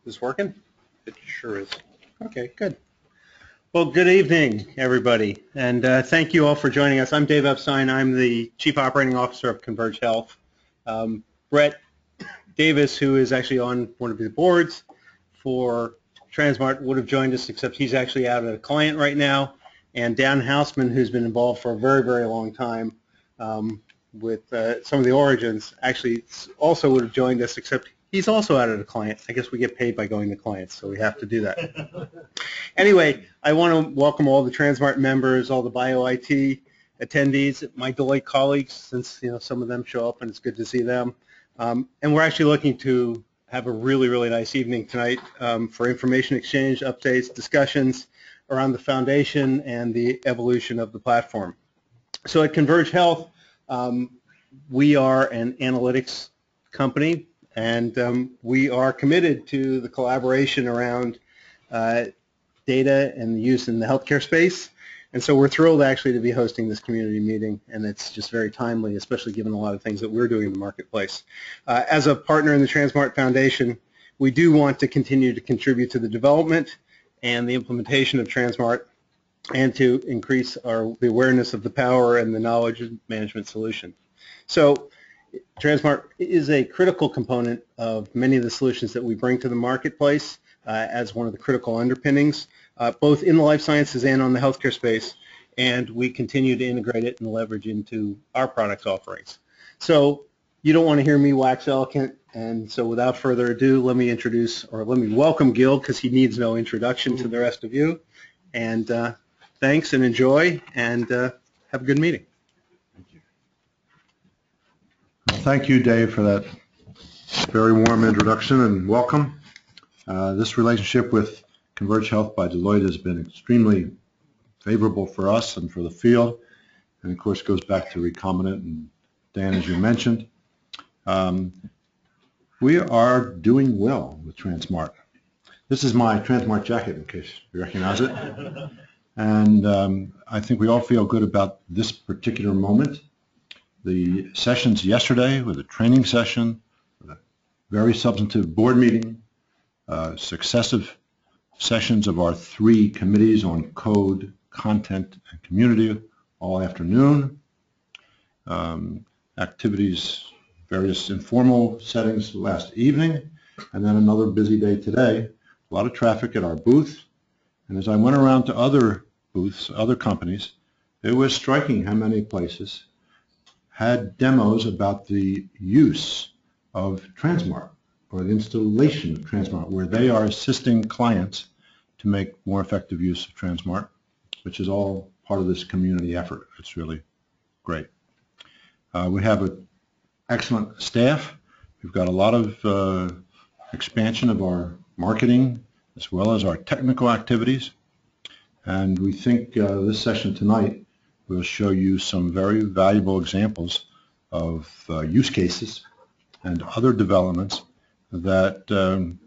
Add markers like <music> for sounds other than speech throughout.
Is this working? It sure is. Okay, good. Well, good evening, everybody, and uh, thank you all for joining us. I'm Dave Epstein. I'm the Chief Operating Officer of Converge Health. Um, Brett Davis, who is actually on one of the boards for Transmart, would have joined us, except he's actually out at a client right now. And Dan Hausman, who's been involved for a very, very long time um, with uh, some of the origins, actually also would have joined us, except he's also out at a client. I guess we get paid by going to clients, so we have to do that. anyway, I want to welcome all the Transmart members, all the BioIT attendees, my Deloitte colleagues, since you know some of them show up, and it's good to see them. Um, and we're actually looking to have a really, really nice evening tonight um, for information exchange, updates, discussions around the foundation and the evolution of the platform. So at Converge Health, um, we are an analytics company, and um, we are committed to the collaboration around uh, data and the use in the healthcare space. And so we're thrilled actually to be hosting this community meeting, and it's just very timely, especially given a lot of things that we're doing in the marketplace. Uh, as a partner in the Transmart Foundation, we do want to continue to contribute to the development and the implementation of Transmart and to increase our, the awareness of the power and the knowledge management solution. So Transmart is a critical component of many of the solutions that we bring to the marketplace uh, as one of the critical underpinnings, uh, both in the life sciences and on the healthcare space, and we continue to integrate it and leverage into our product offerings. So you don't want to hear me wax eloquent, and so without further ado, let me introduce, or let me welcome Gil, because he needs no introduction to the rest of you. And uh, thanks and enjoy, and uh, have a good meeting. Thank you, Dave, for that very warm introduction and welcome. Uh, this relationship with Converge Health by Deloitte has been extremely favorable for us and for the field, and of course it goes back to recombinant and Dan, as you mentioned. Um, we are doing well with Transmart. This is my Transmart jacket, in case you recognize it. And um, I think we all feel good about this particular moment the sessions yesterday with a training session, a very substantive board meeting, uh, successive sessions of our three committees on code, content, and community all afternoon, um, activities, various informal settings last evening, and then another busy day today. A lot of traffic at our booth, and as I went around to other booths, other companies, it was striking how many places had demos about the use of Transmart or the installation of Transmart where they are assisting clients to make more effective use of Transmart, which is all part of this community effort. It's really great. Uh, we have an excellent staff. We've got a lot of uh, expansion of our marketing as well as our technical activities. And we think uh, this session tonight we'll show you some very valuable examples of uh, use cases and other developments that um,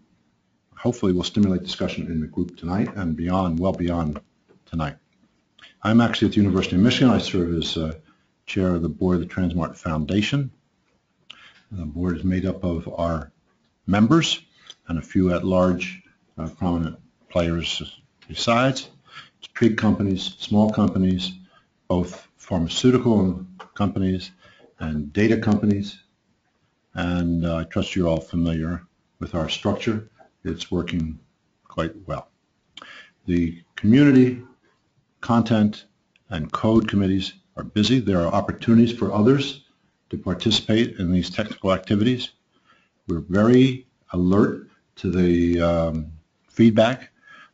hopefully will stimulate discussion in the group tonight and beyond, well beyond tonight. I'm actually at the University of Michigan. I serve as uh, chair of the board of the Transmart Foundation. The board is made up of our members and a few at-large uh, prominent players besides. It's big companies, small companies, both pharmaceutical companies and data companies. And uh, I trust you're all familiar with our structure. It's working quite well. The community, content, and code committees are busy. There are opportunities for others to participate in these technical activities. We're very alert to the um, feedback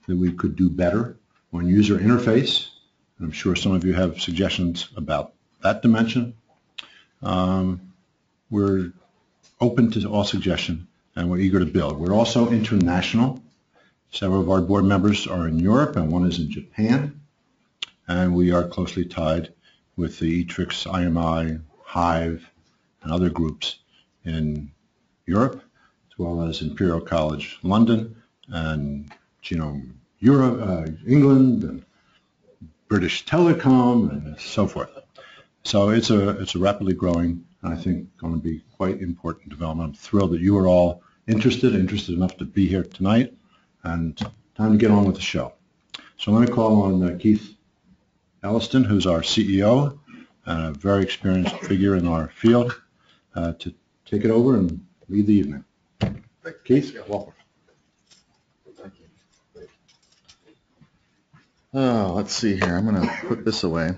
that we could do better on user interface I'm sure some of you have suggestions about that dimension. Um, we're open to all suggestion and we're eager to build. We're also international. Several of our board members are in Europe and one is in Japan. And we are closely tied with the eTRIKS, IMI, Hyve, and other groups in Europe, as well as Imperial College London and Genome Europe, uh, England, and British Telecom and so forth. So it's a, it's a rapidly growing, and I think going to be quite important development. I'm thrilled that you are all interested, interested enough to be here tonight, and time to get on with the show. So let me call on uh, Keith Elliston, who's our CEO, and a very experienced figure in our field, uh, to take it over and lead the evening. Keith, welcome. Oh, let's see here. I'm going to put this away.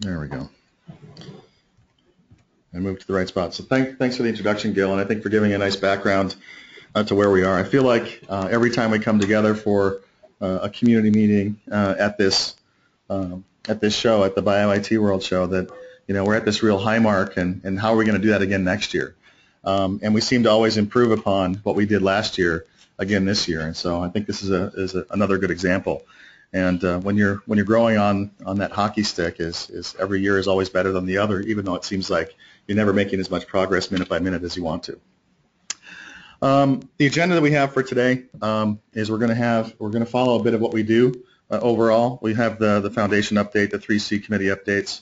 There we go. I moved to the right spot. So thank, thanks for the introduction, Gil, and I think for giving a nice background uh, to where we are. I feel like uh, every time we come together for uh, a community meeting uh, at this um, at this show, at the BioIT World Show, that you know we're at this real high mark, and, and how are we going to do that again next year? Um, and we seem to always improve upon what we did last year again this year. And so I think this is a is a, another good example. And uh, when you're when you're growing on on that hockey stick, is is every year is always better than the other, even though it seems like you're never making as much progress minute by minute as you want to. Um, the agenda that we have for today um, is we're going to have we're going to follow a bit of what we do uh, overall. We have the the foundation update, the 3C committee updates.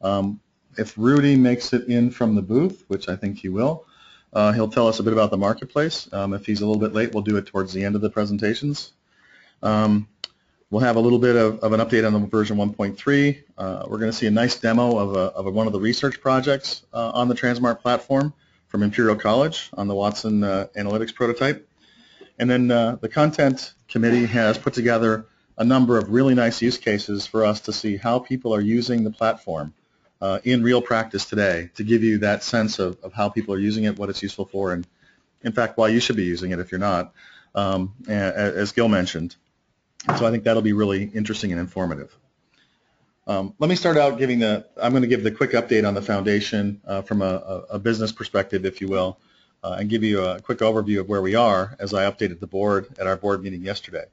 Um, if Rudy makes it in from the booth, which I think he will, uh, he'll tell us a bit about the marketplace. Um, if he's a little bit late, we'll do it towards the end of the presentations. Um, we'll have a little bit of, of, an update on the version 1.3. Uh, we're going to see a nice demo of, a, of a, one of the research projects uh, on the Transmart platform from Imperial College on the Watson uh, Analytics prototype. And then uh, the content committee has put together a number of really nice use cases for us to see how people are using the platform uh, in real practice today to give you that sense of, of how people are using it, what it's useful for, and in fact, why you should be using it if you're not, um, as Gil mentioned. So I think that'll be really interesting and informative. Um, let me start out giving the, I'm going to give the quick update on the foundation uh, from a, a, business perspective, if you will, uh, and give you a quick overview of where we are as I updated the board at our board meeting yesterday.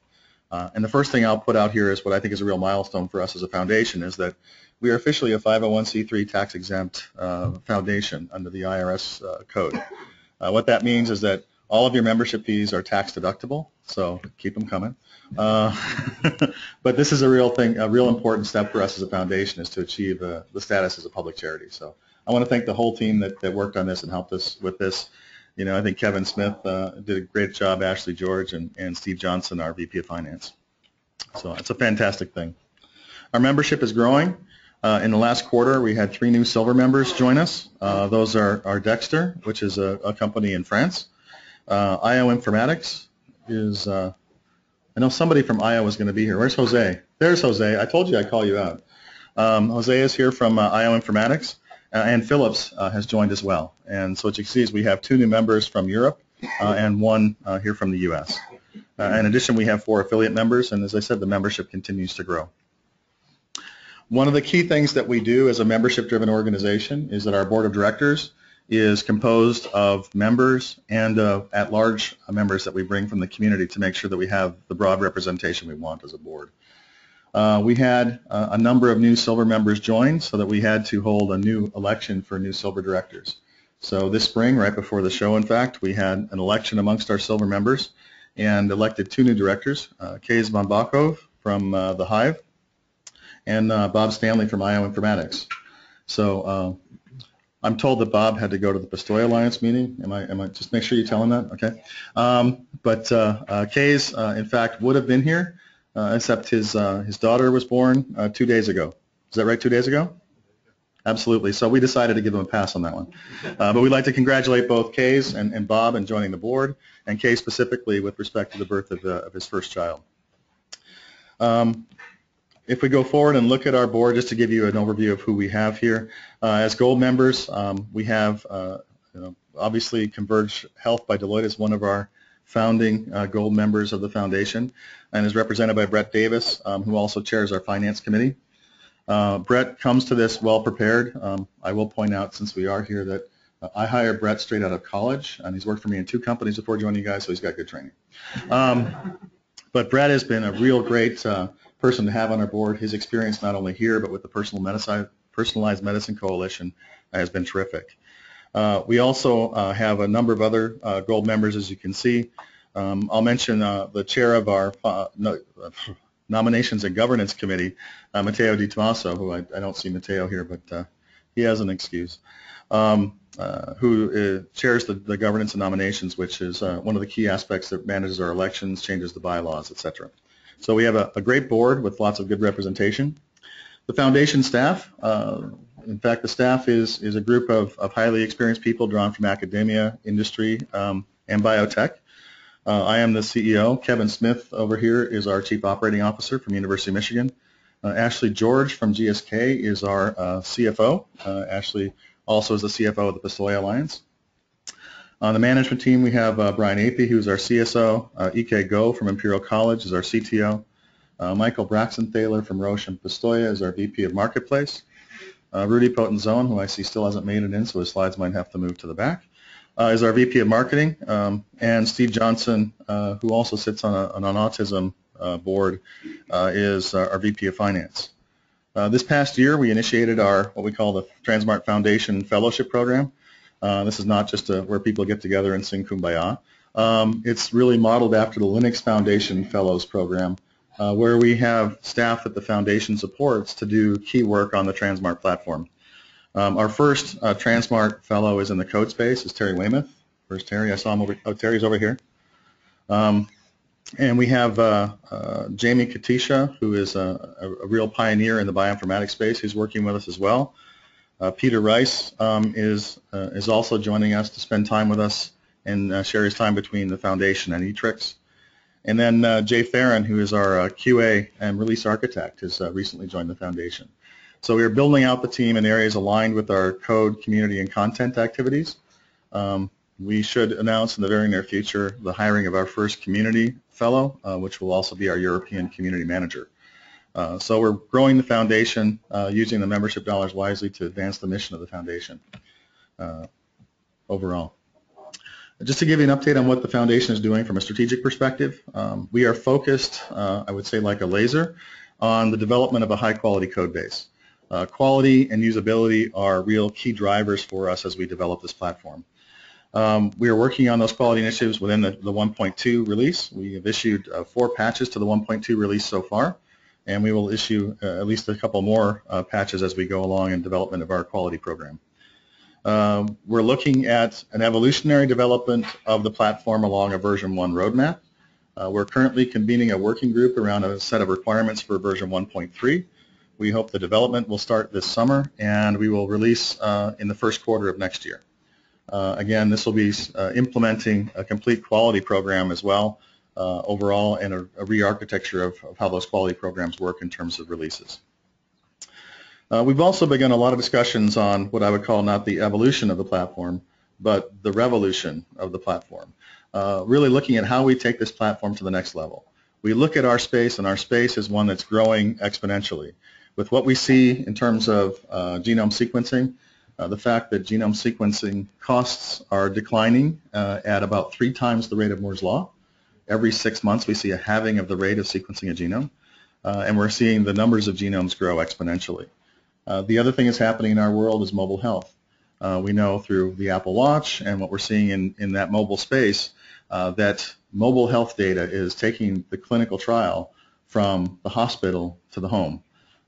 Uh, and the first thing I'll put out here is what I think is a real milestone for us as a foundation is that we are officially a 501c3 tax-exempt uh, foundation under the IRS uh, code. Uh, what that means is that all of your membership fees are tax deductible, so keep them coming. Uh, <laughs> but this is a real thing, a real important step for us as a foundation is to achieve uh, the status as a public charity. So I want to thank the whole team that, that worked on this and helped us with this. You know, I think Kevin Smith uh, did a great job, Ashley George, and, and Steve Johnson, our VP of Finance. So it's a fantastic thing. Our membership is growing. Uh, in the last quarter, we had three new silver members join us. Uh, those are, are Dexter, which is a, a company in France. Uh, IO Informatics is, uh, I know somebody from IO is going to be here. Where's Jose? There's Jose. I told you I'd call you out. Um, Jose is here from uh, IO Informatics, uh, and Philips has joined as well. And so what you can see is we have two new members from Europe and one here from the U.S. In addition, we have four affiliate members, and as I said, the membership continues to grow. One of the key things that we do as a membership-driven organization is that our board of directors is composed of members and uh, at-large members that we bring from the community to make sure that we have the broad representation we want as a board. Uh, we had uh, a number of new silver members join so that we had to hold a new election for new silver directors. So this spring, right before the show, in fact, we had an election amongst our silver members and elected two new directors, uh, Kees from uh, the Hyve and uh, Bob Stanley from IO Informatics. So uh, I'm told that Bob had to go to the Pistoia Alliance meeting. Am I? Am I? Just make sure you tell him that. Okay. Um, but uh, uh, Kees, uh, in fact, would have been here, uh, except his his daughter was born two days ago. Is that right? Two days ago? Absolutely. So we decided to give him a pass on that one. But we'd like to congratulate both Kees and, and Bob in joining the board, and Kay specifically with respect to the birth of, of his first child. Um, if we go forward and look at our board, just to give you an overview of who we have here, uh, as gold members, um, we have uh, you know, obviously Converge Health by Deloitte is one of our founding uh, gold members of the foundation and is represented by Brett Davis, um, who also chairs our finance committee. Uh, Brett comes to this well prepared. Um, I will point out, since we are here, that uh, I hired Brett straight out of college, and he's worked for me in two companies before joining you guys, so he's got good training. Um, but Brett has been a real great uh, person to have on our board. His experience not only here but with the Personal Medicine, Personalized Medicine Coalition has been terrific. Uh, we also uh, have a number of other uh, gold members, as you can see. Um, I'll mention uh, the chair of our uh, no, <laughs> Nominations and Governance Committee, uh, Matteo Di Tomaso, who I, I, don't see Matteo here, but he has an excuse. Um, who chairs the, the governance and nominations, which is one of the key aspects that manages our elections, changes the bylaws, et cetera. So we have a, a great board with lots of good representation. The foundation staff, uh, in fact, the staff is, is a group of, of highly experienced people drawn from academia, industry, um, and biotech. Uh, I am the CEO. Kevin Smith over here is our Chief Operating Officer from University of Michigan. Uh, Ashley George from GSK is our uh, CFO. Uh, Ashley also is the CFO of the Pistoia Alliance. On the management team, we have uh, Brian Athey, who's our CSO. Uh, Yike Guo from Imperial College is our CTO. Uh, Michael Braxenthaler from Roche and Pistoia is our VP of Marketplace. Uh, Rudy Potenzone, who I see still hasn't made it in, so his slides might have to move to the back, uh, is our VP of Marketing. Um, and Steve Johnson, uh, who also sits on, a, on an autism board, is our VP of Finance. This past year, we initiated our what we call the Transmart Foundation Fellowship Program. This is not just a, where people get together and sing Kumbaya. Um, it's really modeled after the Linux Foundation Fellows Program, uh, where we have staff that the foundation supports to do key work on the Transmart platform. Um, our first uh, Transmart fellow is in the code space, is Terry Weymouth. Where's Terry? I saw him over, oh, Terry's over here. Um, and we have uh, uh Jamie Katisha, who is a, a, real pioneer in the bioinformatics space, who's working with us as well. Uh, Peter Rice um, is, uh, is also joining us to spend time with us and share his time between the foundation and eTRIKS. And then uh, Jay Farron, who is our uh, QA and release architect, has uh, recently joined the foundation. So we are building out the team in areas aligned with our code, community, and content activities. Um, we should announce in the very near future the hiring of our first community fellow, uh, which will also be our European community manager. Uh, so we're growing the foundation uh, using the membership dollars wisely to advance the mission of the foundation overall. Just to give you an update on what the foundation is doing from a strategic perspective, um, we are focused, uh, I would say like a laser, on the development of a high-quality code base. Uh, quality and usability are real key drivers for us as we develop this platform. Um, we are working on those quality initiatives within the, the 1.2 release. We have issued uh, four patches to the 1.2 release so far, and we will issue uh, at least a couple more uh, patches as we go along in development of our quality program. Um, we're looking at an evolutionary development of the platform along a version 1 roadmap. Uh, we're currently convening a working group around a set of requirements for version 1.3. We hope the development will start this summer and we will release uh, in the first quarter of next year. Uh, again, this will be uh, implementing a complete quality program as well uh, overall and a, a re-architecture of, of how those quality programs work in terms of releases. Uh, we've also begun a lot of discussions on what I would call not the evolution of the platform, but the revolution of the platform. Uh, really looking at how we take this platform to the next level. We look at our space, and our space is one that's growing exponentially. With what we see in terms of uh, genome sequencing, uh, the fact that genome sequencing costs are declining uh, at about three times the rate of Moore's Law. Every six months we see a halving of the rate of sequencing a genome, uh, and we're seeing the numbers of genomes grow exponentially. Uh, the other thing that's happening in our world is mobile health. Uh, we know through the Apple Watch and what we're seeing in, in that mobile space uh, that mobile health data is taking the clinical trial from the hospital to the home.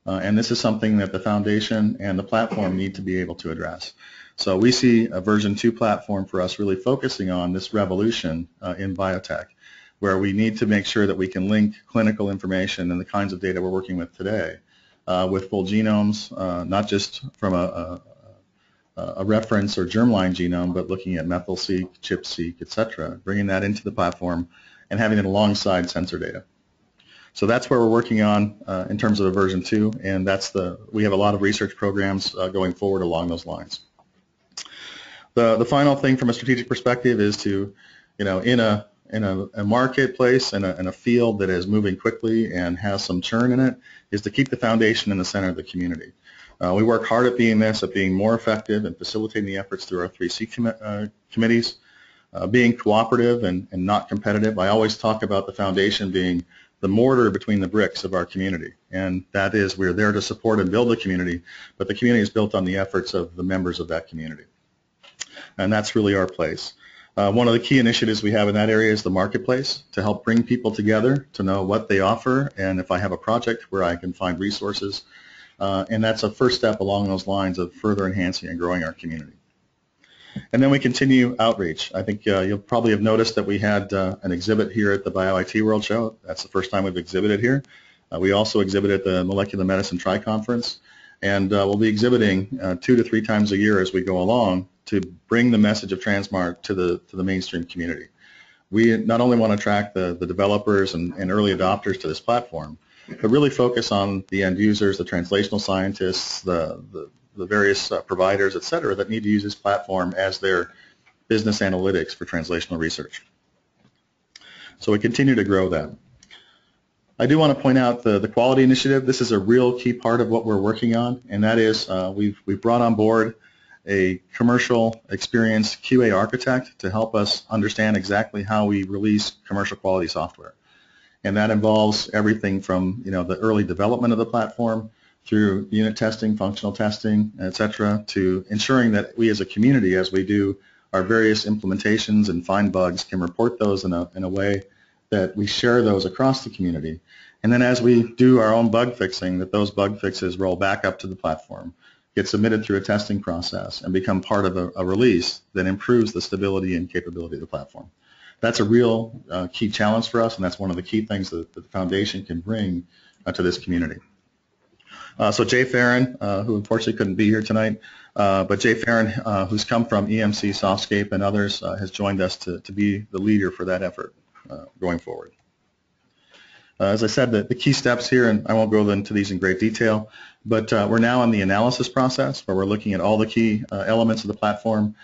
Uh, and this is something that the foundation and the platform need to be able to address. So we see a version 2 platform for us really focusing on this revolution uh, in biotech where we need to make sure that we can link clinical information and the kinds of data we're working with today uh, with full genomes, uh, not just from a, a, a, reference or germline genome, but looking at methyl-seq, ChIP-seq, et cetera, bringing that into the platform and having it alongside sensor data. So that's where we're working on uh, in terms of a version 2, and that's the, we have a lot of research programs uh, going forward along those lines. The, the final thing from a strategic perspective is to, you know, in a in a, a marketplace and a, in a field that is moving quickly and has some churn in it is to keep the foundation in the center of the community. Uh, we work hard at being this, at being more effective and facilitating the efforts through our 3C com uh, committees, uh, being cooperative and, and not competitive. I always talk about the foundation being the mortar between the bricks of our community. And that is we're there to support and build the community, but the community is built on the efforts of the members of that community. And that's really our place. Uh, one of the key initiatives we have in that area is the marketplace to help bring people together to know what they offer and if I have a project where I can find resources. Uh, and that's a first step along those lines of further enhancing and growing our community. And then we continue outreach. I think uh, you'll probably have noticed that we had uh, an exhibit here at the BioIT World Show. That's the first time we've exhibited here. Uh, we also exhibited at the Molecular Medicine Tri-Conference, and uh, we'll be exhibiting two to three times a year as we go along to bring the message of Transmart to the to the mainstream community. We not only want to attract the, the developers and, and early adopters to this platform, but really focus on the end users, the translational scientists, the, the, the various uh, providers, et cetera, that need to use this platform as their business analytics for translational research. So we continue to grow that. I do want to point out the, the quality initiative. This is a real key part of what we're working on, and that is uh, we've, we've brought on board a commercial experienced QA architect to help us understand exactly how we release commercial quality software. And that involves everything from you know the early development of the platform through unit testing, functional testing, et cetera, to ensuring that we as a community, as we do our various implementations and find bugs, can report those in a, in a way that we share those across the community. And then as we do our own bug fixing, that those bug fixes roll back up to the platform, get submitted through a testing process, and become part of a, a release that improves the stability and capability of the platform. That's a real uh, key challenge for us, and that's one of the key things that, that the foundation can bring uh, to this community. Uh, so Jay Farron, uh, who unfortunately couldn't be here tonight, uh, but Jay Farron, uh, who's come from EMC, Softscape, and others, uh, has joined us to, to be the leader for that effort uh, going forward. as I said, the, the, key steps here, and I won't go into these in great detail, but we're now in the analysis process where we're looking at all the key elements of the platform.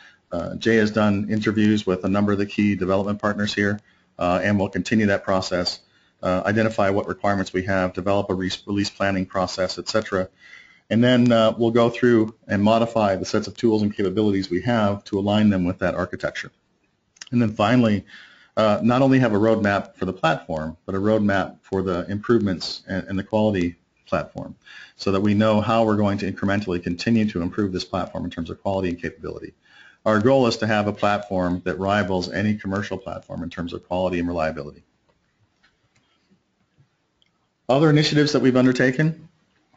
Jay has done interviews with a number of the key development partners here, and we'll continue that process uh, identify what requirements we have, develop a re release planning process, etc. And then uh, we'll go through and modify the sets of tools and capabilities we have to align them with that architecture. And then finally, uh, not only have a roadmap for the platform, but a roadmap for the improvements and, and the quality platform so that we know how we're going to incrementally continue to improve this platform in terms of quality and capability. Our goal is to have a platform that rivals any commercial platform in terms of quality and reliability. Other initiatives that we've undertaken,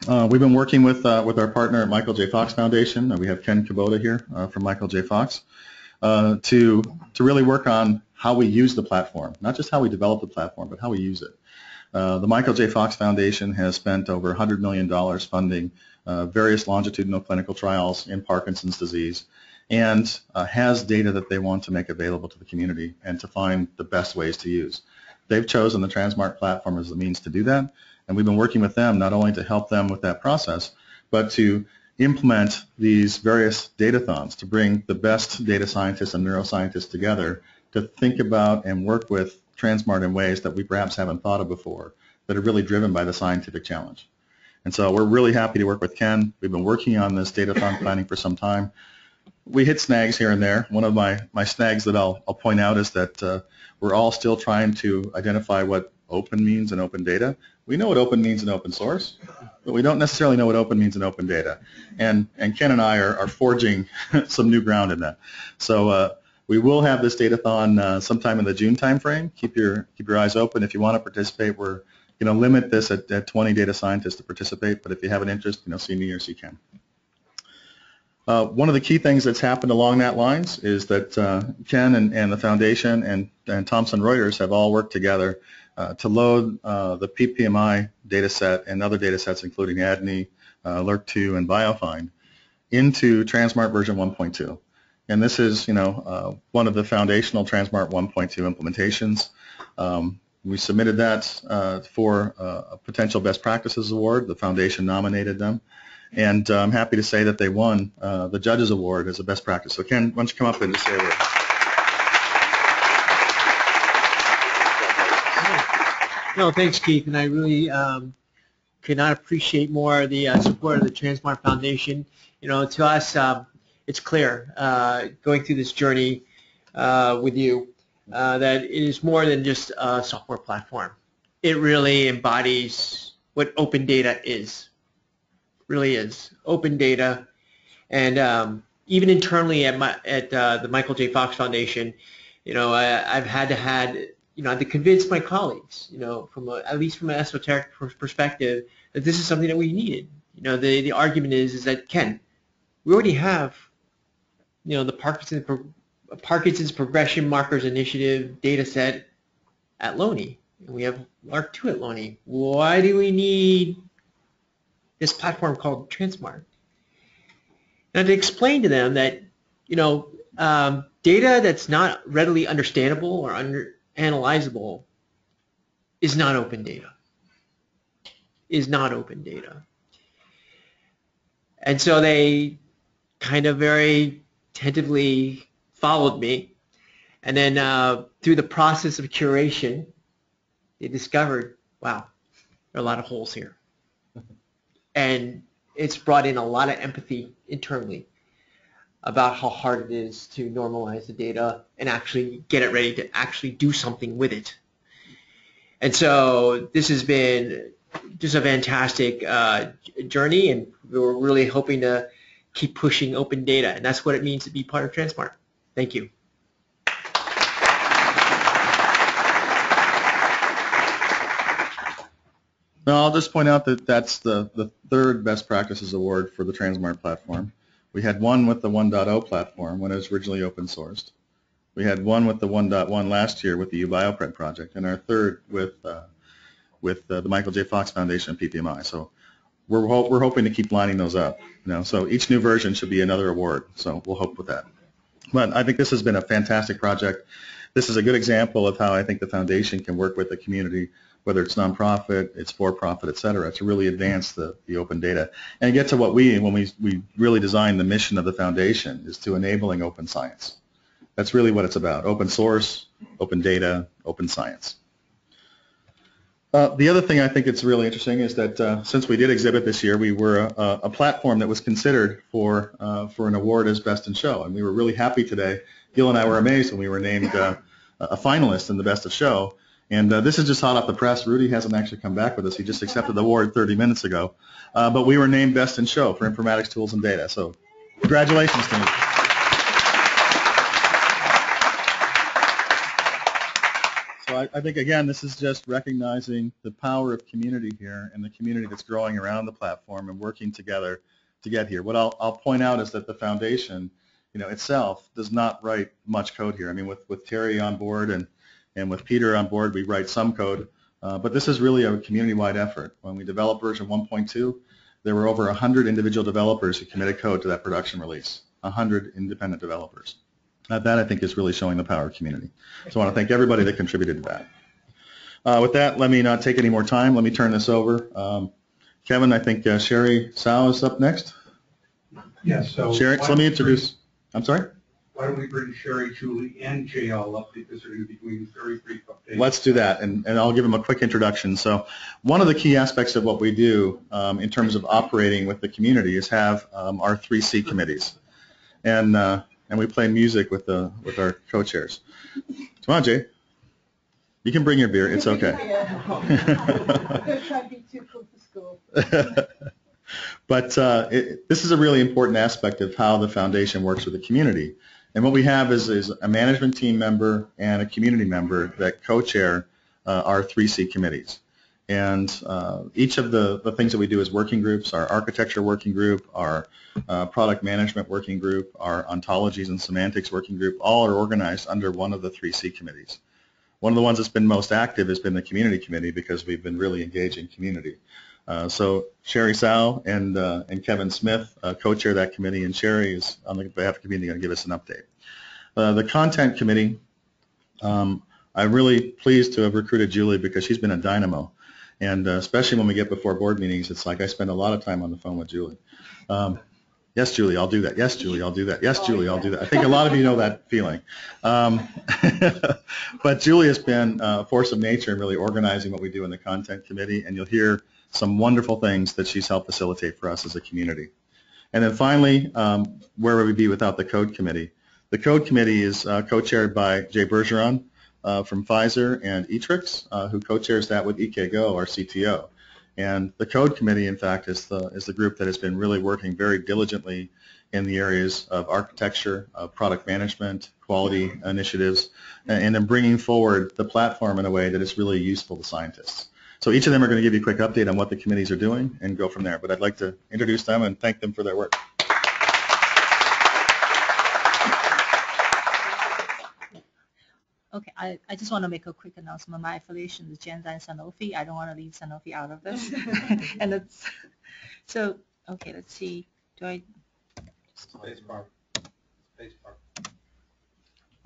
uh, we've been working with uh, with our partner at Michael J. Fox Foundation. We have Ken Kubota here uh, from Michael J. Fox uh, to to really work on how we use the platform, not just how we develop the platform, but how we use it. Uh, the Michael J. Fox Foundation has spent over $100 million funding various longitudinal clinical trials in Parkinson's disease and has data that they want to make available to the community and to find the best ways to use. They've chosen the Transmart platform as the means to do that, and we've been working with them not only to help them with that process, but to implement these various datathons to bring the best data scientists and neuroscientists together to think about and work with Transmart in ways that we perhaps haven't thought of before that are really driven by the scientific challenge. And so we're really happy to work with Ken. We've been working on this data datathon planning for some time. We hit snags here and there. One of my, my snags that I'll, I'll point out is that uh, we're all still trying to identify what open means in open data. We know what open means in open source, but we don't necessarily know what open means in open data. And, and Ken and I are, are forging <laughs> some new ground in that. So uh, we will have this datathon uh, sometime in the June timeframe. Keep your, keep your eyes open. If you want to participate, we're going to limit this at, at 20 data scientists to participate, but if you have an interest, you know, see me or see Ken. Uh, one of the key things that's happened along that lines is that uh, Ken and, and, the foundation and, and, Thomson Reuters have all worked together uh, to load uh, the PPMI data set and other data sets, including ADNI, uh, LRRK2, and BioFind, into Transmart version 1.2. And this is, you know, uh, one of the foundational Transmart 1.2 implementations. Um, we submitted that for a potential best practices award. The foundation nominated them. And uh, I'm happy to say that they won uh, the Judges Award as a best practice. So Ken, why don't you come up and just say a word. No, thanks, Keith, and I really um, could not appreciate more the uh, support of the Transmart Foundation. You know, to us, um, it's clear uh, going through this journey uh, with you uh, that it is more than just a software platform. It really embodies what open data is really is open data, and um, even internally at my at uh, the Michael J. Fox Foundation, you know, I, have had to had you know, I had to convince my colleagues, you know, from a, at least from an esoteric perspective, that this is something that we needed. You know, the the argument is is that Ken, we already have you know, the Parkinson's, Parkinson's Progression Markers Initiative data set at. And we have LRRK2 at LONI. Why do we need this platform called Transmart? And to explain to them that, you know, um, data that's not readily understandable or under analyzable is not open data. Is not open data. And so they kind of very tentatively followed me. And then uh, through the process of curation, they discovered, wow, there are a lot of holes here. <laughs> And it's brought in a lot of empathy internally about how hard it is to normalize the data and actually get it ready to actually do something with it. And so this has been just a fantastic uh, journey, and we're really hoping to keep pushing open data, and that's what it means to be part of Transmart. Thank you. Now, I'll just point out that that's the, the third best practices award for the Transmart platform. We had one with the 1.0 platform when it was originally open sourced. We had one with the 1.1 last year with the UBioPred project, and our third with uh, with uh, the Michael J. Fox Foundation and PPMI. So we're ho- we're hoping to keep lining those up. You know, so each new version should be another award. So we'll hope with that. But I think this has been a fantastic project. This is a good example of how I think the foundation can work with the community, whether it's nonprofit, it's for-profit, et cetera, to really advance the, the open data and get to what we, when we, we really designed the mission of the foundation, is to enabling open science. That's really what it's about, open source, open data, open science. Uh, the other thing I think it's really interesting is that uh, since we did exhibit this year, we were a, a platform that was considered for uh, for an award as best in show, and we were really happy today. Gil and I were amazed when we were named uh, a finalist in the best of show. And uh, this is just hot off the press. Rudy hasn't actually come back with us. He just accepted the award 30 minutes ago. But we were named best in show for informatics tools and data. So congratulations to So I, I think, again, this is just recognizing the power of community here and the community that's growing around the platform and working together to get here. What I'll, I'll point out is that the foundation, you know, itself does not write much code here. I mean, with, with Terry on board and, and with Peter on board, we write some code. Uh, but this is really a community-wide effort. When we developed version 1.2, there were over 100 individual developers who committed code to that production release, 100 independent developers. Uh, that, I think, is really showing the power of community. So I want to thank everybody that contributed to that. Uh, with that, let me not take any more time. Let me turn this over. Um, Kevin, I think uh, Sherry Sao is up next. Yes, so. Sherry, so let me don't bring- introduce, I'm sorry? Why don't we bring Sherry, Julie, and JL up because they're going to be doing very brief updates. Let's do that, and, and I'll give them a quick introduction. So one of the key aspects of what we do um, in terms of operating with the community is have um, our 3C committees. And, uh, and we play music with, the, with our co-chairs. Come on, Jay. You can bring your beer. It's okay. Don't try to be too cool for school. but uh, it, this is a really important aspect of how the foundation works with the community. And what we have is, is a management team member and a community member that co-chair uh, our 3C committees. And uh, each of the, the things that we do as working groups, our architecture working group, our uh, product management working group, our ontologies and semantics working group, all are organized under one of the 3C committees. One of the ones that's been most active has been the community committee because we've been really engaging community. Uh, so Sherry Sao and, uh, and Kevin Smith uh, co-chair that committee, and Sherry is on behalf of the community going to give us an update. Uh, the content committee, um, I'm really pleased to have recruited Julie because she's been a dynamo. And uh, especially when we get before board meetings, it's like I spend a lot of time on the phone with Julie. Um, yes, Julie, I'll do that. Yes, Julie, I'll do that. Yes, Oh, Julie, I'll do that. I think a lot of you know that feeling. Um, <laughs> but Julie has been a force of nature in really organizing what we do in the content committee, and you'll hear some wonderful things that she's helped facilitate for us as a community. And then finally, um, where would we be without the code committee? The code committee is uh, co-chaired by Jay Bergeron uh, from Pfizer and eTRIKS, uh, who co-chairs that with Yike Guo, our CTO. And the code committee, in fact, is the, is the group that has been really working very diligently in the areas of architecture, of product management, quality initiatives, and, and then bringing forward the platform in a way that is really useful to scientists. So each of them are going to give you a quick update on what the committees are doing and go from there. But I'd like to introduce them and thank them for their work. Okay, I, I just want to make a quick announcement. My affiliation is Genzyme and Sanofi. I don't want to leave Sanofi out of this. <laughs> And it's, so, okay, let's see. Do I, Space bar. Space bar.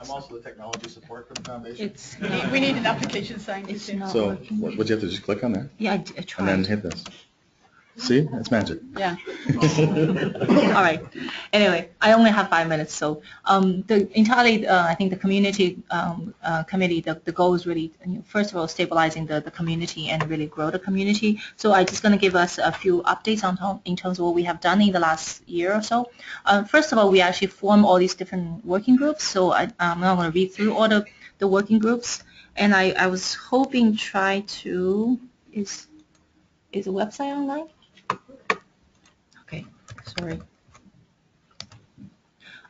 I'm also the technology support for the foundation. it's, We need- an application it's scientist. here. not So working. what, would you have to just click on there Yeah, I d- I and then tried. hit this? See, that's magic. Yeah. <laughs> All right. Anyway, I only have five minutes, so um, the entirely, uh, I think the community um, uh, committee, the, the goal is really, you know, first of all, stabilizing the, the community and really grow the community. So I'm just going to give us a few updates on in terms of what we have done in the last year or so. Uh, first of all, we actually form all these different working groups. So I, I'm not going to read through all the, the working groups. And I, I was hoping try to, is, is the website online? Sorry.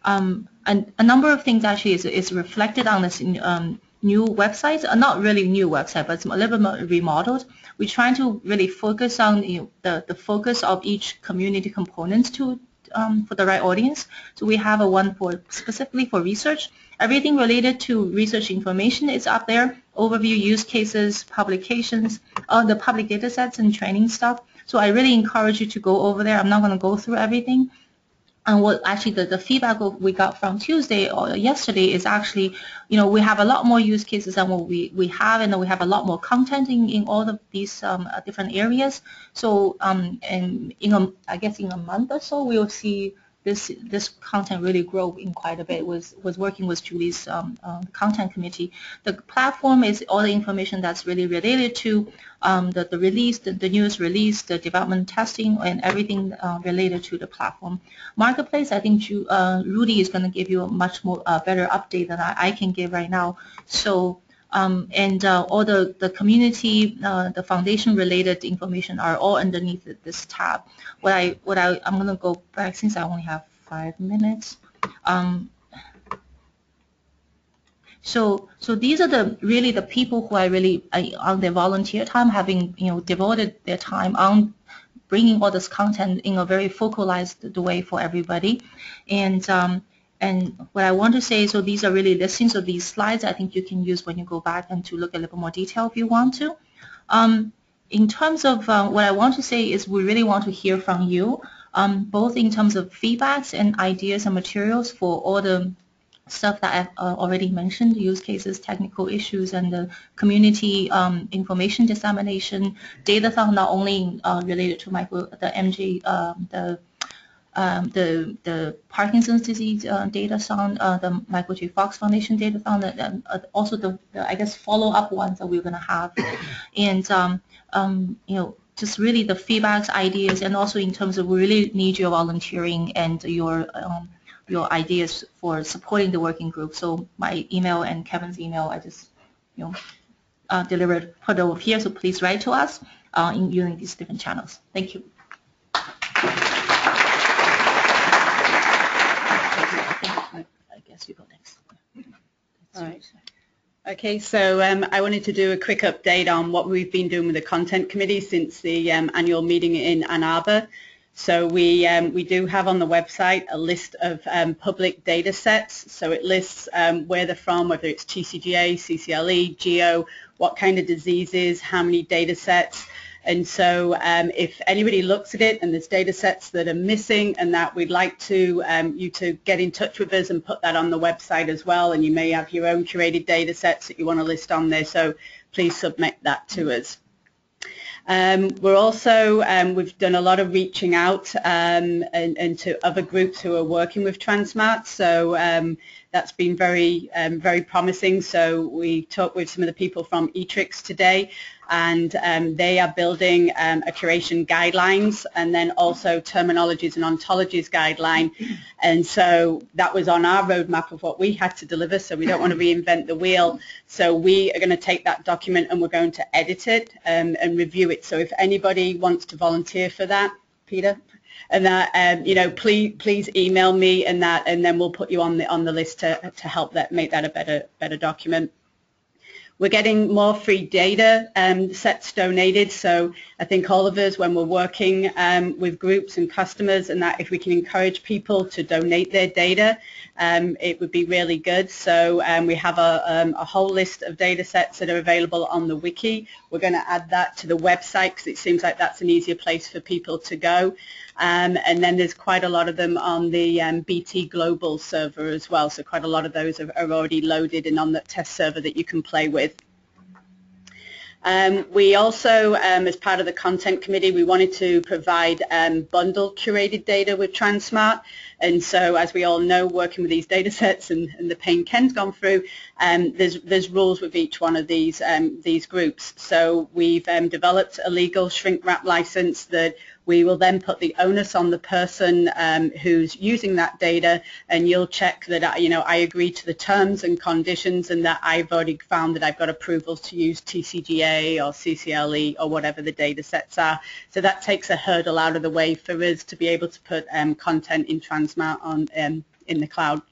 Um, and a number of things actually is, is reflected on this um, new website, uh, not really new website, but it's a little bit more remodeled. We're trying to really focus on you know, the, the focus of each community components to um, for the right audience. So we have a one for specifically for research. Everything related to research information is up there. Overview, use cases, publications, uh, the public data sets and training stuff. So I really encourage you to go over there. I'm not going to go through everything. And what actually the, the feedback we got from Tuesday or yesterday is actually, you know, we have a lot more use cases than what we, we have, and we have a lot more content in, in all of these um, uh, different areas. So, um, and in a, I guess in a month or so, we'll see this this content really grow in quite a bit. Was was working with Julie's um, uh, content committee. The platform is all the information that's really related to um, the the release, the, the newest release, the development testing, and everything uh, related to the platform. Marketplace, I think Ju, uh, Rudy is going to give you a much more uh, better update than I, I can give right now. So. Um, and uh, all the, the community, uh, the foundation related information are all underneath this tab. What I, what I, I'm going to go back since I only have five minutes. Um, so, so these are the really the people who I really I, on their volunteer time, having you know devoted their time on bringing all this content in a very focalized way for everybody, and um, and what I want to say, so these are really listings of these slides. I think you can use when you go back and to look a little more detail if you want to. Um, in terms of uh, what I want to say is we really want to hear from you, um, both in terms of feedbacks and ideas and materials for all the stuff that I've uh, already mentioned, use cases, technical issues, and the community um, information dissemination, datathon not only uh, related to micro, the MG, um, the um, the the Parkinson's disease uh, datathon, uh, the Michael J. Fox Foundation data datathon, and uh, also the, the I guess follow up ones that we're going to have, <coughs> and um, um, you know just really the feedbacks, ideas, and also in terms of we really need your volunteering and your um, your ideas for supporting the working group. So my email and Kevin's email, I just you know uh, delivered put over here. So please write to us uh, in using these different channels. Thank you. You go next. Okay, so um, I wanted to do a quick update on what we've been doing with the content committee since the um, annual meeting in Ann Arbor. So we um, we do have on the website a list of um, public data sets. So it lists um, where they're from, whether it's TCGA, CCLE, GEO, what kind of diseases, how many data sets. And so um, if anybody looks at it and there's data sets that are missing and that we'd like to um, you to get in touch with us and put that on the website as well. And you may have your own curated data sets that you want to list on there. So please submit that to us. Um, we're also, um, we've done a lot of reaching out um, and, and, to other groups who are working with Transmart. So um, that's been very, um, very promising. So we talked with some of the people from eTRIKS today and um, they are building um, a curation guidelines and then also terminologies and ontologies guideline. And so that was on our roadmap of what we had to deliver. So we don't want to reinvent the wheel. So we are going to take that document and we're going to edit it um, and review it. So if anybody wants to volunteer for that, Peter, and that um, you know please please email me and that and then we'll put you on the on the list to to help that make that a better better document. We're getting more free data um, sets donated, so I think all of us, when we're working um, with groups and customers, and that if we can encourage people to donate their data, um, it would be really good. So um, we have a, um, a whole list of data sets that are available on the wiki. We're going to add that to the website because it seems like that's an easier place for people to go. Um, and then there's quite a lot of them on the um, BT Global server as well. So quite a lot of those are, are already loaded and on the test server that you can play with. Um, we also, um, as part of the content committee, we wanted to provide um, bundled curated data with Transmart. And so, as we all know, working with these data sets and, and the pain Ken's gone through, um, there's, there's rules with each one of these, um, these groups. So we've um, developed a legal shrink wrap license that we will then put the onus on the person um, who's using that data and you'll check that, I- you know, I agree to the terms and conditions and that I've already found that I've got approvals to use TCGA or CCLE or whatever the data sets are. So that takes a hurdle out of the way for us to be able to put um, content in Transmart on, um, in the cloud.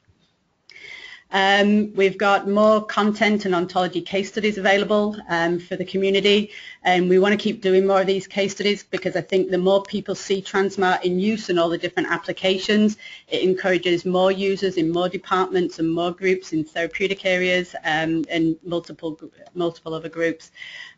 Um, we've got more content and ontology case studies available um, for the community and we want to keep doing more of these case studies because I think the more people see Transmart in use and all the different applications, it encourages more users in more departments and more groups in therapeutic areas um, and multiple, multiple other groups.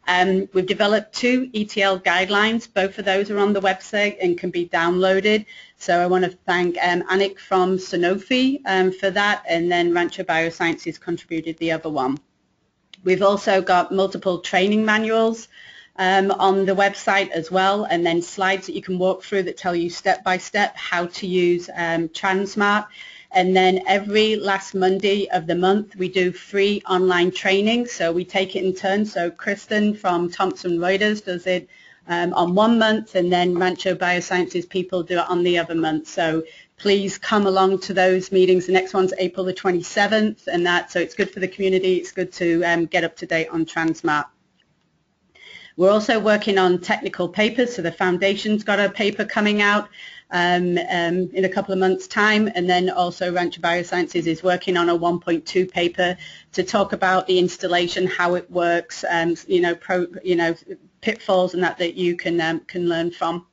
Um, we've developed two ETL guidelines. Both of those are on the website and can be downloaded. So I want to thank um, Anik from Sanofi um, for that, and then Rancho Biosciences contributed the other one. We've also got multiple training manuals um, on the website as well, and then slides that you can walk through that tell you step by step how to use um, Transmart. And then every last Monday of the month, we do free online training. So we take it in turns. So Kristen from Thomson Reuters does it um, on one month, and then Rancho Biosciences people do it on the other month. So please come along to those meetings. The next one's April the 27th, and that so it's good for the community. It's good to um, get up to date on Transmart. We're also working on technical papers. So the foundation's got a paper coming out um, um, in a couple of months' time, and then also Rancho Biosciences is working on a 1.2 paper to talk about the installation, how it works, and you know, pro, you know, pitfalls and that that you can um, can learn from.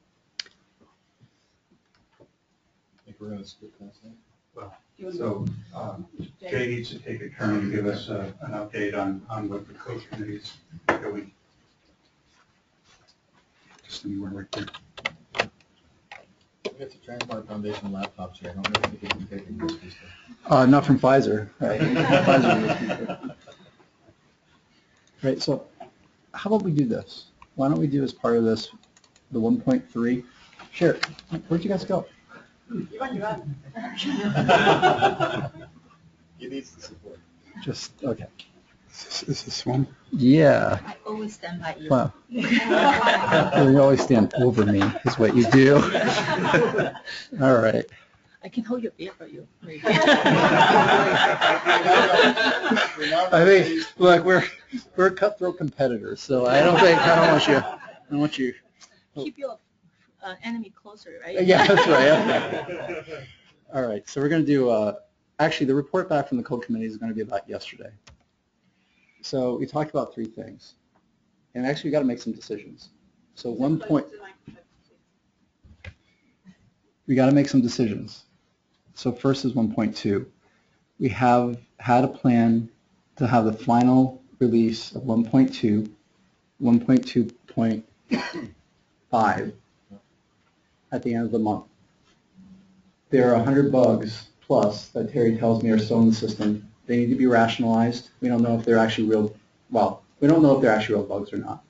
So um, Jay needs to take a turn and give us uh, an update on, on what the code committee's doing. Just anywhere right there. We have the Transmart Foundation laptops here. I don't know if you can take them. Uh, not from Pfizer, <laughs> right? Pfizer. Right, so how about we do this? Why don't we do as part of this, the 1.3? Sure, where'd you guys go? <laughs> He needs the support. Just, okay. Is this- is this one? Yeah, I always stand by you. well, <laughs> you always stand over me is what you do. <laughs> All right. I can hold your beer for you. <laughs> I think, look, we're, we're cutthroat competitors, so I don't think, I don't want you, I don't want you, Keep your uh, enemy closer, right? yeah, that's right. okay. All right, so we're going to do, uh, actually, the report back from the code committee is going to be about yesterday. So we talked about three things, and actually, we got to make some decisions. So one point, we got to make some decisions. So first is 1.2. We have had a plan to have the final release of 1.2, 1.2.5 at the end of the month. There are 100 bugs plus that Terry tells me are still in the system. They need to be rationalized. We don't know if they're actually real, well, we don't know if they're actually real bugs or not.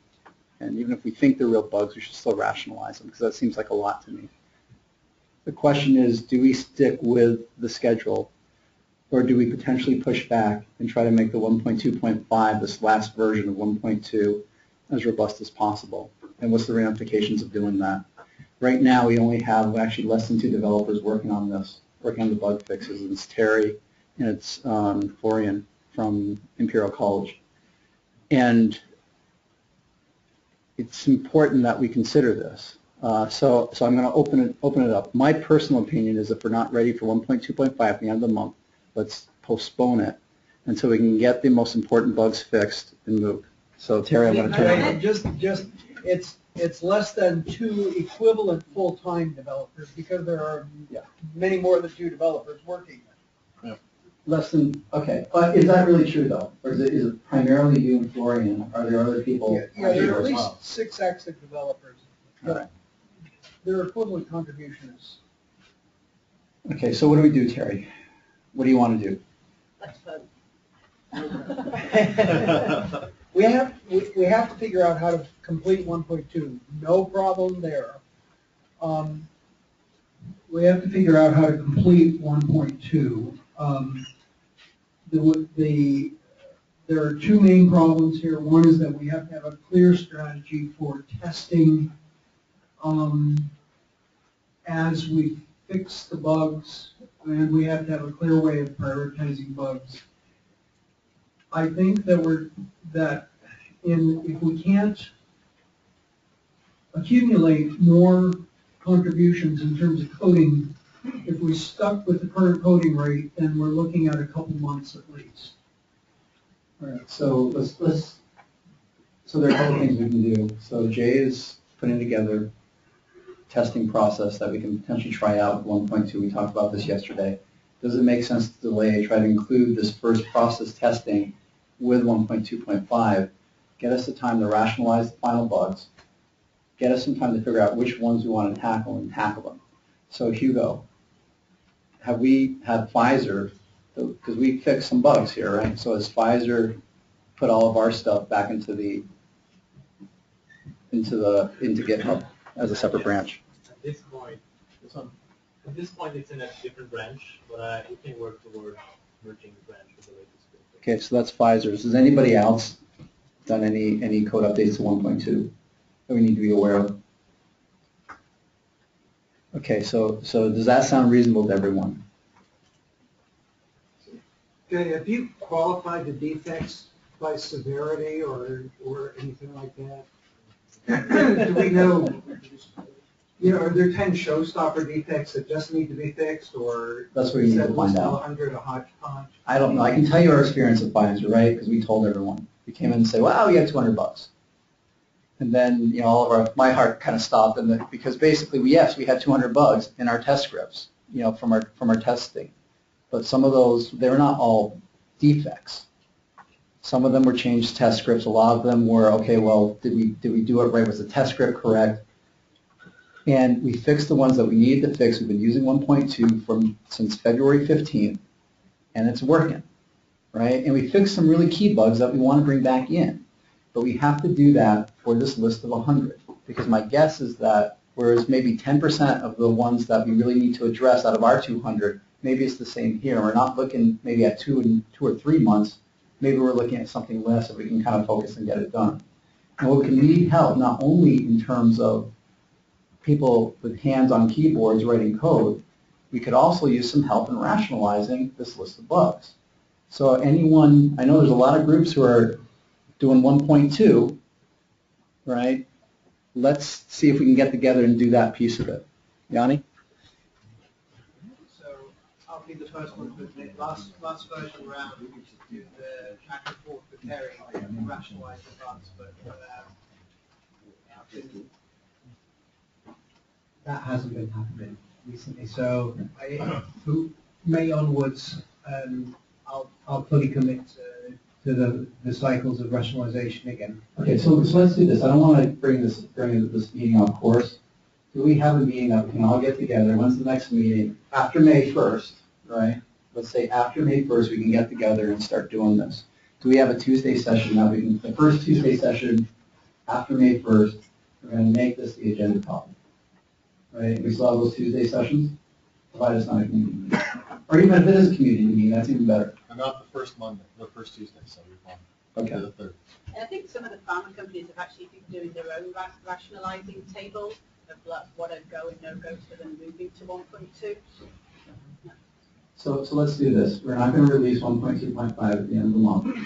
And even if we think they're real bugs, we should still rationalize them because that seems like a lot to me. The question is, do we stick with the schedule or do we potentially push back and try to make the 1.2.5, this last version of 1.2, as robust as possible? And what's the ramifications of doing that? Right now, we only have actually less than two developers working on this, working on the bug fixes. And it's Terry it's um, Florian from Imperial College. And it's important that we consider this. Uh, so, so I'm going to open it, open it up. My personal opinion is if we're not ready for 1.2.5 at the end of the month, let's postpone it until we can get the most important bugs fixed and moved. So Terry, I'm going to turn it. Just, just, it's, it's less than two equivalent full-time developers because there are Yeah. many more than two developers working. Less than, okay, but is that really true though? Or is it, is it primarily you and Florian? Are there other people? Yeah, yeah, there are at as least well? six active developers. All right. Their equivalent contribution is Okay, so what do we do, Terry? What do you want to do? Let's vote. <laughs> We have, we, we have to figure out how to complete one point two, no problem there. Um, we have to figure out how to complete one point two. Um, the, the, there are two main problems here. One is that we have to have a clear strategy for testing, um, as we fix the bugs, and we have to have a clear way of prioritizing bugs. I think that we're, that in, if we can't accumulate more contributions in terms of coding, if we stuck with the current coding rate, then we're looking at a couple months at least. All right, so let's, let's, so there are a couple things we can do. So Jay is putting together testing process that we can potentially try out with one point two. We talked about this yesterday. Does it make sense to delay, try to include this first process testing with one point two point five? Get us the time to rationalize the final bugs. Get us some time to figure out which ones we want to tackle and tackle them. So Hugo, have we had Pfizer because we fixed some bugs here, right? So has Pfizer put all of our stuff back into the, into the, into GitHub as a separate branch? At this point, at this point, it's in a different branch, but uh, it can work toward merging the branch with the latest. Okay, so that's Pfizer's. Has anybody else done any, any code updates to 1.2 that we need to be aware of? Okay, so, so does that sound reasonable to everyone? Okay, have you qualified the defects by severity or, or anything like that? Do we know, you know, are there ten showstopper defects that just need to be fixed, or That's what you is need to find list out. hundred a hodgepodge? I don't know. I can tell you our experience with Pfizer, right? Because we told everyone. We came in and say, wow, we had 200 bucks. And then, you know, all of our, my heart kind of stopped and then, because basically, we, yes, we had 200 bugs in our test scripts, you know, from our, from our testing. But some of those, they're not all defects. Some of them were changed test scripts. A lot of them were, okay, well, did we, did we do it right? Was the test script correct? And we fixed the ones that we needed to fix. We've been using 1.2 from, since February 15th, and it's working, right? And we fixed some really key bugs that we want to bring back in. But we have to do that for this list of 100, because my guess is that whereas maybe 10% of the ones that we really need to address out of our 200, maybe it's the same here. We're not looking maybe at two and two or three months. Maybe we're looking at something less if we can kind of focus and get it done. And we can need help not only in terms of people with hands on keyboards writing code, we could also use some help in rationalizing this list of bugs. So anyone, I know there's a lot of groups who are doing 1.2, right? Let's see if we can get together and do that piece of it. Yanni? So I'll be the first one to admit, last, last version round, we to do the back and forth with Terry, rationalize the bugs, but, uh, that hasn't been happening recently, so I, May onwards, um, I'll, I'll fully commit to, to the, the cycles of rationalization again. Okay, so, so let's do this. I don't want to bring this, bring this meeting off course. Do we have a meeting that we can all get together? When's the next meeting? After May 1st, right? Let's say after May 1st, we can get together and start doing this. Do we have a Tuesday session that we can, the first Tuesday session after May 1st, we're going to make this the agenda topic? Right? We still have those Tuesday sessions? Provided it's not a community meeting. Or even if it is a community meeting, that's even better. And not the first Monday, the first Tuesday, so we've gone. Okay. The third. And I think some of the pharma companies have actually been doing their own ra- rationalizing table of like what are go and no go for them moving to one point two. So, so let's do this. We're not going to release 1.2.5 at the end of the month.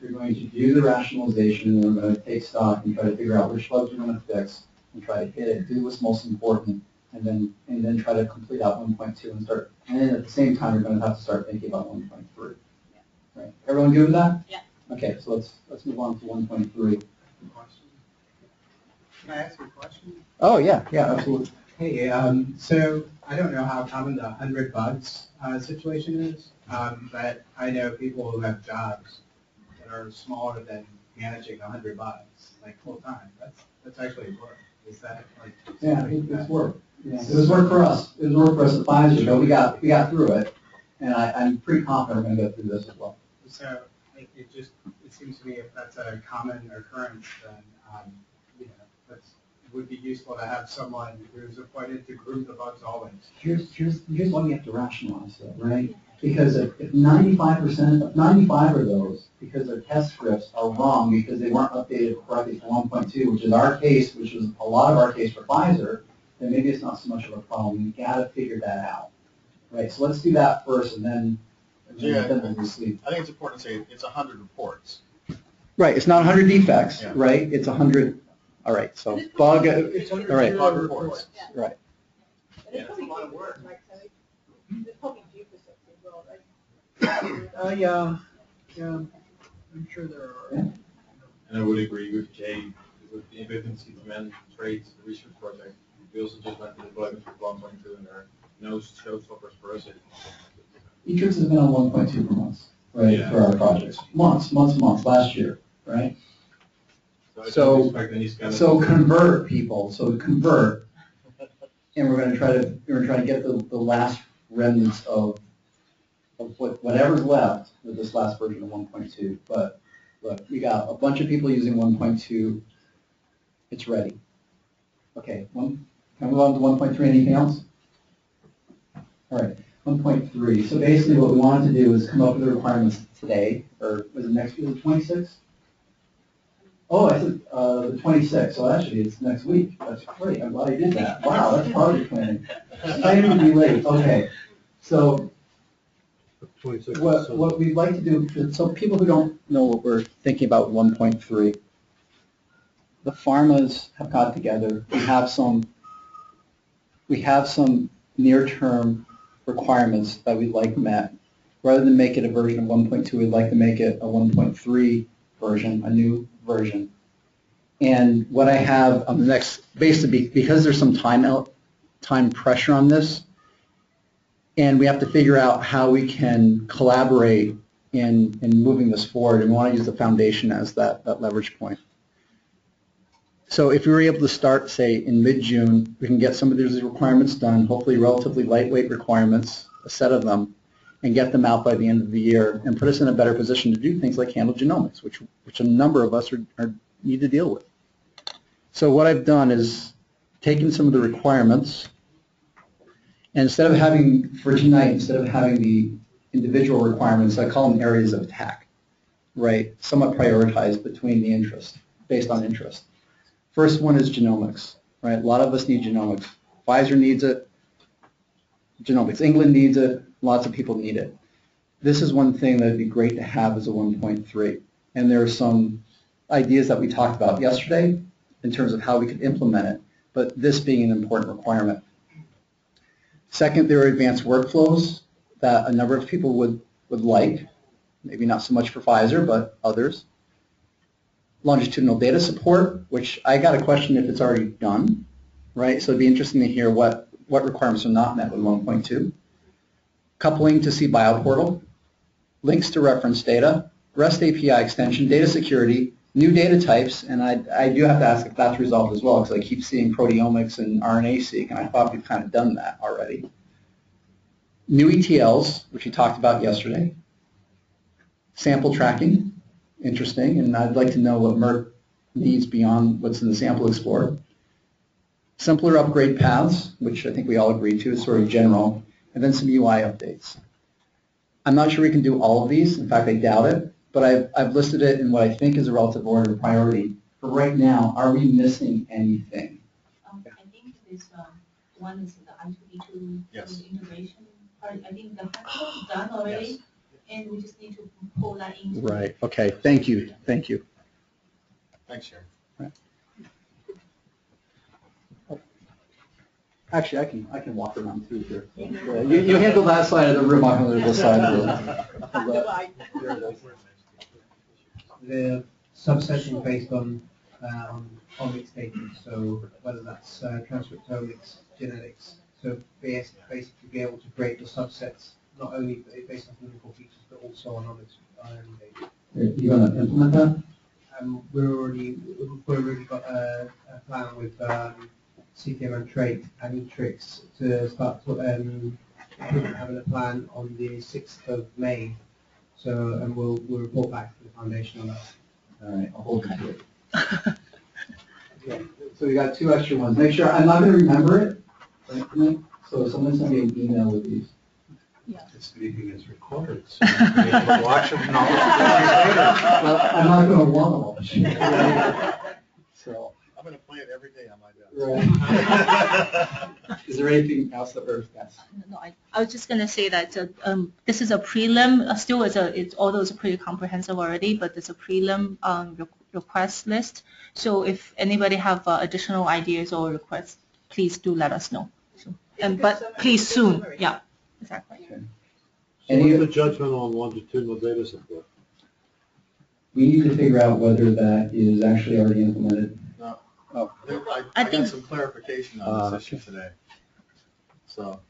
We're going to do the rationalization, and we're going to take stock and try to figure out which bugs we're going to fix, and try to hit it, do what's most important, and then, and then try to complete out 1.2 and start, and then at the same time, we're going to have to start thinking about 1.3. Right? Everyone good with that? Yeah. Okay, so let's, let's move on to 1.3. Can I ask you a question? Oh, yeah, yeah, absolutely. Hey, um, so I don't know how common the hundred bugs uh, situation is, um, but I know people who have jobs that are smaller than managing a hundred bugs, like full time. That's that's actually work. Is that like? Yeah, it- it's work. Yeah, It was work for us. It was work for us at Pfizer, but we got, we got through it. And I, I'm pretty confident we're gonna go through this as well. So it, it just it seems to me if that's a common occurrence, then um, you know that's it would be useful to have someone who's appointed to group the bugs always. Here's, here's, here's why we have to rationalize though, right? Because if if ninety-five percent, if ninety-five of those, because their test scripts are wrong because they weren't updated correctly point two, which is our case, which is a lot of our case for Pfizer, then maybe it's not so much of a problem. We gotta figure that out. Right, so let's do that first and then, Yeah. then then we'll see. I think it's important to say it's a hundred reports. Right, it's not hundred defects, Yeah. right? It's hundred, all right, so bug, uh, It's under all right, Bug reports. right. And there's probably duplicates, like, so there's probably duplicates as well, right? Uh, yeah, yeah, I'm sure there are. And I would agree with Jay, with the impotency demand trades, the research project. We also just went to deployment with one point two and there are no showstoppers for us. eTRIKS has been on one point two for months, right, Yeah. for our projects. Months, months, months, last year, right? So So- don't expect any kind of. So convert people, so convert, and we're gonna try to, we're gonna try to get the, the last remnants of, of what, whatever's left with this last version of one point two. But, look, we got a bunch of people using one point two, it's ready. Okay, one, can I move on to one point three, anything else? All right, one point three, so basically what we wanted to do is come up with the requirements today, or was it next week, the twenty-sixth? Oh, I said, uh, the twenty-sixth, so actually it's next week, that's great, I'm glad I did that, wow, that's project planning. Planning to be late, okay, so what, what we'd like to do, so people who don't know what we're thinking about one point three, the pharmas have got together, we have some, we have some near-term requirements that we'd like met. Rather than make it a version of one point two, we'd like to make it a one point three version, a new version. And what I have on the next, basically, because there's some time out, time pressure on this, and we have to figure out how we can collaborate in, in moving this forward, and we want to use the foundation as that, that leverage point. So if we were able to start, say, in mid-June, we can get some of these requirements done, hopefully relatively lightweight requirements, a set of them, and get them out by the end of the year, and put us in a better position to do things like handle genomics, which, which a number of us are, are, need to deal with. So what I've done is taken some of the requirements, and instead of having, for tonight, instead of having the individual requirements, I call them areas of attack, right? Somewhat prioritized between the interest, based on interest. First one is genomics, right? A lot of us need genomics. Pfizer needs it. Genomics. England needs it. Lots of people need it. This is one thing that would be great to have as a 1.3. And there are some ideas that we talked about yesterday in terms of how we could implement it, but this being an important requirement. Second, there are advanced workflows that a number of people would, would like, maybe not so much for Pfizer, but others longitudinal data support, which I got a question if it's already done, right? So it'd be interesting to hear what, what requirements are not met with 1.2. Coupling to cBioPortal, links to reference data, REST API extension, data security, new data types, and I, I do have to ask if that's resolved as well, because I keep seeing proteomics and RNA-seq, and I thought we've kind of done that already. New ETLs, which we talked about yesterday. Sample tracking, interesting, and I'd like to know what Merck needs beyond what's in the sample explorer. Simpler upgrade paths, which I think we all agree to, is sort of general, and then some UI updates. I'm not sure we can do all of these, in fact I doubt it, but I've, I've listed it in what I think is a relative order of priority. For right now, are we missing anything? Um, I think this, um, one is the I2B2 Yes. integration part, I think the hackathon is done already, and we just need to pull that into. Right, okay, thank you, thank you. Thanks, Sharon. Actually, I can, I can walk around through here. Yeah, You, you handle that side of the room, I'll handle this side of the room. <laughs> The subsetting based on on omics data, so whether that's uh, transcriptomics, genetics, so bas- basically be able to break the subsets, not only based on clinical features, but also on omics um, data. Are you gonna implement that? Um, we're already, we've already got a, a plan with um, CPM and TraIT and eTRIKS to start to, um, having a plan on the 6th of May. So, and we'll, we'll report back to the foundation on that. All right, I'll hold you to it. Okay, So we got two extra ones. Make sure, I'm not gonna remember it, right, tonight, so someone send me an email with these. This meeting is recorded, so you'll be able to watch it and all Well, I'm not gonna want to. watch. <laughs> So, I'm gonna play it every day on my desk. right. <laughs> Is there anything else that we're, yes? No, I, I was just gonna say that, uh, um, this is a prelim, uh, still is a, it's, although it's pretty comprehensive already, but it's a prelim, um, re- request list. So if anybody have uh, additional ideas or requests, please do let us know. So, And, but please soon, yeah, exactly. So what's the judgment on longitudinal data support? We need to figure out whether that is actually already implemented. No. Oh. I, I I think- got some clarification Uh, on this issue today. So,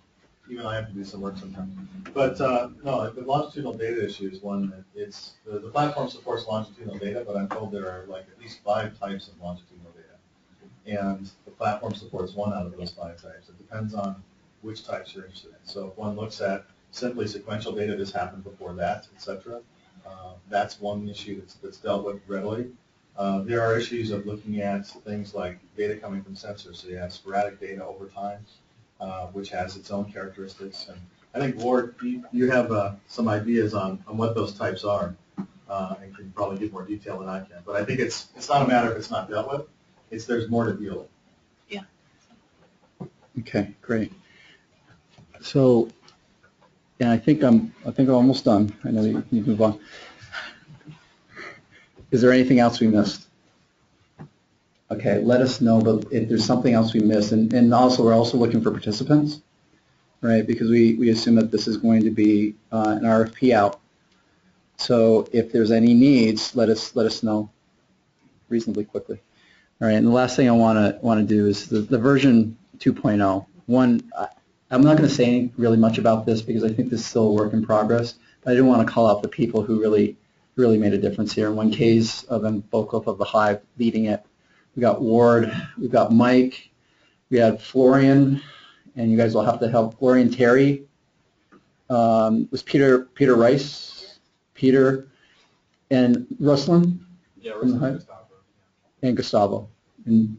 even I have to do some work sometimes. But, uh, no, the longitudinal data issue is one that it's, the, the platform supports longitudinal data, but I'm told there are like at least five types of longitudinal data. And the platform supports one out of those five types. It depends on which types you're interested in. So if one looks at simply sequential data, this happened before that, et cetera, uh, that's one issue that's, that's dealt with readily. Uh, There are issues of looking at things like data coming from sensors, so you have sporadic data over time, uh, which has its own characteristics. And I think, Ward, you, you have uh, some ideas on, on what those types are, uh, and can probably give more detail than I can. But I think it's, it's not a matter if it's not dealt with, it's, there's more to deal with. Yeah. Okay, great. So, yeah, I think I'm, I think I'm almost done. I know you need to move on. Is there anything else we missed? Okay, let us know, but if there's something else we missed, and, and also, we're also looking for participants, right? Because we, we assume that this is going to be uh, an RFP out. So if there's any needs, let us, let us know reasonably quickly. All right, and the last thing I want to, want to do is the, the version 2.0. One, I'm not going to say really much about this because I think this is still a work in progress. But I do want to call out the people who really, really made a difference here. One case of them, both of the Hyve leading it. We got Ward, we've got Mike, we had Florian, and you guys will have to help. Florian Terry, um, was Peter, Peter Rice, Peter, and Ruslan? Yeah, Russell Hyve? Gustavo. and Gustavo. And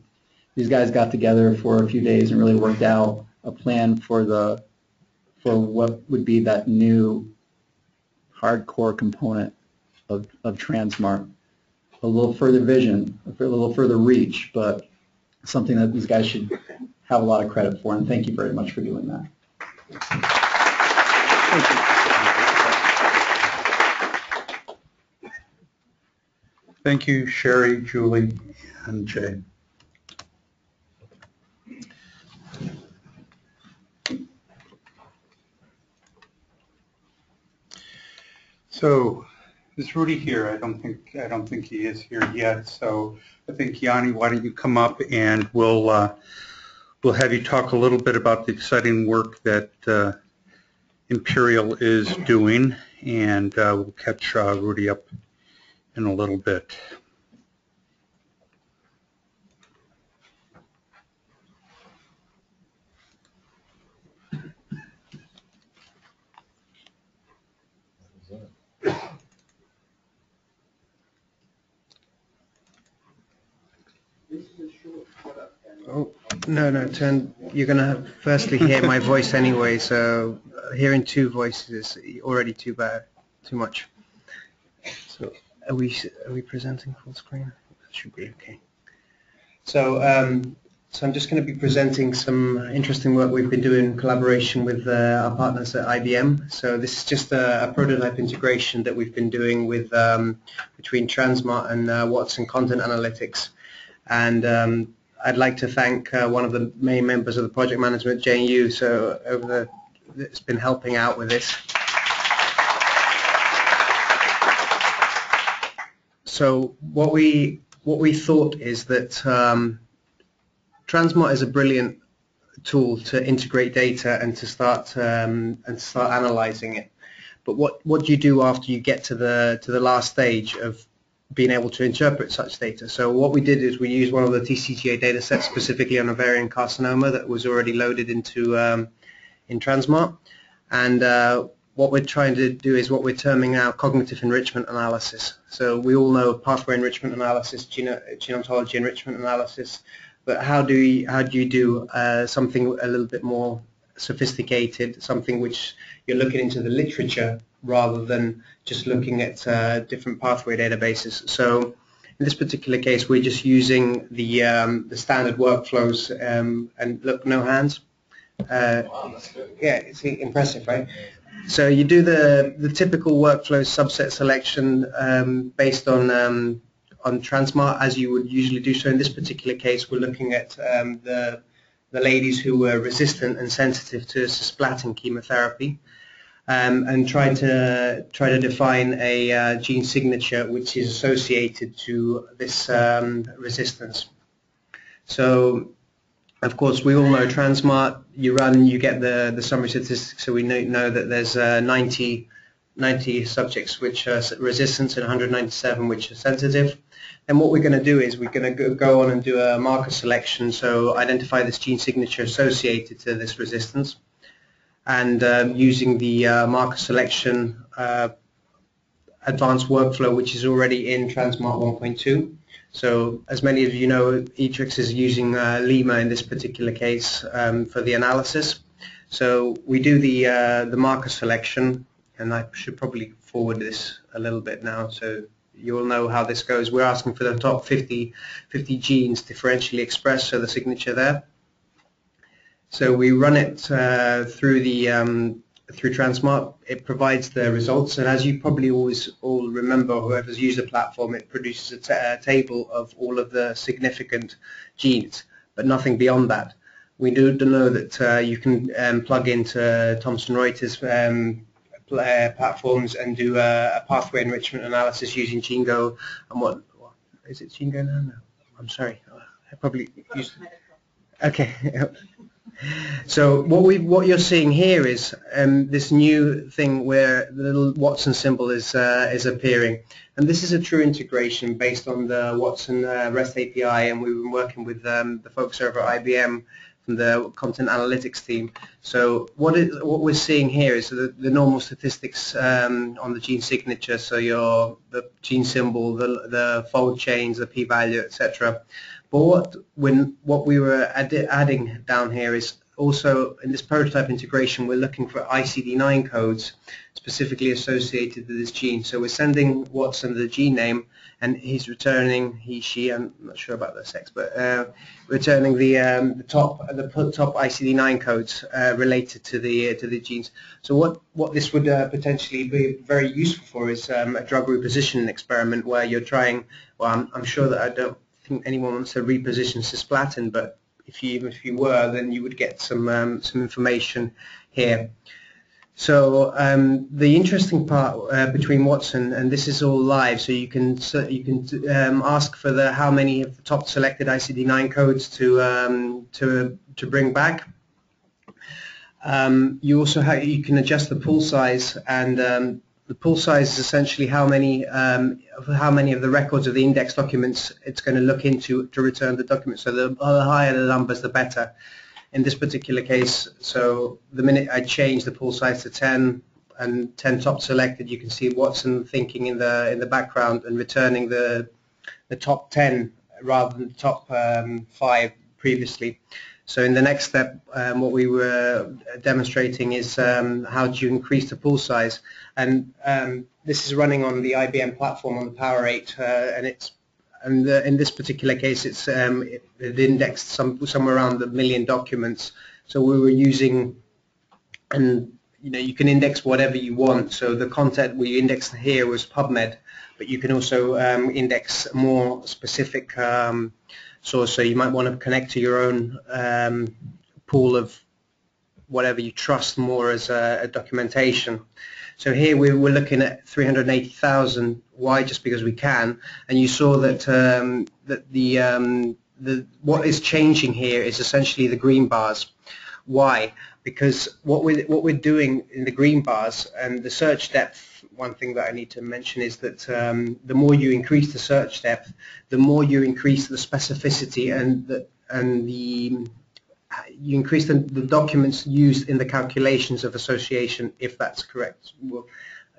these guys got together for a few days and really worked out a plan for the, for what would be that new hardcore component of, of Transmart. A little further vision, a little further reach, but something that these guys should have a lot of credit for, and thank you very much for doing that. Thank you, Sherry, Julie, and Jay. So, is Rudy here? I don't think, I don't think he is here yet, so I think, Yanni, why don't you come up and we'll, uh, we'll have you talk a little bit about the exciting work that uh, Imperial is doing, and uh, we'll catch uh, Rudy up in a little bit. Oh, no, no, turn, you're going to firstly hear my <laughs> voice anyway, so uh, hearing two voices is already too bad, too much. So are we, are we presenting full screen? That should be okay. So, um, so I'm just going to be presenting some interesting work we've been doing in collaboration with uh, our partners at IBM. So this is just a, a prototype integration that we've been doing with um, between Transmart and uh, Watson Content Analytics. And um, I'd like to thank uh, one of the main members of the project management, Jane Yu, so over the, that's been helping out with this. So what we what we thought is that um, Transmart is a brilliant tool to integrate data and to start um, and start analyzing it. But what, what do you do after you get to the to the last stage of being able to interpret such data? So what we did is we used one of the TCGA data sets specifically on ovarian carcinoma that was already loaded into um, in Transmart. And uh, what we're trying to do is what we're terming now cognitive enrichment analysis. So we all know pathway enrichment analysis, geno gene ontology enrichment analysis, but how do you, how do you do uh, something a little bit more sophisticated, something which you're looking into the literature rather than just looking at uh, different pathway databases. So in this particular case, we're just using the, um, the standard workflows um, and look, no hands. Uh, yeah, it's impressive, right? So you do the, the typical workflow subset selection um, based on um, on Transmart as you would usually do. So in this particular case, we're looking at um, the the ladies who were resistant and sensitive to cisplatin chemotherapy, um, and try to try to define a uh, gene signature which is associated to this um, resistance. So of course, we all know Transmart, you run, you get the, the summary statistics, so we know, know that there's uh, 90, 90 subjects which are resistant and 197 which are sensitive. And what we're going to do is we're going to go on and do a marker selection, so identify this gene signature associated to this resistance. And um, using the uh, marker selection uh, advanced workflow, which is already in Transmart 1.2, so as many of you know, eTRIKS is using uh, limma in this particular case um, for the analysis. So we do the, uh, the marker selection, and I should probably forward this a little bit now so you will know how this goes. We're asking for the top 50, 50 genes differentially expressed, so the signature there. So we run it uh, through the um, through Transmart, it provides the results, and as you probably always all remember, whoever's used the platform, it produces a, table of all of the significant genes, but nothing beyond that. We do know that uh, you can um, plug into Thomson Reuters um, uh, platforms and do a, a, pathway enrichment analysis using GeneGo. And what, what is it GeneGo now? No, I'm sorry. I probably used. Okay. <laughs> So what we what you're seeing here is um, this new thing where the little Watson symbol is uh, is appearing, and this is a true integration based on the Watson uh, REST API, and we've been working with um, the folks over at IBM from the content analytics team. So what is what we're seeing here is the, the normal statistics um, on the gene signature, so your the gene symbol, the the fold chains, the p-value, etc. But what when what we were adding down here is also in this prototype integration, we're looking for ICD9 codes specifically associated with this gene. So we're sending Watson the gene name, and he's returning he, she. I'm not sure about the sex, but uh, returning the um, the top the top ICD9 codes uh, related to the uh, to the genes. So what what this would uh, potentially be very useful for is um, a drug repositioning experiment where you're trying. Well, I'm, I'm sure that I don't think anyone wants to reposition cisplatin, but if you even if you were, then you would get some um, some information here. So um, the interesting part uh, between Watson and this is all live, so you can you can um, ask for the how many of the top selected ICD-9 codes to um, to to bring back. Um, you also have, you can adjust the pool size and um, the pool size is essentially how many um, how many of the records of the index documents it's going to look into to return the document. So the, higher the numbers, the better. In this particular case, so the minute I change the pool size to 10 and 10 top selected, you can see Watson thinking in the in the background and returning the the top 10 rather than the top um, five previously. So in the next step, um, what we were demonstrating is um, how do you increase the pool size. And um, this is running on the IBM platform on the Power 8, uh, and it's and the, in this particular case, it's um, it, it, indexed some, somewhere around a million documents. So we were using, and you know, you can index whatever you want. So the content we indexed here was PubMed, but you can also um, index more specific um, source. So you might want to connect to your own um, pool of whatever you trust more as a, a documentation. So here we we're looking at 380,000. Why? Just because we can. And you saw that um, that the um, the what is changing here is essentially the green bars. Why? Because what we're what we're doing in the green bars and the search depth. One thing that I need to mention is that um, the more you increase the search depth, the more you increase the specificity and the and the you increase the, the documents used in the calculations of association, if that's correct. We'll,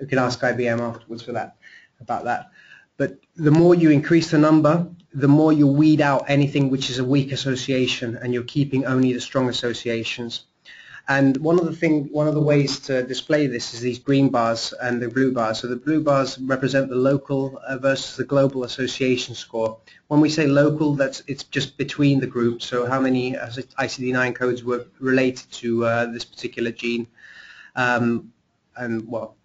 we can ask IBM afterwards for that, about that. But the more you increase the number, the more you weed out anything which is a weak association, and you're keeping only the strong associations. And one of the thing, one of the ways to display this is these green bars and the blue bars. So the blue bars represent the local uh, versus the global association score. When we say local, that's it's just between the groups. So how many ICD-9 codes were related to uh, this particular gene, um, and well,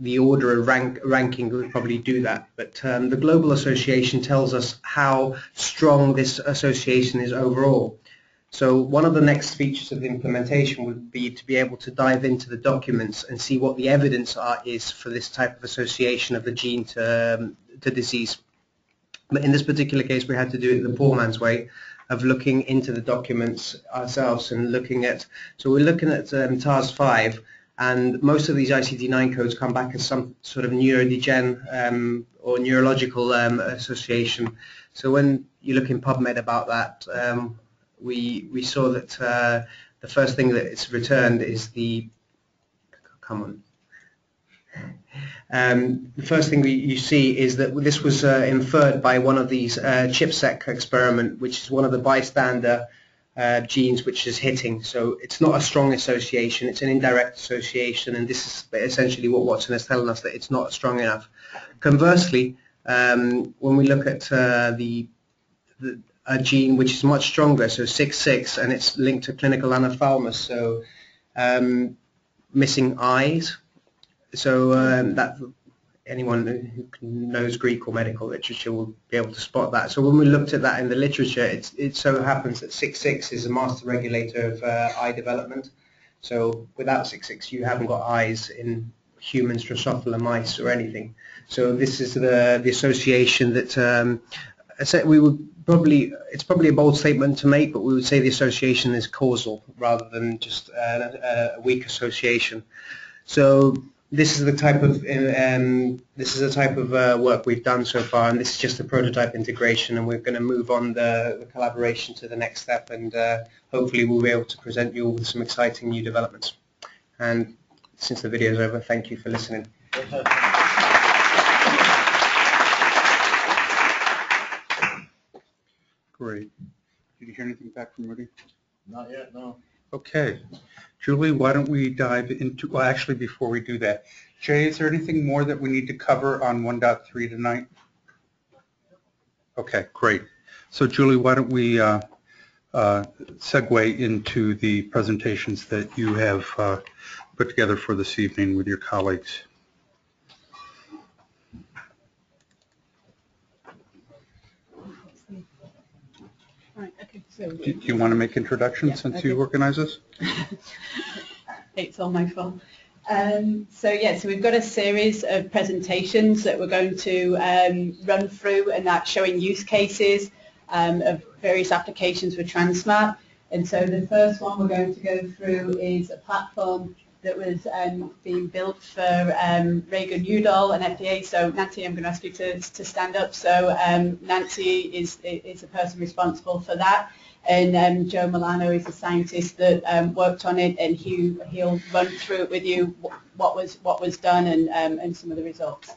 the order of rank, ranking would probably do that. But um, the global association tells us how strong this association is overall. So one of the next features of the implementation would be to be able to dive into the documents and see what the evidence are, is for this type of association of the gene to, um, to disease. But in this particular case, we had to do it the poor man's way of looking into the documents ourselves and looking at, so we're looking at um, TARS5 and most of these ICD-9 codes come back as some sort of neurodegen um, or neurological um, association. So when you look in PubMed about that, um, we we saw that uh, the first thing that it's returned is the come on. Um, the first thing we, you see is that this was uh, inferred by one of these uh, ChIP-seq experiment, which is one of the bystander uh, genes which is hitting. So it's not a strong association, it's an indirect association, and this is essentially what Watson is telling us, that it's not strong enough. Conversely, um, when we look at uh, the, the a gene which is much stronger, so SIX6, and it's linked to clinical anophthalmos, so um, missing eyes. So um, that anyone who knows Greek or medical literature will be able to spot that. So when we looked at that in the literature, it so happens that SIX6 is a master regulator of uh, eye development. So without SIX6, you haven't got eyes in humans, Drosophila mice, or anything. So this is the, the association that um, we would probably it's probably a bold statement to make, but we would say the association is causal rather than just a, a weak association. So this is the type of um, this is the type of uh, work we've done so far, and this is just a prototype integration, and we're going to move on the, the collaboration to the next step, and uh, hopefully we'll be able to present you all with some exciting new developments. And since the video is over, thank you for listening. Great. Did you hear anything back from Rudy? Not yet, no. Okay. Julie, why don't we dive into, well, actually, before we do that, Jay, is there anything more that we need to cover on 1.3 tonight? Okay, great. So Julie, why don't we uh, uh, segue into the presentations that you have uh, put together for this evening with your colleagues. So. Do do you want to make introductions Yeah, since okay. you organize this? <laughs> It's all my fault. Um, so yeah, so we've got a series of presentations that we're going to um, run through and that's showing use cases um, of various applications with Transmart. And so the first one we're going to go through is a platform that was um, being built for um, Reagan Udall and FDA. So Nancy, I'm going to ask you to, to stand up. So um, Nancy is, is the person responsible for that. And um, Joe Milano is a scientist that um, worked on it, and he, he'll run through it with you what was what was done and um, and some of the results.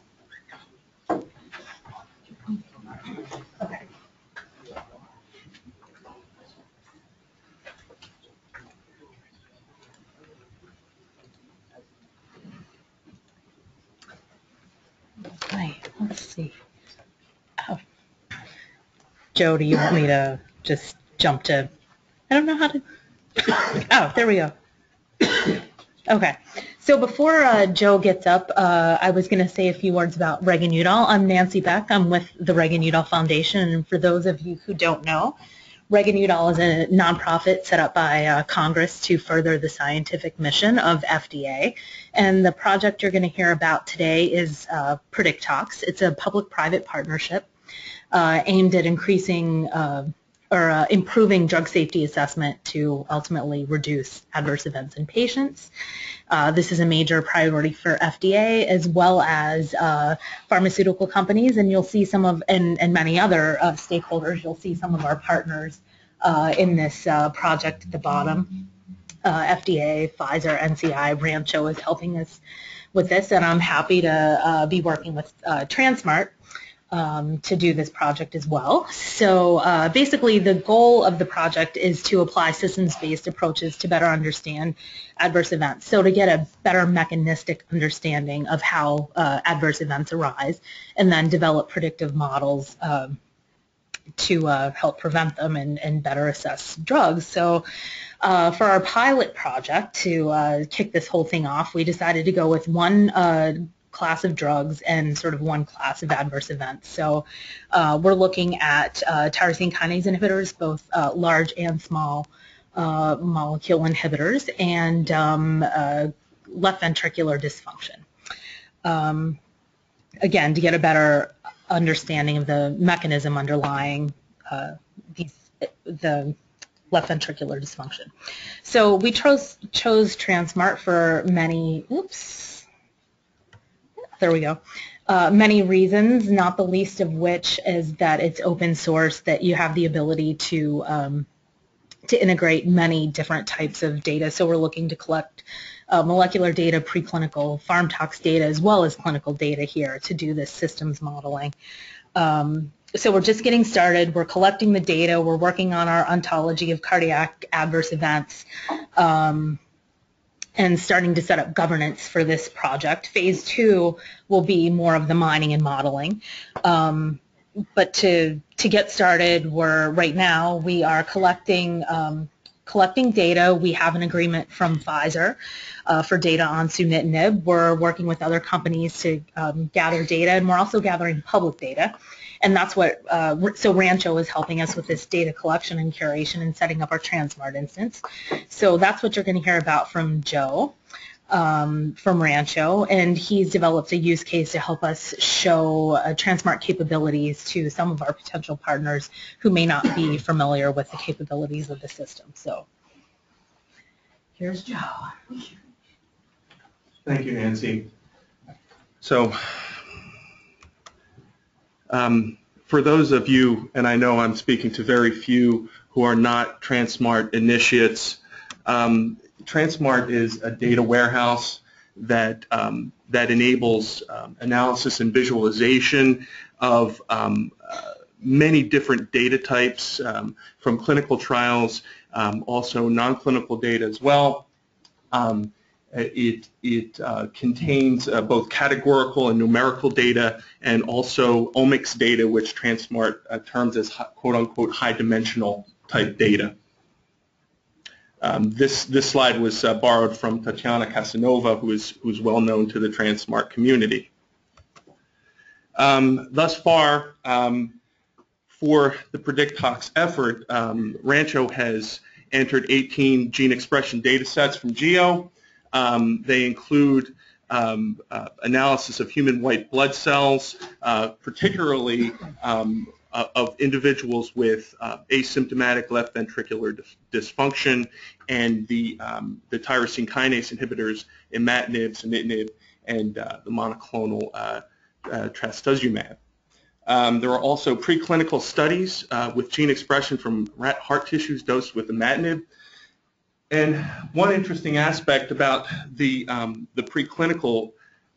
Okay. Let's see. Oh. Joe, do you want me to just jump to, I don't know how to, oh, there we go. Okay, so before uh, Joe gets up, uh, I was going to say a few words about Reagan Udall. I'm Nancy Beck. I'm with the Reagan Udall Foundation, and for those of you who don't know, Reagan-Udall is a nonprofit set up by uh, Congress to further the scientific mission of FDA. And the project you're going to hear about today is uh, PredicTox. It's a public-private partnership uh, aimed at increasing uh, or uh, improving drug safety assessment to ultimately reduce adverse events in patients. Uh, this is a major priority for FDA as well as uh, pharmaceutical companies, and you'll see some of, and, and many other uh, stakeholders, you'll see some of our partners uh, in this uh, project at the bottom. FDA, Pfizer, NCI, Rancho is helping us with this, and I'm happy to be working with Transmart um, to do this project as well. So uh, basically the goal of the project is to apply systems-based approaches to better understand adverse events. So to get a better mechanistic understanding of how uh, adverse events arise and then develop predictive models um, to uh, help prevent them and, and, better assess drugs. So uh, for our pilot project to uh, kick this whole thing off, we decided to go with one uh, class of drugs and sort of one class of adverse events. So uh, we're looking at uh, tyrosine kinase inhibitors, both uh, large and small uh, molecule inhibitors, and um, uh, left ventricular dysfunction. Um, again, to get a better understanding of the mechanism underlying uh, these, the left ventricular dysfunction. So we chose, chose Transmart for many, oops, there we go. Uh, many reasons, not the least of which is that it's open source, that you have the ability to um, to integrate many different types of data. So we're looking to collect uh, molecular data, preclinical, pharm tox data, as well as clinical data here to do this systems modeling. Um, so we're just getting started. We're collecting the data. We're working on our ontology of cardiac adverse events. Um, and starting to set up governance for this project. Phase two will be more of the mining and modeling. Um, but to to get started, we're right now we are collecting um, collecting data. We have an agreement from Pfizer uh, for data on sunitinib. We're working with other companies to um, gather data, and we're also gathering public data. And that's what, uh, so Rancho is helping us with this data collection and curation and setting up our Transmart instance. So that's what you're going to hear about from Joe. Um, from Rancho, and he's developed a use case to help us show uh, Transmart capabilities to some of our potential partners who may not be familiar with the capabilities of the system. So here's Joe. Thank you, Nancy. So um, for those of you, and I know I'm speaking to very few who are not Transmart initiates, um, Transmart is a data warehouse that um, that enables um, analysis and visualization of um, uh, many different data types um, from clinical trials, also non-clinical data as well. Um, it, it uh, contains uh, both categorical and numerical data and also omics data, which Transmart uh, terms as quote-unquote high-dimensional type data. Um, this, this slide was uh, borrowed from Tatiana Casanova, who is, who's well known to the Transmart community. Um, thus far, um, for the PredicTox effort, um, Rancho has entered 18 gene expression data sets from GEO, um, they include um, uh, analysis of human white blood cells, uh, particularly um, uh, of individuals with uh, asymptomatic left ventricular dysfunction and the, um, the tyrosine kinase inhibitors, imatinib, sunitinib, and uh, the monoclonal uh, trastuzumab. Um, there are also preclinical studies with gene expression from rat heart tissues dosed with imatinib and one interesting aspect about the, um, the preclinical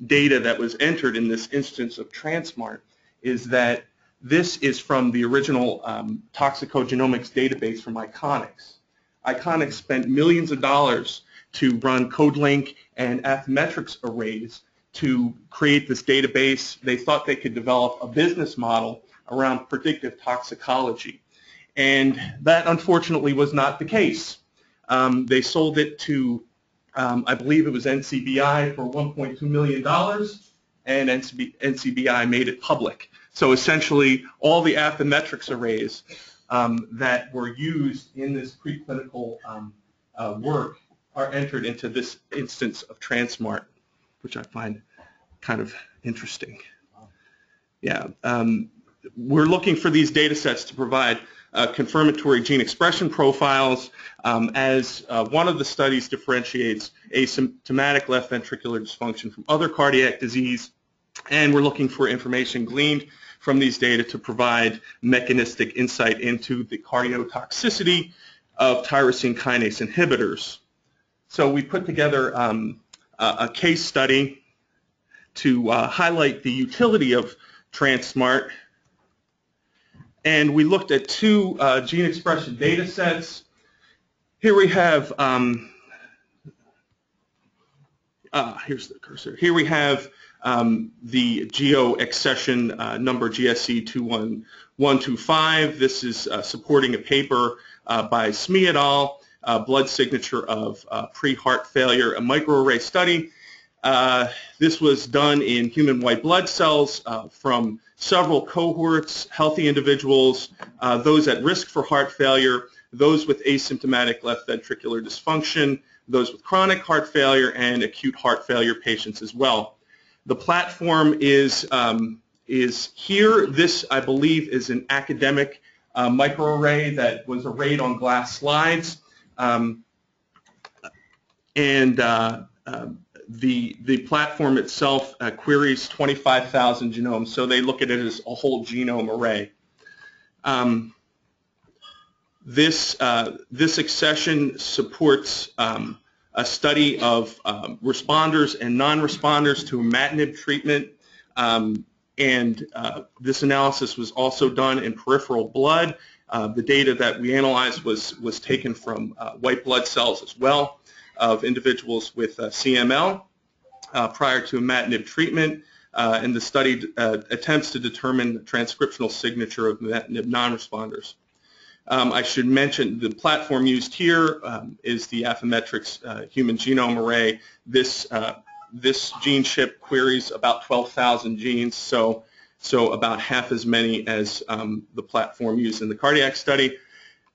data that was entered in this instance of Transmart is that this is from the original um, toxicogenomics database from Iconix. Iconix spent millions of dollars to run CodeLink and Affymetrix arrays to create this database. They thought they could develop a business model around predictive toxicology. And that unfortunately was not the case. Um, they sold it to, um, I believe it was NCBI for $1.2 million, and NCB, NCBI made it public. So essentially, all the Affymetrix arrays um, that were used in this preclinical um, uh, work are entered into this instance of Transmart, which I find kind of interesting. Yeah, um, we're looking for these data sets to provide uh, confirmatory gene expression profiles um, as uh, one of the studies differentiates asymptomatic left ventricular dysfunction from other cardiac disease, and we're looking for information gleaned from these data to provide mechanistic insight into the cardiotoxicity of tyrosine kinase inhibitors. So we put together um, a, a, case study to uh, highlight the utility of Transmart and we looked at two uh, gene expression data sets. Here we have, um, uh, here's the cursor. Here we have um, the geo accession uh, number GSE 21125. This is uh, supporting a paper uh, by Smih et al., blood signature of uh, pre-heart failure, a microarray study. This was done in human white blood cells from several cohorts, healthy individuals, uh, those at risk for heart failure, those with asymptomatic left ventricular dysfunction, those with chronic heart failure, and acute heart failure patients as well. The platform is, um, is here. This, I believe, is an academic uh, microarray that was arrayed on glass slides. Um, and uh, um, the, the platform itself uh, queries 25,000 genomes, so they look at it as a whole genome array. Um, this, uh, this accession supports um, a study of um, responders and non-responders to imatinib treatment, um, and uh, this analysis was also done in peripheral blood. Uh, the data that we analyzed was, was taken from uh, white blood cells as well of individuals with uh, CML uh, prior to imatinib treatment, uh, and the study attempts to determine the transcriptional signature of imatinib non-responders. Um, I should mention the platform used here um, is the Affymetrix uh, human genome array. This uh, this gene chip queries about 12,000 genes, so so about half as many as um, the platform used in the cardiac study.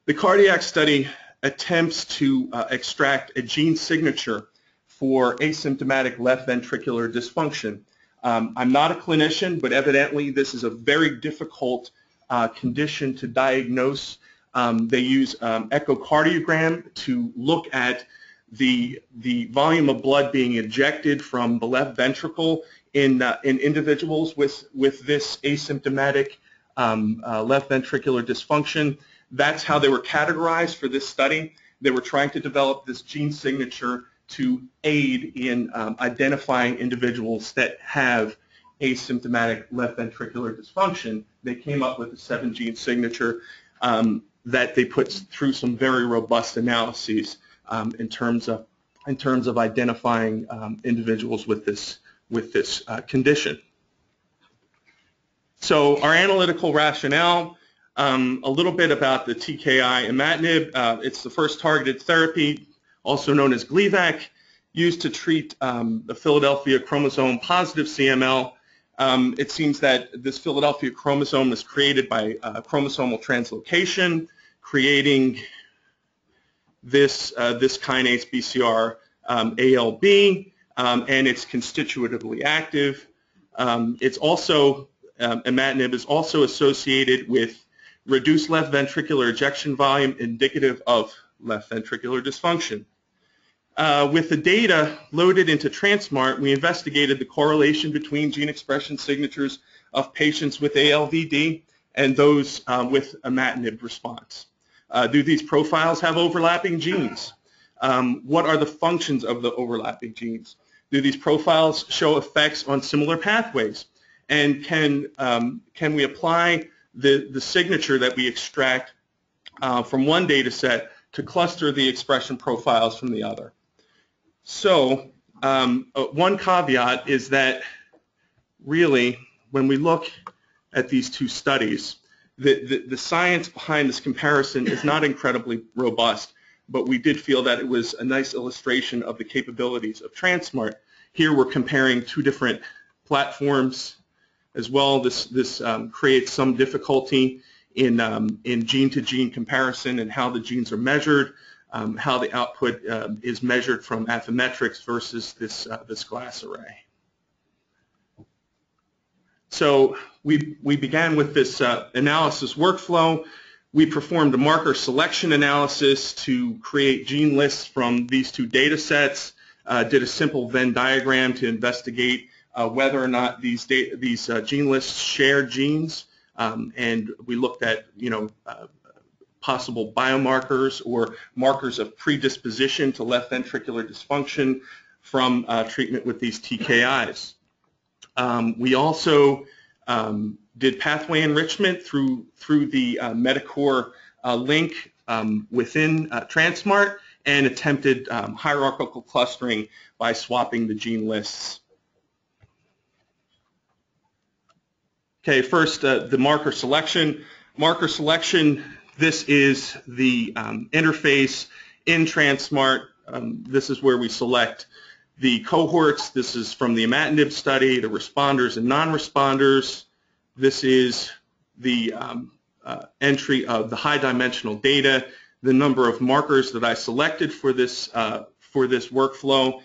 The cardiac study attempts to uh, extract a gene signature for asymptomatic left ventricular dysfunction. Um, I'm not a clinician, but evidently this is a very difficult uh, condition to diagnose. Um, they use um, echocardiogram to look at the, the volume of blood being ejected from the left ventricle in, uh, in individuals with, with this asymptomatic um, uh, left ventricular dysfunction. That's how they were categorized for this study. They were trying to develop this gene signature to aid in um, identifying individuals that have asymptomatic left ventricular dysfunction. They came up with a seven gene signature um, that they put through some very robust analyses um, in terms of in terms of identifying um, individuals with this with this uh, condition. So our analytical rationale, um, a little bit about the TKI imatinib. Uh, it's the first targeted therapy, also known as Gleevec, used to treat um, the Philadelphia chromosome positive CML. Um, it seems that this Philadelphia chromosome was created by uh, chromosomal translocation, creating this, uh, this kinase BCR um, ALB, um, and it's constitutively active. Um, it's also, imatinib is also associated with reduced left ventricular ejection volume indicative of left ventricular dysfunction. Uh, with the data loaded into Transmart, we investigated the correlation between gene expression signatures of patients with ALVD and those um, with imatinib response. Uh, do these profiles have overlapping genes? Um, what are the functions of the overlapping genes? Do these profiles show effects on similar pathways? And can, um, can we apply the, the signature that we extract uh, from one data set to cluster the expression profiles from the other? So um, uh, one caveat is that really when we look at these two studies, the, the, the, science behind this comparison is not incredibly robust, but we did feel that it was a nice illustration of the capabilities of Transmart. Here we're comparing two different platforms as well. This, this um, creates some difficulty in, um, in gene-to-gene comparison and how the genes are measured, um, how the output uh, is measured from Affymetrix versus this, uh, this glass array. So we, we began with this uh, analysis workflow. We performed a marker selection analysis to create gene lists from these two data sets, uh, did a simple Venn diagram to investigate uh, whether or not these, these uh, gene lists share genes, um, and we looked at, you know, uh, possible biomarkers or markers of predisposition to left ventricular dysfunction from uh, treatment with these TKIs. Um, we also um, did pathway enrichment through, through the uh, MetaCore uh, link um, within Transmart and attempted um, hierarchical clustering by swapping the gene lists. Okay, first uh, the marker selection. Marker selection, this is the um, interface in Transmart. Um, this is where we select the cohorts. This is from the imatinib study, the responders and non-responders. This is the um, uh, entry of the high dimensional data, the number of markers that I selected for this, uh, for this workflow,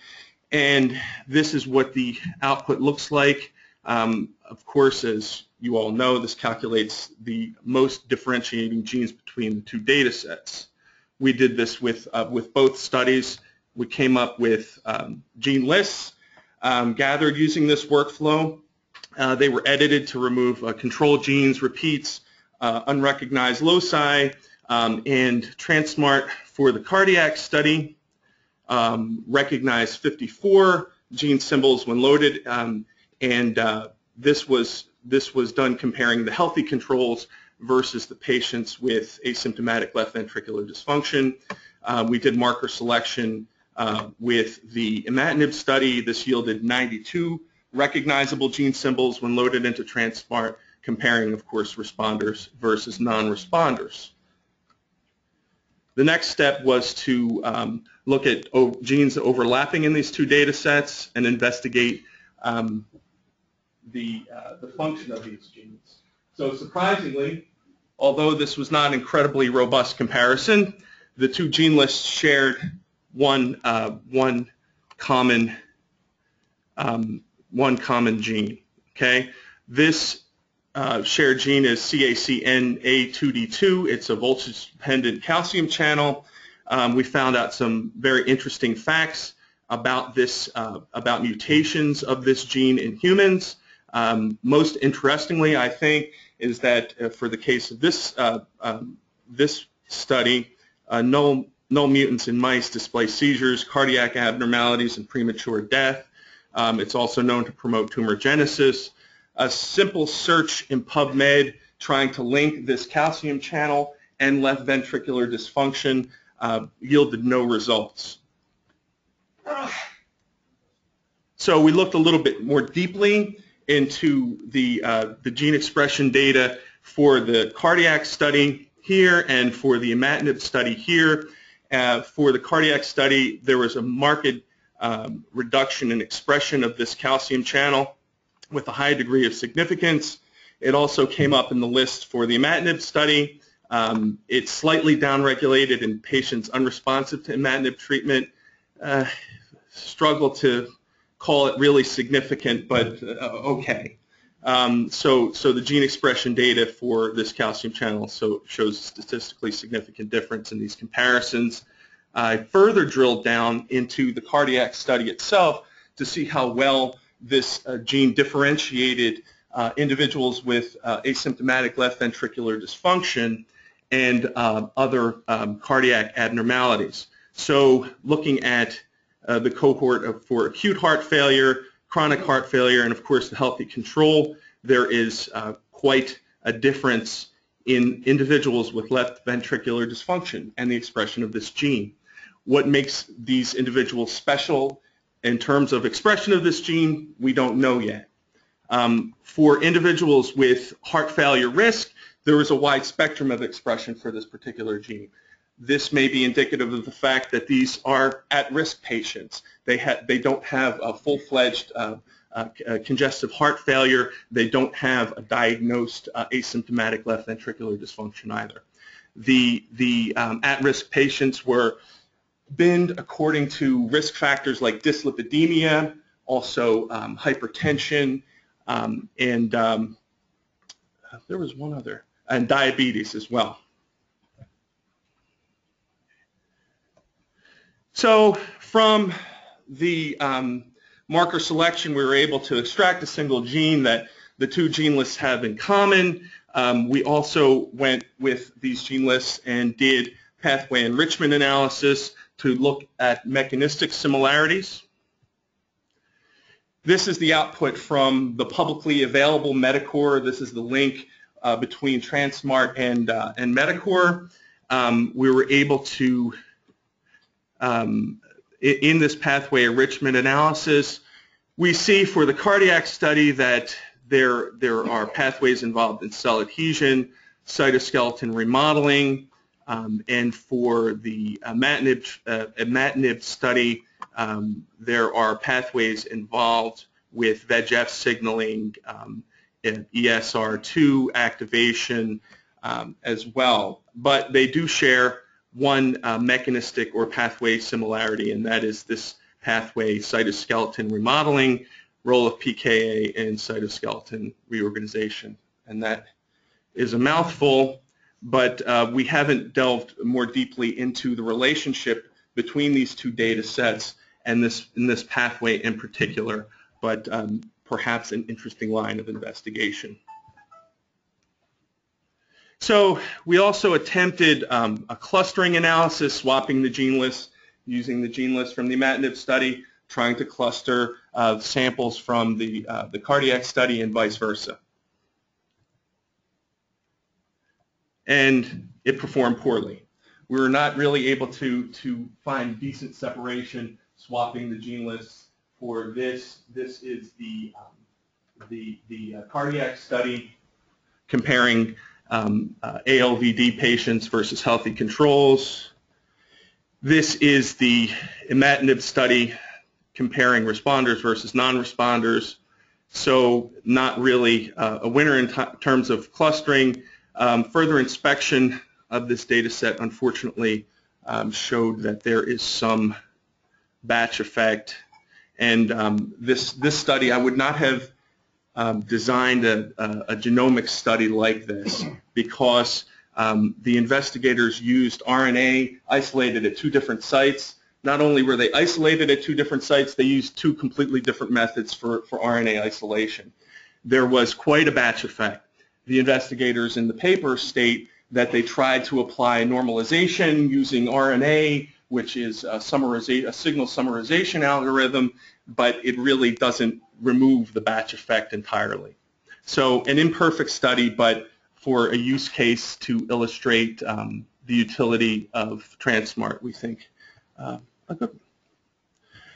and this is what the output looks like. Um, of course, as you all know, this calculates the most differentiating genes between the two data sets. We did this with, uh, with both studies we came up with um, gene lists um, gathered using this workflow. Uh, they were edited to remove uh, control genes, repeats, uh, unrecognized loci, um, and Transmart for the cardiac study um, recognized 54 gene symbols when loaded, um, and uh, this was this was done comparing the healthy controls versus the patients with asymptomatic left ventricular dysfunction. Uh, we did marker selection uh, with the imatinib study, this yielded 92 recognizable gene symbols when loaded into Transmart, comparing, of course, responders versus non-responders. The next step was to um, look at genes overlapping in these two data sets and investigate um, the, uh, the function of these genes. So surprisingly, although this was not an incredibly robust comparison, the two gene lists shared one uh, one common um, one common gene. Okay, this uh, shared gene is CACNA2D2. It's a voltage-dependent calcium channel. Um, we found out some very interesting facts about this uh, about mutations of this gene in humans. Um, most interestingly, I think, is that uh, for the case of this uh, um, this study, uh, no null mutants in mice display seizures, cardiac abnormalities, and premature death. Um, it's also known to promote tumorigenesis. A simple search in PubMed trying to link this calcium channel and left ventricular dysfunction uh, yielded no results. So we looked a little bit more deeply into the, uh, the gene expression data for the cardiac study here and for the imatinib study here. Uh, for the cardiac study, there was a marked um, reduction in expression of this calcium channel with a high degree of significance. It also came up in the list for the imatinib study. Um, it's slightly downregulated in patients unresponsive to imatinib treatment. Uh, struggle to call it really significant, but uh, okay. Um, so, so the gene expression data for this calcium channel so shows statistically significant difference in these comparisons. I further drilled down into the cardiac study itself to see how well this uh, gene differentiated uh, individuals with uh, asymptomatic left ventricular dysfunction and uh, other um, cardiac abnormalities. So looking at uh, the cohort of, for acute heart failure, chronic heart failure, and of course the healthy control, there is uh, quite a difference in individuals with left ventricular dysfunction and the expression of this gene. What makes these individuals special in terms of expression of this gene, we don't know yet. Um, for individuals with heart failure risk, there is a wide spectrum of expression for this particular gene. This may be indicative of the fact that these are at-risk patients. They, they don't have a full-fledged uh, uh, uh, congestive heart failure. They don't have a diagnosed uh, asymptomatic left ventricular dysfunction either. The, the um, at-risk patients were binned according to risk factors like dyslipidemia, also um, hypertension, um, and um, there was one other, and diabetes as well. So from the um, marker selection, we were able to extract a single gene that the two gene lists have in common. Um, we also went with these gene lists and did pathway enrichment analysis to look at mechanistic similarities. This is the output from the publicly available MetaCore. This is the link uh, between Transmart and, uh, and MetaCore. Um, we were able to, um, in this pathway enrichment analysis, we see for the cardiac study that there, there are pathways involved in cell adhesion, cytoskeleton remodeling, um, and for the imatinib, uh, imatinib study, um, there are pathways involved with VEGF signaling, um, ESR2 activation um, as well. But they do share one uh, mechanistic or pathway similarity, and that is this pathway cytoskeleton remodeling, role of PKA in cytoskeleton reorganization. And that is a mouthful, but uh, we haven't delved more deeply into the relationship between these two data sets and this, in this pathway in particular, but um, perhaps an interesting line of investigation. So we also attempted um, a clustering analysis, swapping the gene lists, using the gene list from the imatinib study, trying to cluster uh, samples from the, uh, the cardiac study and vice versa. And it performed poorly. We were not really able to, to find decent separation swapping the gene lists for this. This is the, um, the, the uh, cardiac study comparing um, uh, ALVD patients versus healthy controls. This is the imatinib study comparing responders versus non-responders. So not really uh, a winner in terms of clustering. Um, further inspection of this data set, unfortunately, um, showed that there is some batch effect. And um, this, this study, I would not have um, designed a, a, a genomic study like this because um, the investigators used RNA isolated at two different sites. Not only were they isolated at two different sites, they used two completely different methods for, for RNA isolation. There was quite a batch effect. The investigators in the paper state that they tried to apply normalization using RMA, which is a, a signal summarization algorithm, but it really doesn't remove the batch effect entirely. So an imperfect study, but for a use case to illustrate um, the utility of Transmart, we think uh, a good one.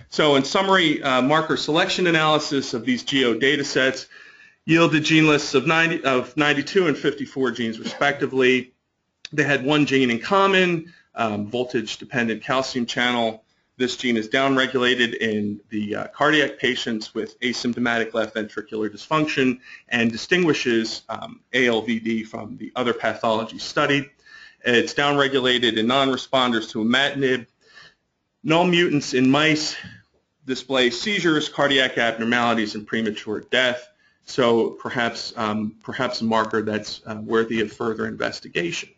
So in summary, uh, marker selection analysis of these geo data sets yielded gene lists of, 90, of 92 and 54 genes respectively. They had one gene in common, um, voltage-dependent calcium channel this gene is downregulated in the uh, cardiac patients with asymptomatic left ventricular dysfunction and distinguishes um, ALVD from the other pathology studied. It's downregulated in non-responders to imatinib. Null mutants in mice display seizures, cardiac abnormalities, and premature death. So perhaps, um, perhaps a marker that's uh, worthy of further investigation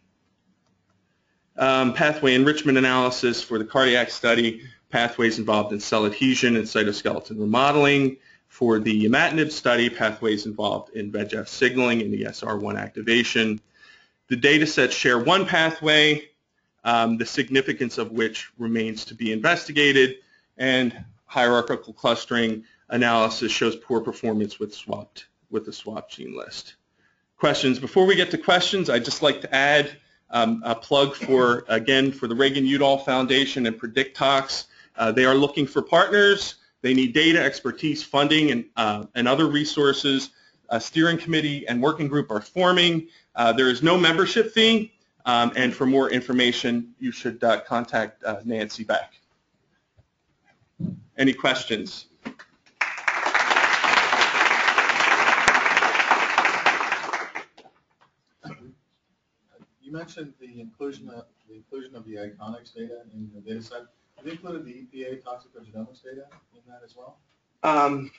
um, pathway enrichment analysis for the cardiac study, pathways involved in cell adhesion and cytoskeleton remodeling. For the imatinib study, pathways involved in VEGF signaling and ESR1 activation. The data sets share one pathway, um, the significance of which remains to be investigated, and hierarchical clustering analysis shows poor performance with swapped with the swap gene list. Questions? Before we get to questions, I'd just like to add um, a plug for, again, for the Reagan-Udall Foundation and PredicTox. Uh, they are looking for partners. They need data, expertise, funding, and, uh, and other resources. A steering committee and working group are forming. Uh, there is no membership fee, um, and for more information, you should uh, contact uh, Nancy Beck. Any questions? You mentioned the inclusion of, the inclusion of the Iconix data in the data set. Have you included the EPA toxicogenomics data in that as well? Um,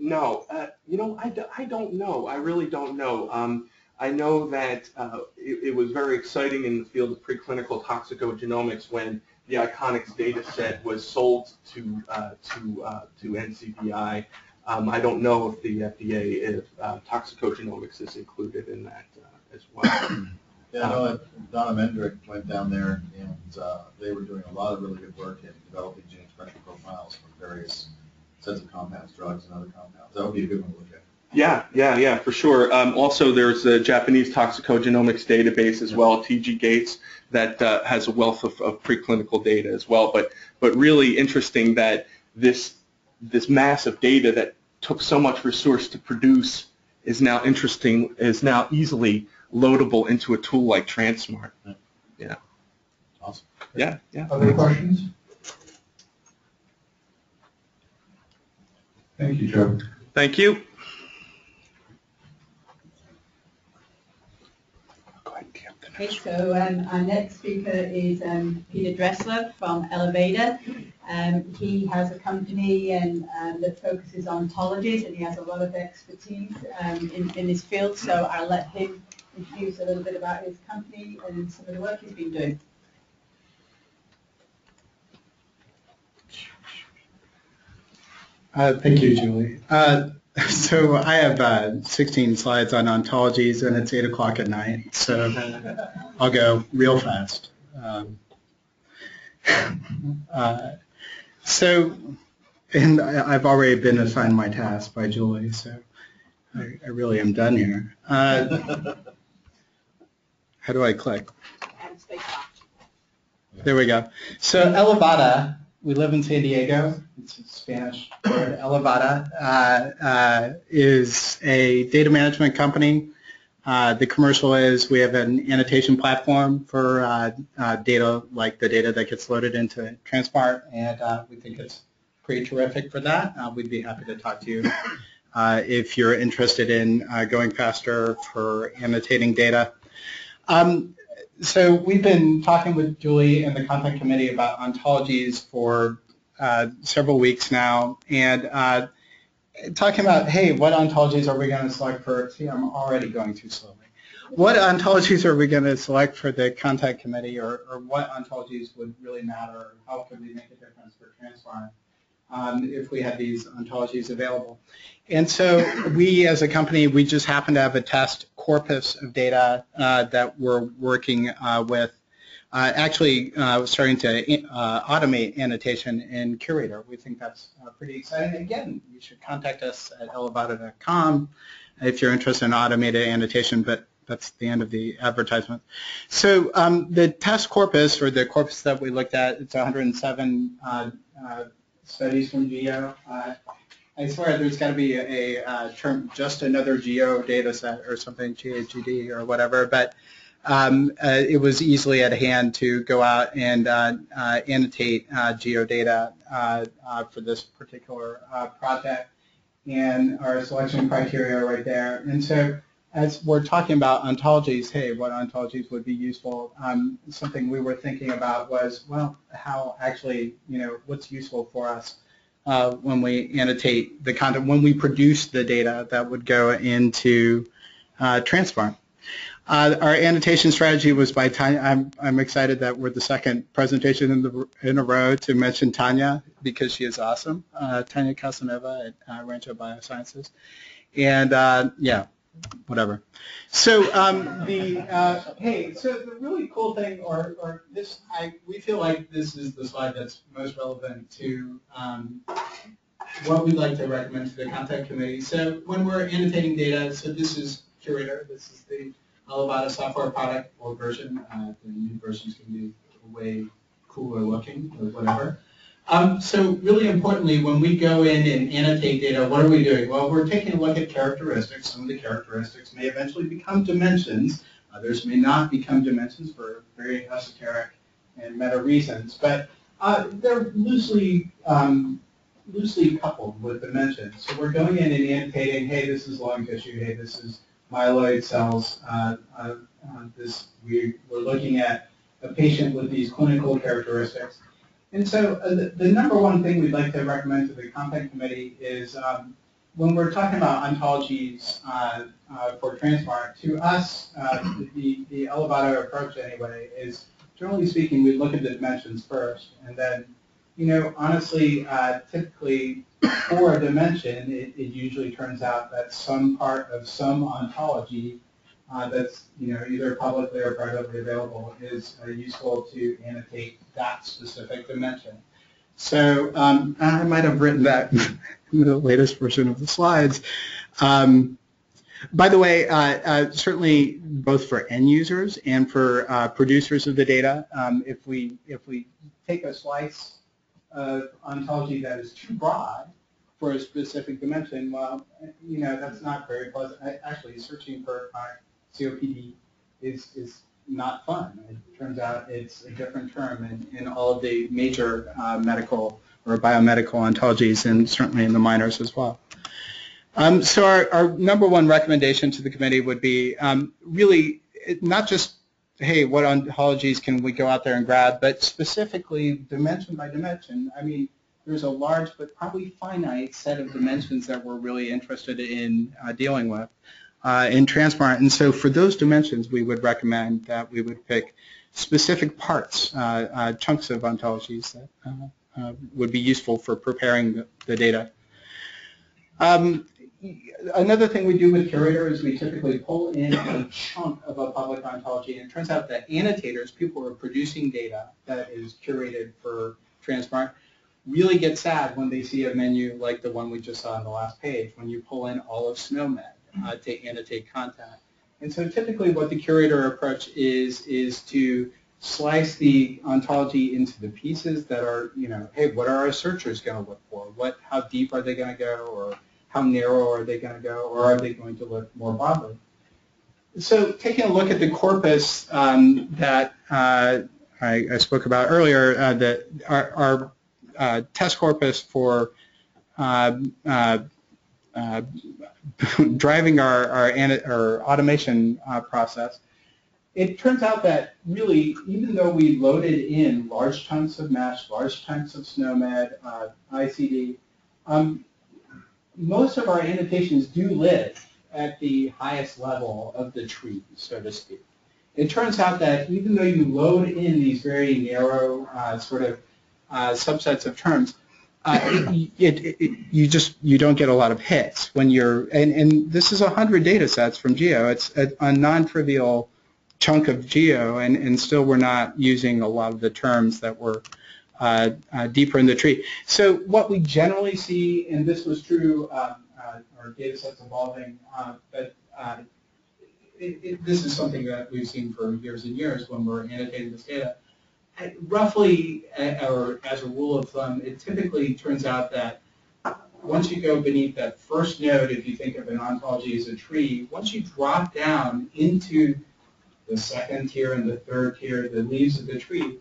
no, uh, you know, I, do, I don't know. I really don't know. Um, I know that uh, it, it, was very exciting in the field of preclinical toxicogenomics when the Iconix data set was sold to uh, to uh, to NCBI. Um, I don't know if the FDA, if uh, toxicogenomics is included in that uh, as well. <clears throat> Yeah, I know that Donna Mendrick went down there and uh, they were doing a lot of really good work in developing gene expression profiles for various sets of compounds, drugs and other compounds. That would be a good one to look at. Yeah, yeah, yeah, for sure. Um, also, there's the Japanese toxicogenomics database as well, TG-GATEs, that uh, has a wealth of, of, preclinical data as well. But but really interesting that this this mass of data that took so much resource to produce is now interesting is now easily loadable into a tool like Transmart. Yeah. Awesome. Yeah, yeah. Other questions? Thank you, Joe. Thank you. Okay, so um, our next speaker is um, Peter Dressler from Elevada. Um, he has a company and um, that focuses on ontologies and he has a lot of expertise um, in, in this field, so I'll let him introduce a little bit about his company and some of the work he's been doing. Uh, thank you, Julie. Uh, <laughs> so I have uh, 16 slides on ontologies, and it's 8 o'clock at night, so I'll go real fast. Um, <laughs> uh, so, and I've already been assigned my task by Julie, so I, I really am done here. <laughs> How do I click? There we go. So elevada, we live in San Diego. It's a Spanish word. Elevada uh, uh, is a data management company. Uh, the commercial is we have an annotation platform for uh, uh, data like the data that gets loaded into Transmart, and uh, we think it's pretty terrific for that. we'd be happy to talk to you if you're interested in going faster for annotating data. Um, so we've been talking with Julie and the content committee about ontologies for uh, several weeks now, and uh, talking about, hey, what ontologies are we going to select for, see, I'm already going too slowly. What ontologies are we going to select for the content committee, or, or what ontologies would really matter? How could we make a difference for Transmart um, if we had these ontologies available? And so we, as a company, we just happen to have a test corpus of data uh, that we're working uh, with. Uh, actually, uh, starting to uh, automate annotation in Curator. We think that's uh, pretty exciting. Again, you should contact us at elevada.com if you're interested in automated annotation, but that's the end of the advertisement. So um, the test corpus, or the corpus that we looked at, it's 107 studies from GEO. I swear there's got to be a, a, uh, term, just another geo data set or something, GAGD or whatever, but um, uh, it was easily at hand to go out and uh, uh annotate uh, geo data uh, for this particular project. And our selection criteria right there. And so as we're talking about ontologies, hey, what ontologies would be useful? Um, something we were thinking about was, well, how actually, you know, what's useful for us uh, when we annotate the content, when we produce the data that would go into uh, Transmart. Uh, our annotation strategy was by Tanya. I'm, I'm excited that we're the second presentation in, the, in a row to mention Tanya because she is awesome. Uh, Tanya Casanova at uh, Rancho Biosciences. And uh, yeah, whatever. So um, the uh, hey, so the really cool thing, or, or this, I we feel like this is the slide that's most relevant to um, what we'd like to recommend to the content committee. So when we're annotating data, so this is Curator. This is the Elevada software product or version. Uh, the new versions can be way cooler looking or whatever. Um, so really importantly, when we go in and annotate data, what are we doing? Well, we're taking a look at characteristics. Some of the characteristics may eventually become dimensions. Others may not become dimensions for very esoteric and meta reasons. But uh, they're loosely um, loosely coupled with dimensions. So we're going in and annotating, hey, this is lung tissue, hey, this is myeloid cells. Uh, uh, uh, this we we're looking at a patient with these clinical characteristics. And so uh, the, the, number one thing we'd like to recommend to the content committee is um, when we're talking about ontologies uh, uh, for Transmart, to us, uh, the, the Elevada approach anyway is, generally speaking, we look at the dimensions first, and then, you know, honestly, uh, typically for a dimension, it, it usually turns out that some part of some ontology uh, that's you know either publicly or privately available is useful to annotate that specific dimension. So um, I might have written that <laughs> in the latest version of the slides. Um, by the way, uh, uh, certainly both for end users and for uh, producers of the data, um, if we if we take a slice of ontology that is too broad for a specific dimension, well, you know that's not very pleasant. I, actually, searching for COPD is, is not fun. It turns out it's a different term in, in all of the major uh, medical or biomedical ontologies and certainly in the minors as well. Um, so our, our, number one recommendation to the committee would be um, really not just, hey, what ontologies can we go out there and grab, but specifically dimension by dimension. I mean, there's a large but probably finite set of dimensions that we're really interested in uh, dealing with uh, in Transmart. And so for those dimensions, we would recommend that we would pick specific parts, uh, uh, chunks of ontologies that uh, would be useful for preparing the, the data. Um, another thing we do with Curator is we typically pull in a chunk of a public ontology, and it turns out that annotators, people who are producing data that is curated for Transmart, really get sad when they see a menu like the one we just saw on the last page, when you pull in all of SNOMED uh, to annotate content. And so typically what the curator approach is, is to slice the ontology into the pieces that are, you know, hey, what are our searchers going to look for? What, how deep are they going to go? Or how narrow are they going to go? Or are they going to look more broadly? So taking a look at the corpus um, that uh, I, I, spoke about earlier, uh, that our, our uh, test corpus for uh, <laughs> driving our, our, our automation uh, process, it turns out that really, even though we loaded in large chunks of MeSH, large chunks of SNOMED, uh, ICD, um, most of our annotations do live at the highest level of the tree, so to speak. It turns out that even though you load in these very narrow uh, sort of uh, subsets of terms, uh, it, it, it, you just you don't get a lot of hits when you're and, and this is 100 data sets from geo. It's a, a non-trivial chunk of geo and, and still we're not using a lot of the terms that were uh, uh, deeper in the tree. So what we generally see and this was true um, our data sets evolving uh, but this is something that we've seen for years and years when we're annotating this data roughly, or as a rule of thumb, it typically turns out that once you go beneath that first node, if you think of an ontology as a tree, once you drop down into the second tier and the third tier, the leaves of the tree,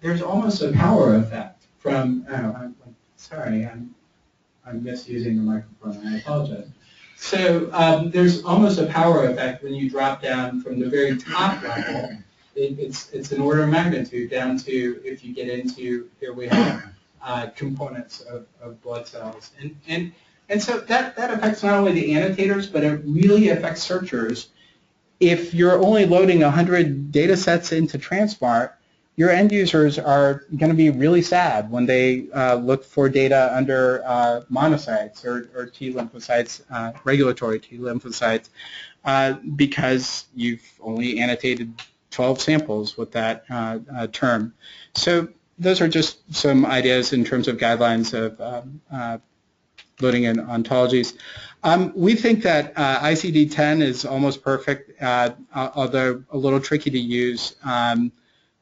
there's almost a power effect from, oh, I'm, sorry, I'm, I'm misusing the microphone, I apologize. So um, there's almost a power effect when you drop down from the very top level it, it's, it's an order of magnitude down to if you get into, here we have uh, components of, of blood cells. And, and, and so that, that affects not only the annotators, but it really affects searchers. If you're only loading 100 data sets into Transmart, your end users are going to be really sad when they uh, look for data under uh, monocytes or, or T lymphocytes, uh, regulatory T lymphocytes, uh, because you've only annotated 12 samples with that uh, uh, term. So those are just some ideas in terms of guidelines of um, uh, loading in ontologies. Um, we think that uh, ICD-10 is almost perfect, uh, although a little tricky to use um,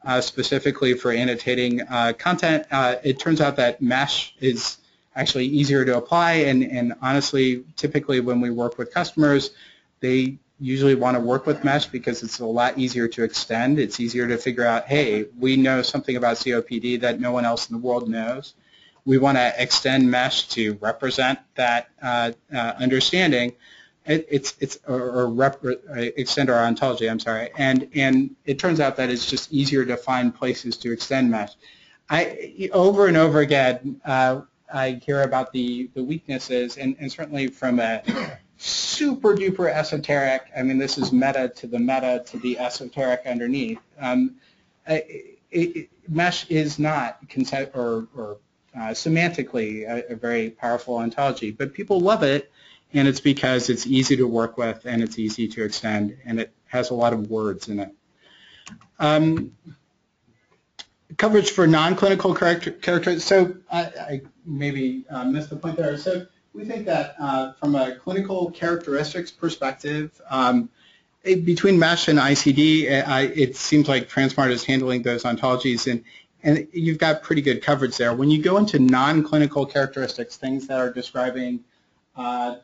uh, specifically for annotating content. it turns out that MeSH is actually easier to apply, and, and honestly, typically when we work with customers, they usually want to work with MeSH because it's a lot easier to extend. It's easier to figure out, hey, we know something about COPD that no one else in the world knows. We want to extend MeSH to represent that uh, uh, understanding. it, it's it's or, or rep, uh, extend our ontology. I'm sorry, and and it turns out that it's just easier to find places to extend MeSH. I over and over again uh, I hear about the the weaknesses, and, and certainly from a super duper esoteric. I mean, this is meta to the meta to the esoteric underneath. Um, it, it, MeSH is not concept or, or uh, semantically a, a very powerful ontology, but people love it and it's because it's easy to work with and it's easy to extend and it has a lot of words in it. Um, coverage for non-clinical characters. So I, I maybe uh, missed the point there. So we think that uh, from a clinical characteristics perspective, um, it, between MESH and ICD, I, it seems like Transmart is handling those ontologies and and you've got pretty good coverage there. When you go into non-clinical characteristics, things that are describing uh,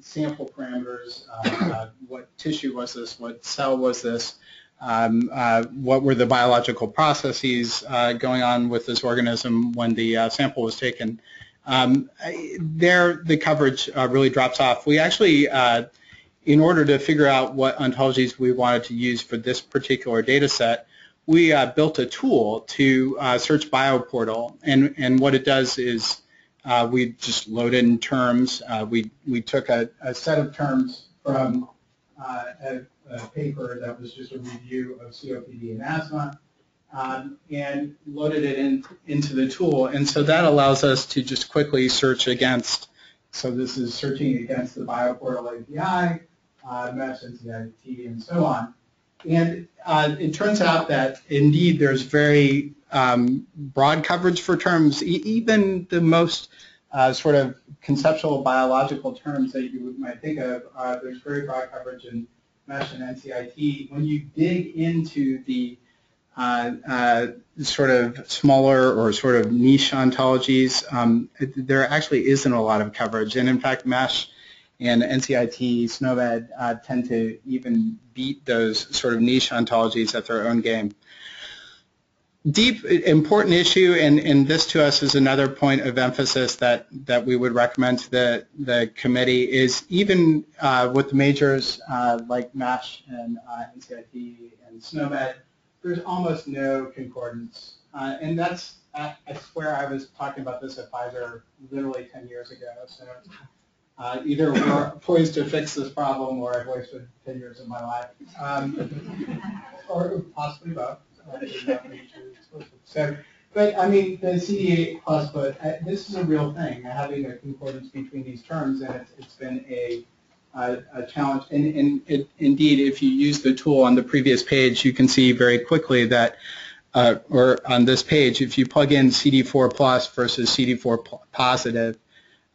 sample parameters, uh, uh, what tissue was this, what cell was this, um, uh, what were the biological processes uh, going on with this organism when the uh, sample was taken. Um, there, the coverage uh, really drops off. We actually, in order to figure out what ontologies we wanted to use for this particular data set, we built a tool to search BioPortal, and, and what it does is uh, we just loaded in terms. Uh, we, we took a, a, set of terms from uh, a, a, paper that was just a review of COPD and asthma um, and loaded it in, into the tool. And so that allows us to just quickly search against, so this is searching against the BioPortal API, uh, MESH, NCIT, and so on. And uh, it turns out that indeed there's very um, broad coverage for terms, e even the most uh, sort of conceptual biological terms that you might think of, uh, there's very broad coverage in MESH and NCIT. When you dig into the sort of smaller or sort of niche ontologies, um, there actually isn't a lot of coverage. And in fact, MESH and NCIT, SNOMED uh, tend to even beat those sort of niche ontologies at their own game deep important issue and, and this to us is another point of emphasis that, that we would recommend to the, the committee is even uh, with majors uh, like MeSH and uh, NCIT and SNOMED, there's almost no concordance. Uh, and that's, I, I, swear I was talking about this at Pfizer literally 10 years ago. So uh, either we're <laughs> poised to fix this problem or I've wasted 10 years of my life. Um, <laughs> or possibly both. So, but I mean, the CD8 plus, but uh, this is a real thing, having a concordance between these terms, and it's, it's been a, a, challenge. And, and it, indeed, if you use the tool on the previous page, you can see very quickly that, uh, or on this page, if you plug in CD4 plus versus CD4 positive,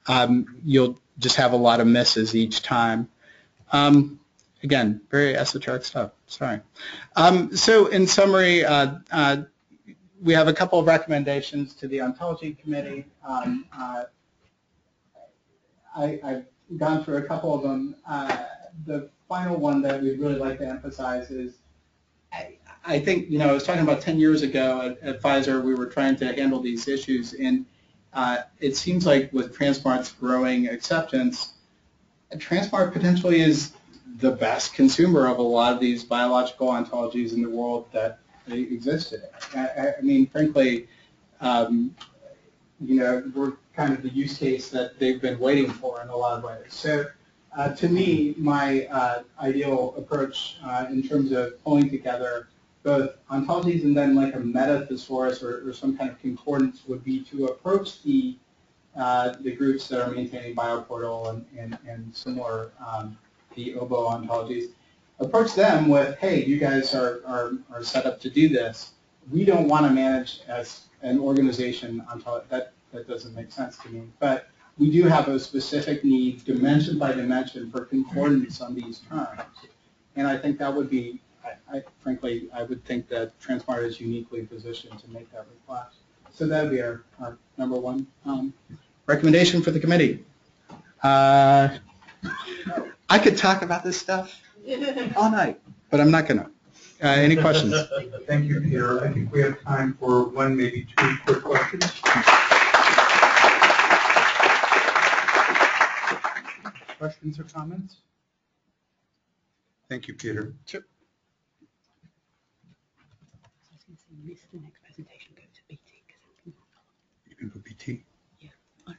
um, you'll just have a lot of misses each time. Um, again, very esoteric stuff. Sorry. Um, so in summary, uh, uh, we have a couple of recommendations to the ontology committee. Um, uh, I, have gone through a couple of them. Uh, the final one that we'd really like to emphasize is I, I, think, you know, I was talking about 10 years ago at, at Pfizer, we were trying to handle these issues, and uh, it seems like with Transmart's growing acceptance, Transmart potentially is the best consumer of a lot of these biological ontologies in the world that exist today. I, I mean, frankly, um, you know, we're kind of the use case that they've been waiting for in a lot of ways. So uh, to me, my uh, ideal approach uh, in terms of pulling together both ontologies and then like a meta thesaurus or, or some kind of concordance would be to approach the uh, the groups that are maintaining BioPortal and, and, and similar um, the OBO ontologies, approach them with, hey, you guys are, are, are set up to do this. We don't want to manage as an organization ontology. That, that doesn't make sense to me. But we do have a specific need, dimension by dimension, for concordance on these terms. And I think that would be, I, I, frankly, I would think that Transmart is uniquely positioned to make that request. So that would be our, our number one um, recommendation for the committee. Uh, I could talk about this stuff all night, but I'm not going to. Uh, any questions? Thank you, Peter. I think we have time for one, maybe two quick questions. Questions or comments? Thank you, Peter. the next presentation go to BT? You can go BT. Did I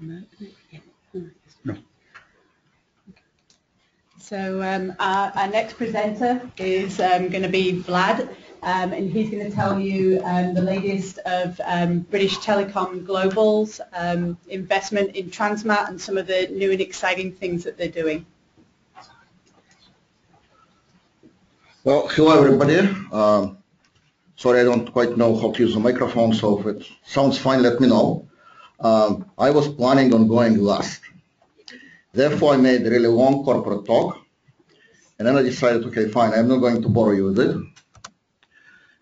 do that? Yeah. So um, our, our next presenter is um, going to be Vlad, um, and he's going to tell you um, the latest of um, British Telecom Global's um, investment in Transmart and some of the new and exciting things that they're doing. Well, hello everybody. Sorry, I don't quite know how to use the microphone, so if it sounds fine, let me know. I was planning on going last. Therefore, I made a really long corporate talk, and then I decided, okay, fine, I'm not going to bore you with it.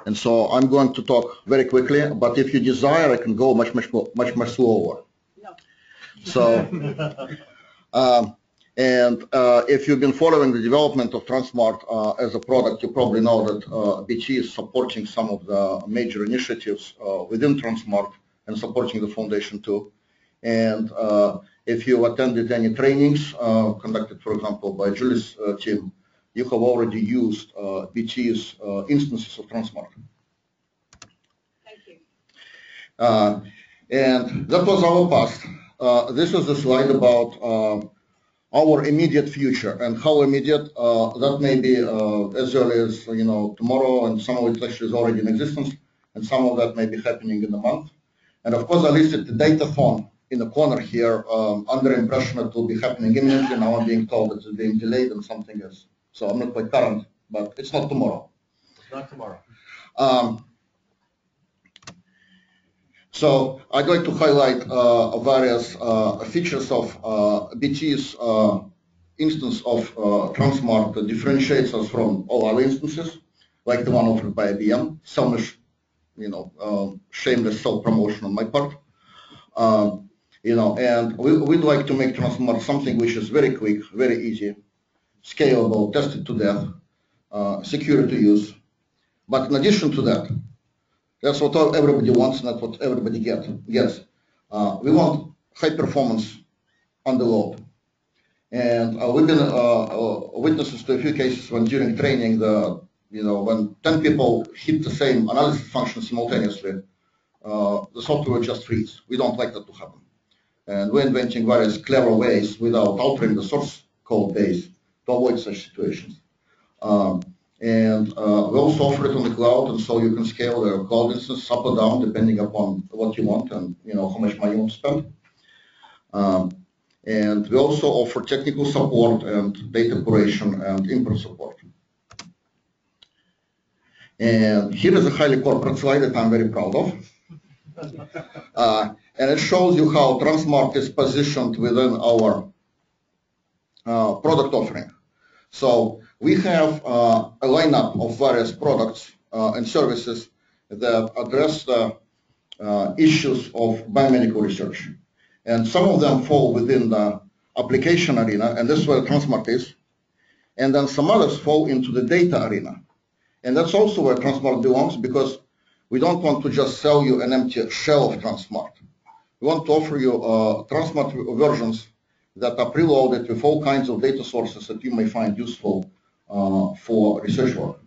And so I'm going to talk very quickly, but if you desire, I can go much, much, more, much, much slower. So, <laughs> um, and uh, if you've been following the development of Transmart uh, as a product, you probably know that uh, BT is supporting some of the major initiatives uh, within Transmart and supporting the foundation too. And uh, if you attended any trainings uh, conducted, for example, by Julie's team, you have already used BT's instances of Transmart. Thank you. and that was our past. this is a slide about our immediate future and how immediate uh, that may be uh, as early as you know tomorrow and some of it actually is already in existence and some of that may be happening in a month and of course I listed the datathon in the corner here um, under impression it will be happening imminently now I'm being told it's being delayed and something else so I'm not quite current but it's not tomorrow Not tomorrow. um, so I'd like to highlight uh, various uh, features of uh, BT's uh, instance of uh, Transmart that differentiates us from all other instances, like the one offered by IBM. Selfish, you know, um, shameless self-promotion on my part. You know, and we, would like to make Transmart something which is very quick, very easy, scalable, tested to death, uh, secure to use. But in addition to that, that's what everybody wants, that's what everybody get, gets. Uh, we want high performance on the load. And uh, we've been uh, uh, witnesses to a few cases when during training, the you know, when 10 people hit the same analysis function simultaneously, uh, the software just freeze. We don't like that to happen. And we're inventing various clever ways without altering the source code base to avoid such situations. Um, and uh, we also offer it on the cloud, and so you can scale the cloud instance up or down depending upon what you want and you know how much money you want to spend. Um, and we also offer technical support and data curation and import support. And here is a highly corporate slide that I'm very proud of. Uh, and it shows you how Transmart is positioned within our uh, product offering. So we have uh, a lineup of various products uh, and services that address the uh, issues of biomedical research. And some of them fall within the application arena, and this is where Transmart is. And then some others fall into the data arena. And that's also where Transmart belongs because we don't want to just sell you an empty shell of Transmart. We want to offer you uh, Transmart versions that are preloaded with all kinds of data sources that you may find useful uh, for research work.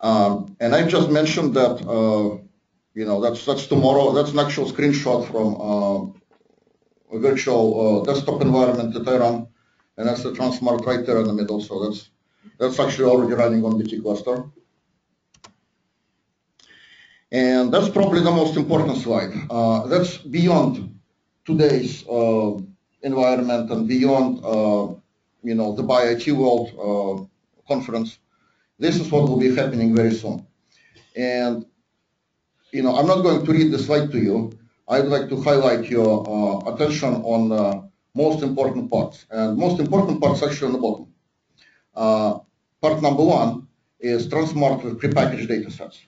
Um, and I just mentioned that, uh, you know, that's, that's tomorrow, that's an actual screenshot from uh, a virtual uh, desktop environment that I run, and that's the Transmart right there in the middle, so that's, that's actually already running on BT cluster. And that's probably the most important slide. Uh, that's beyond today's uh, environment and beyond you know, the BioIT World uh, conference. This is what will be happening very soon. And, you know, I'm not going to read the slide to you. I'd like to highlight your uh, attention on the most important parts. And most important parts actually on the bottom. Uh, part number one is Transmart with prepackaged data sets.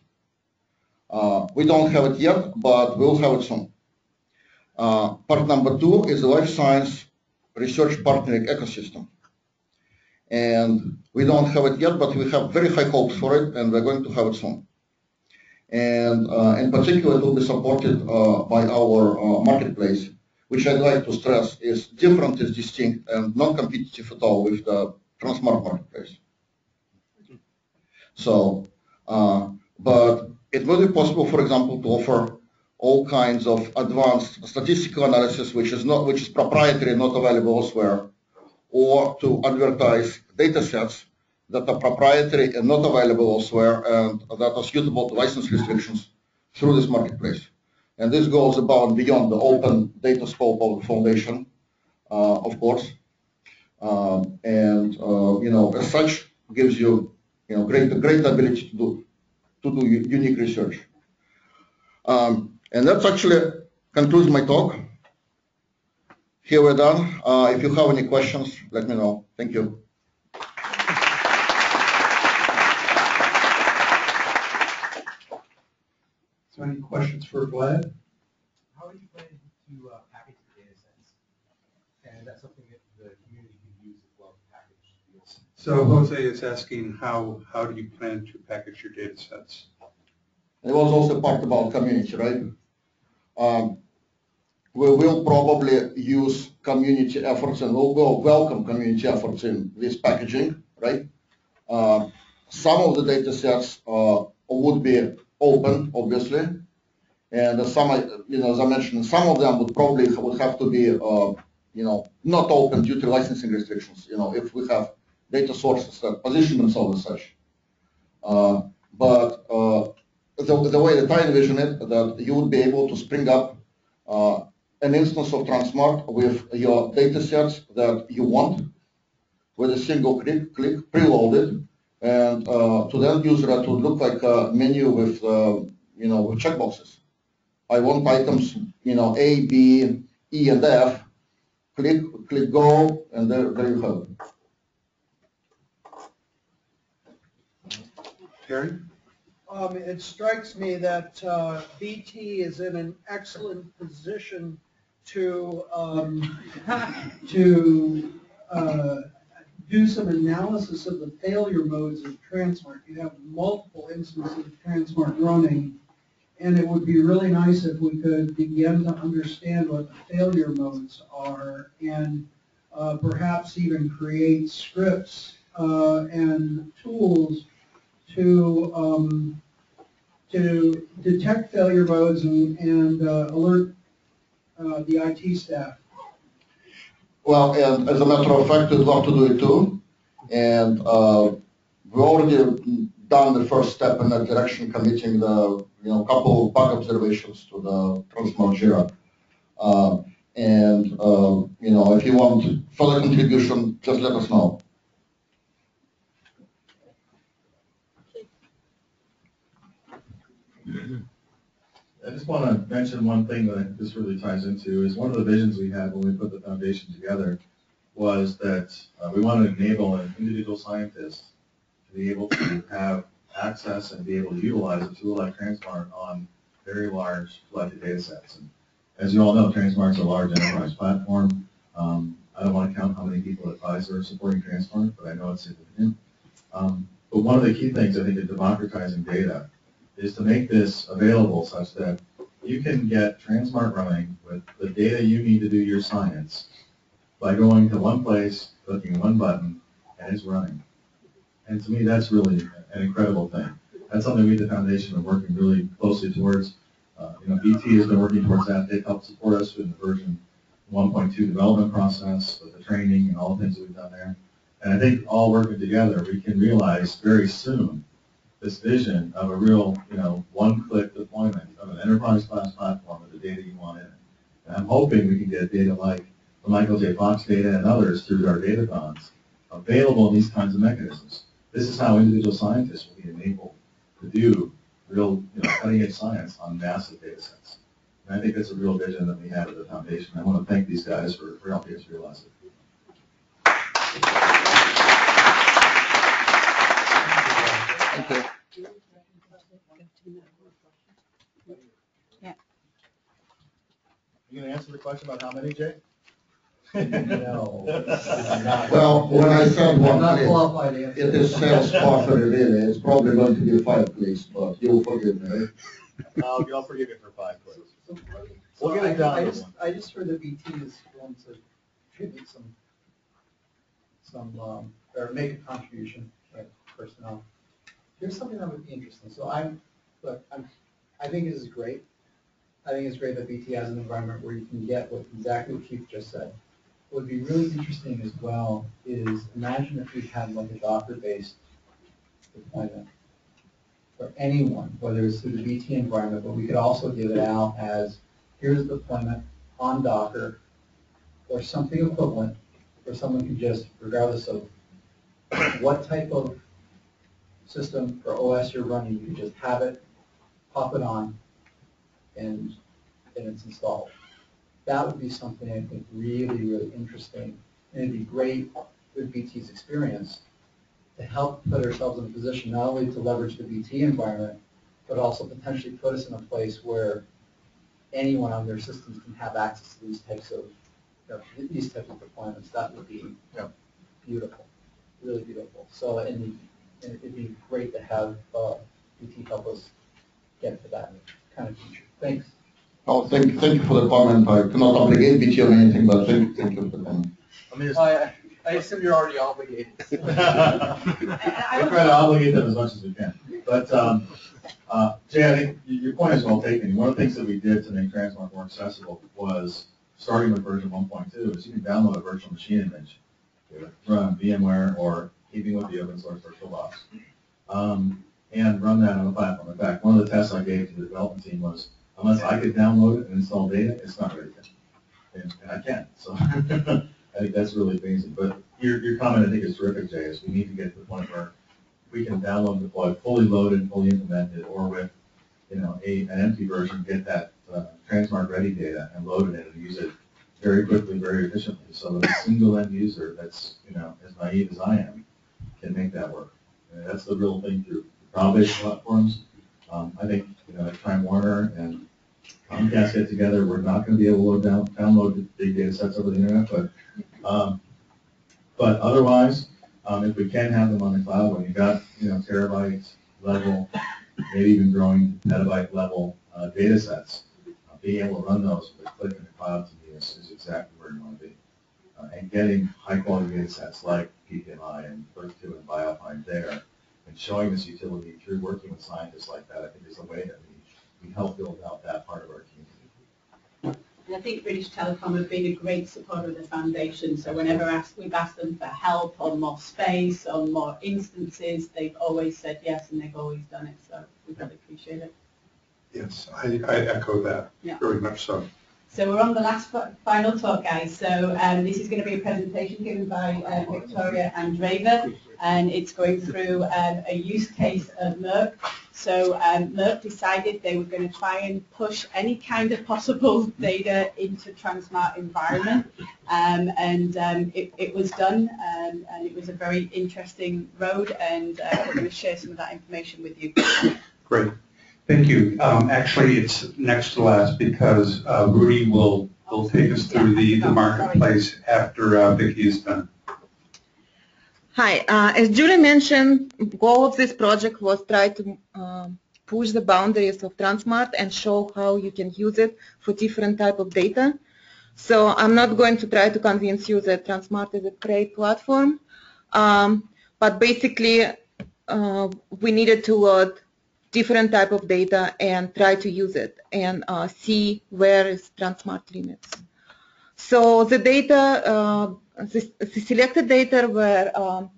Uh, we don't have it yet, but we'll have it soon. Uh, part number two is the life science research partnering ecosystem and we don't have it yet, but we have very high hopes for it, and we're going to have it soon. And uh, in particular, it will be supported by our marketplace, which I'd like to stress is different is distinct and non-competitive at all with the Transmart marketplace. So, uh, but it will be possible, for example, to offer all kinds of advanced statistical analysis, which is not, which is proprietary and not available elsewhere, or to advertise data sets that are proprietary and not available elsewhere and that are suitable to license restrictions through this marketplace. And this goes and beyond the open data scope of the foundation, uh, of course. Um, and, uh, you know, as such, gives you, you know, great, great ability to do, to do unique research. Um, and that's actually concludes my talk. Here we're done. Uh, if you have any questions, let me know. Thank you. So any questions for Vlad? How are you planning to uh, package the data sets? And is that something that the community can use as well to package the data sets? So Jose is asking how, how do you plan to package your data sets? It was also part about community, right? Um, we will probably use community efforts and we'll go welcome community efforts in this packaging, right? Uh, some of the data sets uh, would be open, obviously, and some, you know, as I mentioned, some of them would probably would have to be, uh, you know, not open due to licensing restrictions. You know, if we have data sources that position themselves as such. Uh, but uh, the, the way that I envision it, that you would be able to spring up uh, an instance of Transmart with your data sets that you want with a single click, click preloaded, and uh, to the end user it would look like a menu with, uh, you know, with checkboxes. I want items, you know, A, B, E, and F. Click, click go, and there, there you have it. Terry? Um, it strikes me that uh, BT is in an excellent position to um, <laughs> to uh, do some analysis of the failure modes of Transmart. You have multiple instances of Transmart running, and it would be really nice if we could begin to understand what the failure modes are and uh, perhaps even create scripts uh, and tools to um, to detect failure modes and, and uh, alert uh, the IT staff. Well, and as a matter of fact, we'd love to do it too. And uh, we already done the first step in that direction, committing the you know couple of bug observations to the Transmart Jira. Uh, and uh, you know, if you want further contribution, just let us know. I just want to mention one thing that this really ties into is one of the visions we had when we put the foundation together was that uh, we wanted to enable an individual scientist to be able to have access and be able to utilize a tool like Transmart on very large collected data sets. And as you all know, Transmart's a large enterprise platform. Um, I don't want to count how many people at Pfizer are supporting Transmart, but I know it's significant. Um, but one of the key things I think is democratizing data is to make this available such that you can get Transmart running with the data you need to do your science by going to one place, clicking one button, and it's running. And to me, that's really an incredible thing. That's something we at the foundation are working really closely towards. Uh, you know, BT has been working towards that. They've helped support us with the version 1.2 development process, with the training and all the things that we've done there. And I think all working together, we can realize very soon this vision of a real, you know, one-click deployment of an enterprise-class platform with the data you want in it. And I'm hoping we can get data like the Michael J. Fox data and others through our data datathons available in these kinds of mechanisms. This is how individual scientists will be enabled to do real, you know, cutting-edge science on massive data sets. And I think that's a real vision that we have at the foundation. I want to thank these guys for, for helping us realize it. Thank you. You gonna answer the question about how many, Jay? No. <laughs> Well, when I said one Not place, qualified to answer. it is sales partner really, it's probably going to be five, please, but you'll forgive me. I'll, I'll forgive you for five, please. We'll get it I- down I to just, one. I just heard that BT is going to contribute some, some, um, or make a contribution, right, personnel. Here's something that would be interesting. So I'm, look, I'm, I think this is great. I think it's great that BT has an environment where you can get what, exactly what Keith just said. What would be really interesting as well is imagine if we had like a Docker-based deployment for anyone, whether it's through the BT environment, but we could also give it out as, here's the deployment on Docker, or something equivalent, where someone can just, regardless of what type of system or OS you're running, you can just have it, pop it on, and then it's installed. That would be something I think really, really interesting, and it'd be great with BT's experience to help put ourselves in a position not only to leverage the BT environment, but also potentially put us in a place where anyone on their systems can have access to these types of, you know, these types of deployments. That would be beautiful, really beautiful. So, and and it'd be great to have uh, BT help us get to that kind of future. Thanks. Oh, thank, thank you for the comment. I cannot obligate BT on anything, but thank, thank you for the comment. I mean, I, I assume you're already obligated. <laughs> we try to obligate them as much as we can. But, um, uh, Jay, I think your point is well taken. One of the things that we did to make Transmart more accessible was, starting with version 1.2, is you can download a virtual machine image, run on VMware or keeping with the open source VirtualBox, um, and run that on the platform. In fact, one of the tests I gave to the development team was, unless I could download it and install data, it's not ready yet. And, and I can, so <laughs> I think that's really amazing. But your, your comment, I think, is terrific, Jay, is we need to get to the point where we can download deploy fully loaded, fully implemented, or with, you know, a, an empty version, get that uh, Transmart ready data and load it in and use it very quickly, very efficiently, so that a single end user that's, you know, as naive as I am, can make that work. And that's the real thing through cloud-based platforms. Um, I think, you know, Time Warner and Comcast get together, we're not gonna be able to down, download big data sets over the internet, but, um, but otherwise, um, if we can have them on the cloud, when you've got, you know, terabytes level, maybe even growing petabyte level, uh, data sets, uh, being able to run those with click in the cloud to me is, is exactly where you want to be. Uh, and getting high quality data sets like PPMI and First2 and BioFIND there, and showing this utility through working with scientists like that, I think is a way that we, we help build out that part of our community. And I think British Telecom have been a great supporter of the foundation, so whenever asked, we've asked them for help on more space, on more instances, they've always said yes and they've always done it, so we really appreciate it. Yes, I, I echo that, Yeah. very much so. So we're on the last final talk, guys. So um, this is going to be a presentation given by uh, Victoria Andreeva, and it's going through um, a use case of Merck. So um, Merck decided they were going to try and push any kind of possible data into Transmart environment, um, and um, it, it was done, um, and it was a very interesting road, and uh, we're going to share some of that information with you. Great, thank you. Um, actually, it's next to last because uh, Rudy will, will take us through the, the marketplace after uh, Vicki is done. Hi, uh, as Julie mentioned, goal of this project was try to um, push the boundaries of Transmart and show how you can use it for different type of data. So I'm not going to try to convince you that Transmart is a great platform, um, but basically uh, we needed to load different type of data and try to use it and uh, see where is Transmart limits. So the data, uh, the, the selected data were um,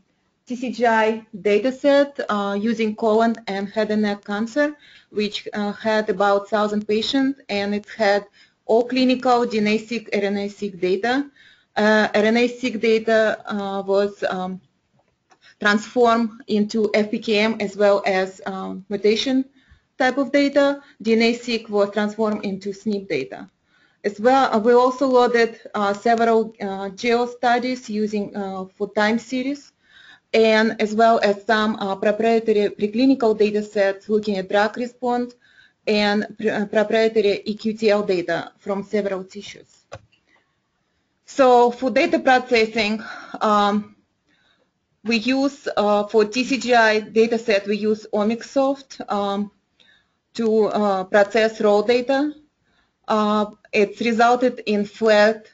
TCGI dataset uh, using colon and head and neck cancer, which uh, had about 1,000 patients, and it had all clinical DNA-seq, RNA-seq data. Uh, RNA-seq data uh, was um, transformed into FPKM as well as um, mutation type of data. DNA-seq was transformed into SNP data. As well, uh, we also loaded uh, several uh, geo studies using uh, for time series, and as well as some uh, proprietary preclinical data sets looking at drug response and uh, proprietary EQTL data from several tissues. So for data processing, um, we use uh, for TCGI dataset we use Omicsoft um, to uh, process raw data Uh, it's resulted in flat,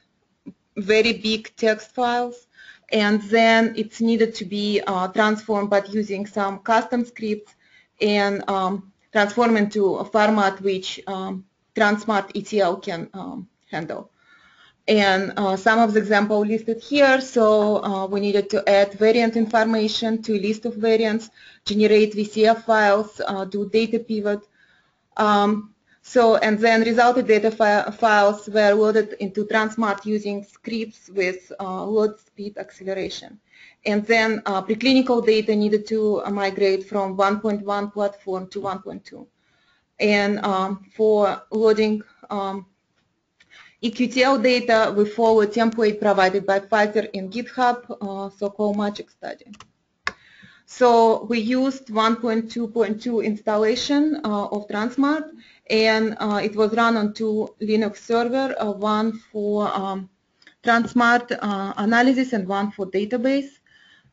very big text files, and then it's needed to be uh, transformed by using some custom scripts and um, transform into a format which um, Transmart ETL can um, handle. And uh, some of the examples listed here, so uh, we needed to add variant information to a list of variants, generate VCF files, uh, do data pivot. Um, so, and then resulted data fi files were loaded into Transmart using scripts with uh, load speed acceleration. And then uh, preclinical data needed to uh, migrate from 1.1 platform to 1.2. And um, for loading um, EQTL data, we follow a template provided by Pfizer in GitHub, uh, so-called Magic Study. So we used 1.2.2 installation uh, of Transmart, and uh, it was run on two Linux server, uh, one for um, Transmart uh, analysis and one for database.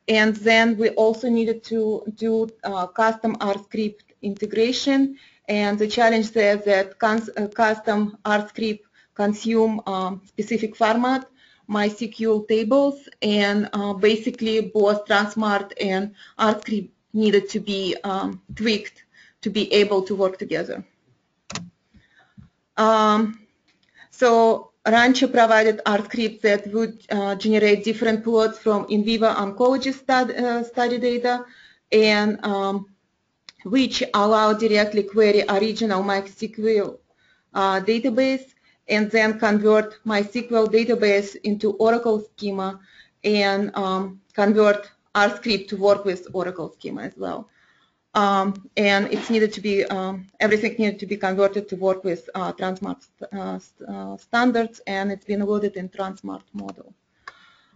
And then we also needed to do uh, custom R script integration. And the challenge there that custom R script consume um, specific format, MySQL tables, and uh, basically both Transmart and RScript needed to be um, tweaked to be able to work together. Um, so Rancho provided RScript that would uh, generate different plots from in vivo oncology stud, uh, study data and um, which allow directly query original MySQL uh, database and then convert MySQL database into Oracle schema and um, convert script to work with Oracle schema as well. Um, and it's needed to be, um, everything needed to be converted to work with uh, Transmart uh, uh, standards and it's been loaded in Transmart model.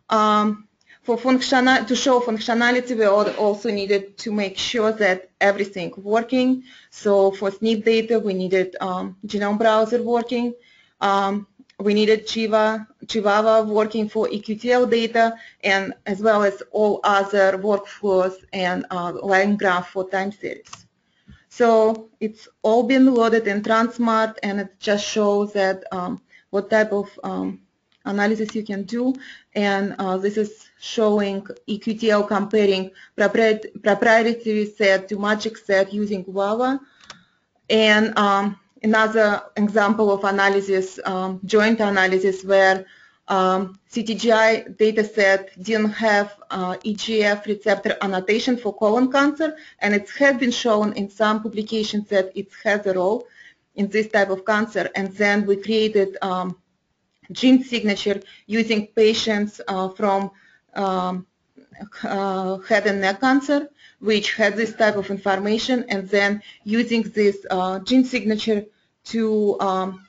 Um, for to show functionality, we also needed to make sure that everything working. So for SNP data, we needed um, genome browser working. Um, we needed Chiva, Chivava working for EQTL data and as well as all other workflows and uh, line graph for time series. So it's all been loaded in Transmart and it just shows that um, what type of um, analysis you can do and uh, this is showing EQTL comparing proprietary set to magic set using Guava and um, another example of analysis, um, joint analysis, where um, CTGI dataset didn't have uh, EGF receptor annotation for colon cancer, and it has been shown in some publications that it has a role in this type of cancer. And then we created um, gene signature using patients uh, from um, uh, head and neck cancer, which had this type of information, and then using this uh, gene signature to um,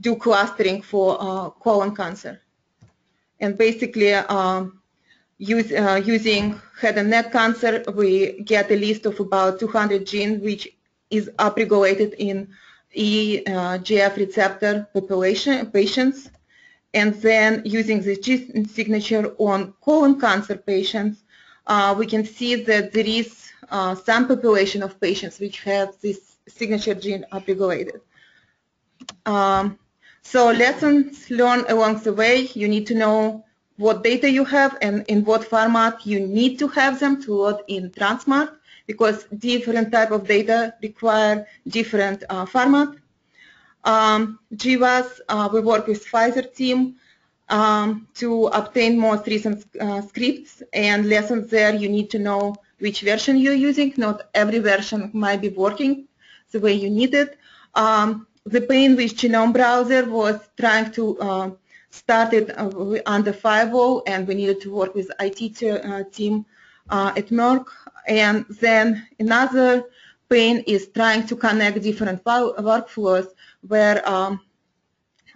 do clustering for uh, colon cancer. And basically, um, use, uh, using head and neck cancer, we get a list of about 200 genes which is upregulated in EGF receptor population patients. And then using the gene signature on colon cancer patients, uh, we can see that there is uh, some population of patients which have this signature gene upregulated. Um, so lessons learned along the way, you need to know what data you have and in what format you need to have them to load in Transmart because different type of data require different uh, format. Um, GWAS, uh, we work with Pfizer team um, to obtain most recent uh, scripts and lessons there you need to know which version you're using. Not every version might be working the way you need it. Um, the pain with Genome Browser was trying to uh, start it uh, under firewall and we needed to work with IT uh, team uh, at Merck. And then another pain is trying to connect different workflows where um,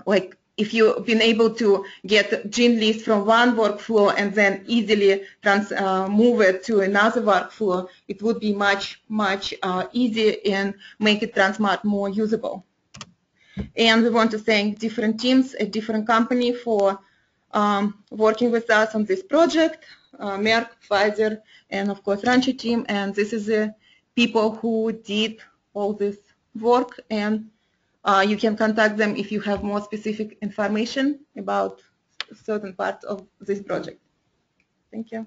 like if you've been able to get gene list from one workflow and then easily trans, uh, move it to another workflow, it would be much, much uh, easier and make it Transmart more usable. And we want to thank different teams at different company for um, working with us on this project, uh, Merck, Pfizer, and of course Rancho team. And this is the people who did all this work and Uh, you can contact them if you have more specific information about certain parts of this project. Thank you.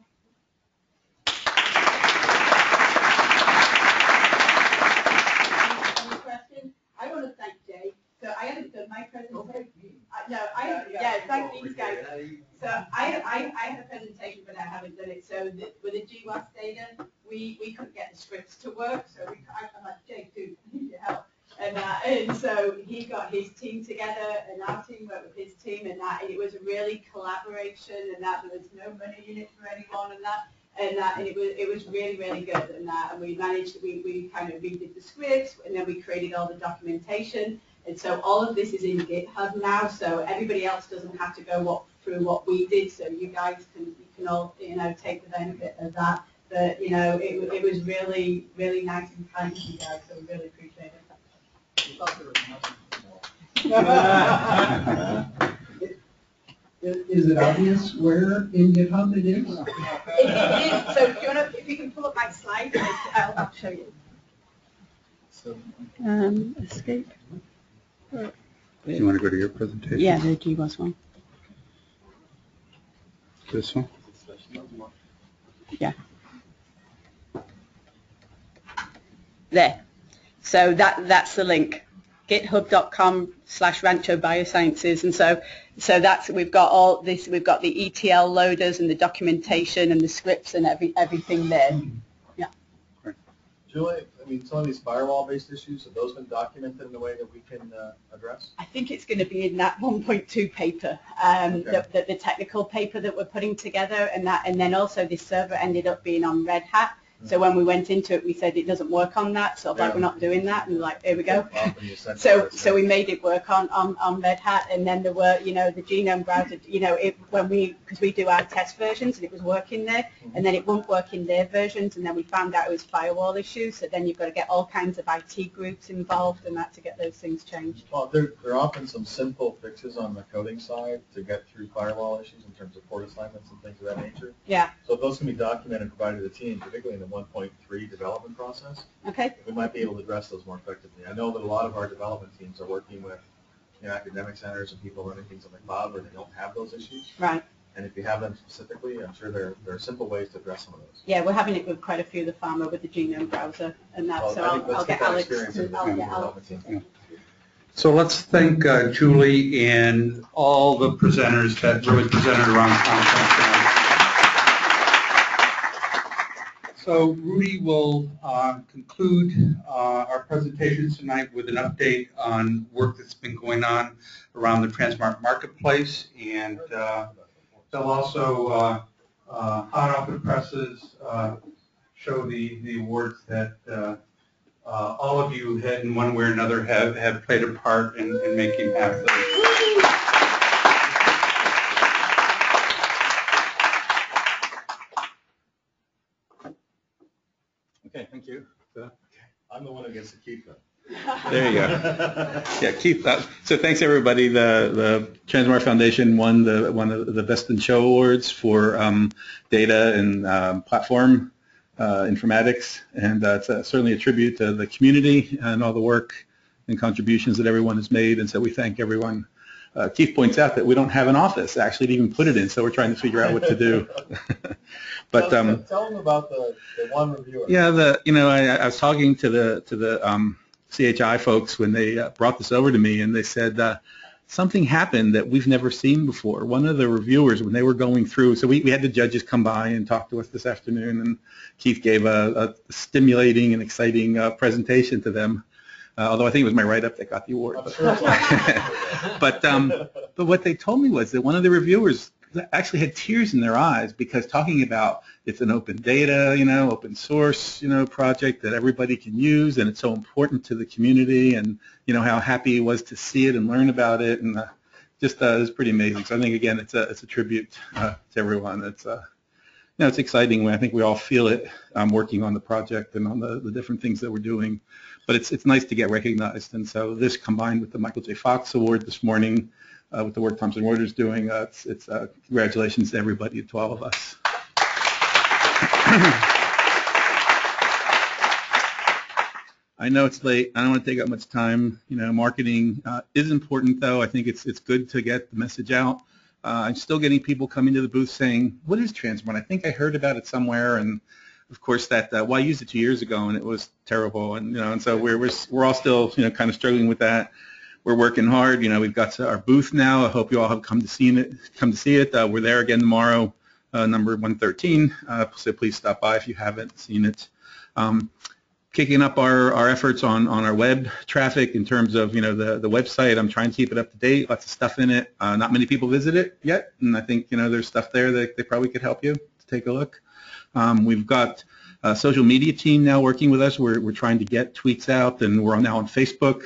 I want to thank Jay. So I haven't done my presentation. I- No, I, yeah, thank these guys. So I, I, I have a presentation, but I haven't done it. So the- with the GWAS data, we, we couldn't get the scripts to work, so we, I- I'm like, Jay, dude, I need your help. And, uh, and so he got his team together and our team worked with his team and that, and it was a really collaboration and that, there was no money in it for anyone and that. And that, and it was, it was really, really good and that, and we managed, we, we kind of redid the scripts and then we created all the documentation. And so all of this is in GitHub now, so everybody else doesn't have to go what, through what we did, so you guys can, you can all, you know, take the benefit of that. But, you know, it, it was really, really nice and kind of you guys, so really appreciate it. Is <laughs> is it obvious where in GitHub it is? It, it is, so if you wanna, if you can pull up my slides, I'll, I'll show you. Um, escape. Do you want to go to your presentation? Yeah, the GWAS one. This one? Yeah. There. So that, that's the link. github.com slash Rancho Biosciences. And so, so that's, we've got all this, we've got the ETL loaders and the documentation and the scripts and every, everything there. Yeah. Julie, I mean, some of these firewall-based issues, have those been documented in a way that we can uh, address? I think it's going to be in that 1.2 paper, um, Okay. the, the, the technical paper that we're putting together, and that, and then also this server ended up being on Red Hat. So when we went into it, we said it doesn't work on that, sort of like Yeah. we're not doing that, and like here we go. Often you send So, it to us, so we made it work on, on, on Red Hat, and then there were, you know, the genome browser, you know, it, when we, because we do our test versions, and it was working there, mm-hmm. and then it won't work in their versions, and then we found out it was firewall issues, so then you've got to get all kinds of IT groups involved and that to get those things changed. Well, there, there are often some simple fixes on the coding side to get through firewall issues in terms of port assignments and things of that nature. Yeah, So those can be documented and provided to the team, particularly in the 1.3 development process, okay, we might be able to address those more effectively. I know that a lot of our development teams are working with, you know, academic centers and people running things on the cloud where they don't have those issues. right. And if you have them specifically, I'm sure there, there are simple ways to address some of those. Yeah, we're having it with quite a few of the pharma with the genome browser and that, Well, so I I'll, let's I'll get get Alex, experience in to- the I'll get Alex. development team. So let's thank uh, Julie and all the presenters that really presented around conference. So Rudy will uh, conclude uh, our presentations tonight with an update on work that's been going on around the Transmart Marketplace, and uh, they'll also, uh, uh, hot off the presses, uh, show the, the awards that all of you had in one way or another have, have played a part in, in making happen. Okay, thank you. I'm the one who gets to keep them. There you go. <laughs> Yeah, Keith, so thanks, everybody. The, the Transmart Foundation won the, one of the Best in Show Awards for um, data and um, platform uh, informatics, and uh, it's uh, certainly a tribute to the community and all the work and contributions that everyone has made, and so we thank everyone. Uh, Keith points out that we don't have an office actually to even put it in, so we're trying to figure out what to do. <laughs> But Tell- um, Tell them about the, the one reviewer. yeah, the you know I, I was talking to the to the um, CHI folks when they uh, brought this over to me, and they said uh, something happened that we've never seen before. One of the reviewers, when they were going through, so we, we had the judges come by and talk to us this afternoon, and Keith gave a, a stimulating and exciting uh, presentation to them. Uh, although I think it was my write-up that got the award. <laughs> <laughs> but um, but what they told me was that one of the reviewers actually had tears in their eyes because talking about it's an open data, you know, open source, you know, project that everybody can use, and it's so important to the community, and you know how happy he was to see it and learn about it, and uh, just uh, it was pretty amazing. So I think again, it's a it's a tribute uh, to everyone. It's uh, know, it's exciting I think we all feel it um, working on the project and on the, the different things that we're doing. But it's it's nice to get recognized, and so this combined with the Michael J. Fox Award this morning, uh, with the work Thomson Reuters doing, uh, it's, it's uh, congratulations to everybody, to all of us. <clears throat> I know it's late. I don't want to take up much time. You know, marketing uh, is important, though. I think it's it's good to get the message out. Uh, I'm still getting people coming to the booth saying, "What is Transmart? I think I heard about it somewhere." And of course, that uh, well, I used it two years ago, and it was terrible. And you know, and so we're we're we're all still you know kind of struggling with that. We're working hard. You know, we've got our booth now. I hope you all have come to see it. Come to see it. Uh, we're there again tomorrow, uh, number 113. Uh, so please stop by if you haven't seen it. Um, kicking up our, our efforts on, on our web traffic in terms of you know the, the website. I'm trying to keep it up to date. Lots of stuff in it. Uh, not many people visit it yet, and I think you know there's stuff there that they probably could help you to take a look. Um, we've got a social media team now working with us. We're, we're trying to get tweets out, and we're now on Facebook.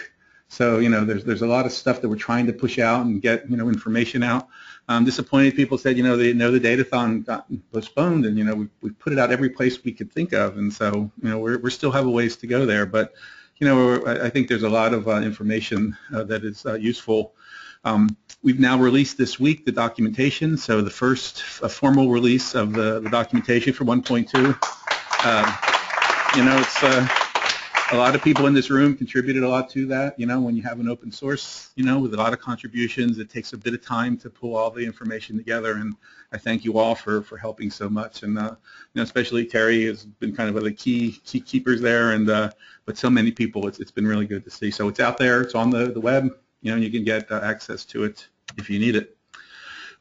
So you know there's there's a lot of stuff that we're trying to push out and get you know information out. I'm disappointed people said, you know, they know the datathon got postponed, and you know, we we put it out every place we could think of, and so you know, we're we still have a ways to go there, but you know, I think there's a lot of uh, information uh, that is uh, useful. Um, we've now released this week the documentation, so the first formal release of the, the documentation for 1.2. Um, you know, it's uh, a lot of people in this room contributed a lot to that. You know, when you have an open source, you know, with a lot of contributions, it takes a bit of time to pull all the information together. And I thank you all for, for helping so much. And, uh, you know, especially Terry has been kind of one of the key, key keepers there. And, uh, but so many people, it's, it's been really good to see. So it's out there. It's on the, the web. You know, you can get uh, access to it if you need it.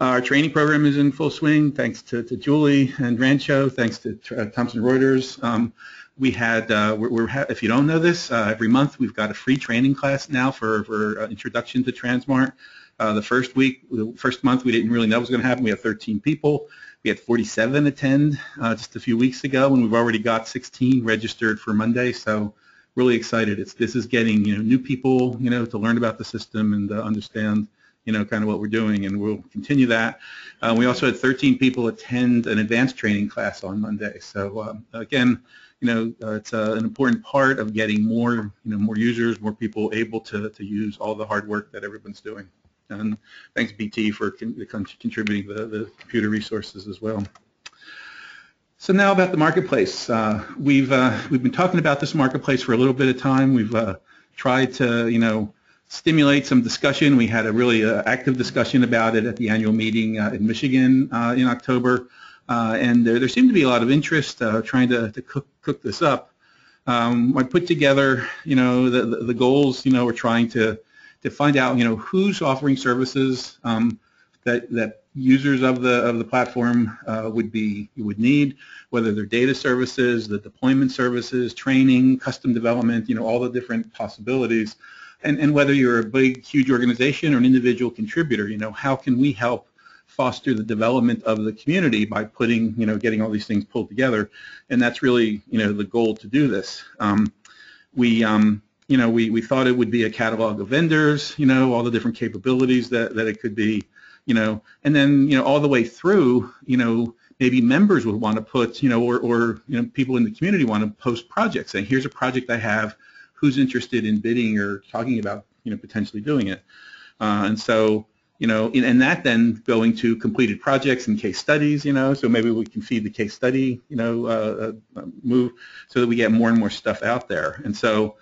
Our training program is in full swing, thanks to, to Julie and Rancho, thanks to uh, Thomson Reuters. Um, we had, uh, we're, we're if you don't know this, uh, every month we've got a free training class now for, for uh, introduction to Transmart. Uh, the first week, the first month, we didn't really know what was going to happen. We had 13 people. We had 47 attend uh, just a few weeks ago, and we've already got 16 registered for Monday. So really excited. It's this is getting you know new people you know to learn about the system and understand you know kind of what we're doing, and we'll continue that. Uh, we also had 13 people attend an advanced training class on Monday. So um, again, you know, uh, it's uh, an important part of getting more, you know, more users, more people able to, to use all the hard work that everyone's doing. And thanks BT for con contributing the, the computer resources as well. So now about the marketplace. Uh, we've uh, we've been talking about this marketplace for a little bit of time. We've uh, tried to you know stimulate some discussion. We had a really uh, active discussion about it at the annual meeting uh, in Michigan uh, in October. Uh, and there, there seemed to be a lot of interest uh, trying to, to cook, cook this up. Um, I put together, you know, the, the, the, goals, you know, we're trying to, to find out, you know, who's offering services um, that, that users of the, of the platform uh, would be, would need, whether they're data services, the deployment services, training, custom development, you know, all the different possibilities. And, and whether you're a big, huge organization or an individual contributor, you know, how can we help foster the development of the community by putting, you know, getting all these things pulled together. And that's really, you know, the goal to do this. Um, we, um, you know, we, we thought it would be a catalog of vendors, you know, all the different capabilities that, that it could be, you know, and then, you know, all the way through, you know, maybe members would want to put, you know, or, or you know, people in the community want to post projects saying, here's a project I have, who's interested in bidding or talking about, you know, potentially doing it. Uh, and so, you know, and that then going to completed projects and case studies, you know, so maybe we can feed the case study, you know, uh, uh, move so that we get more and more stuff out there. And so,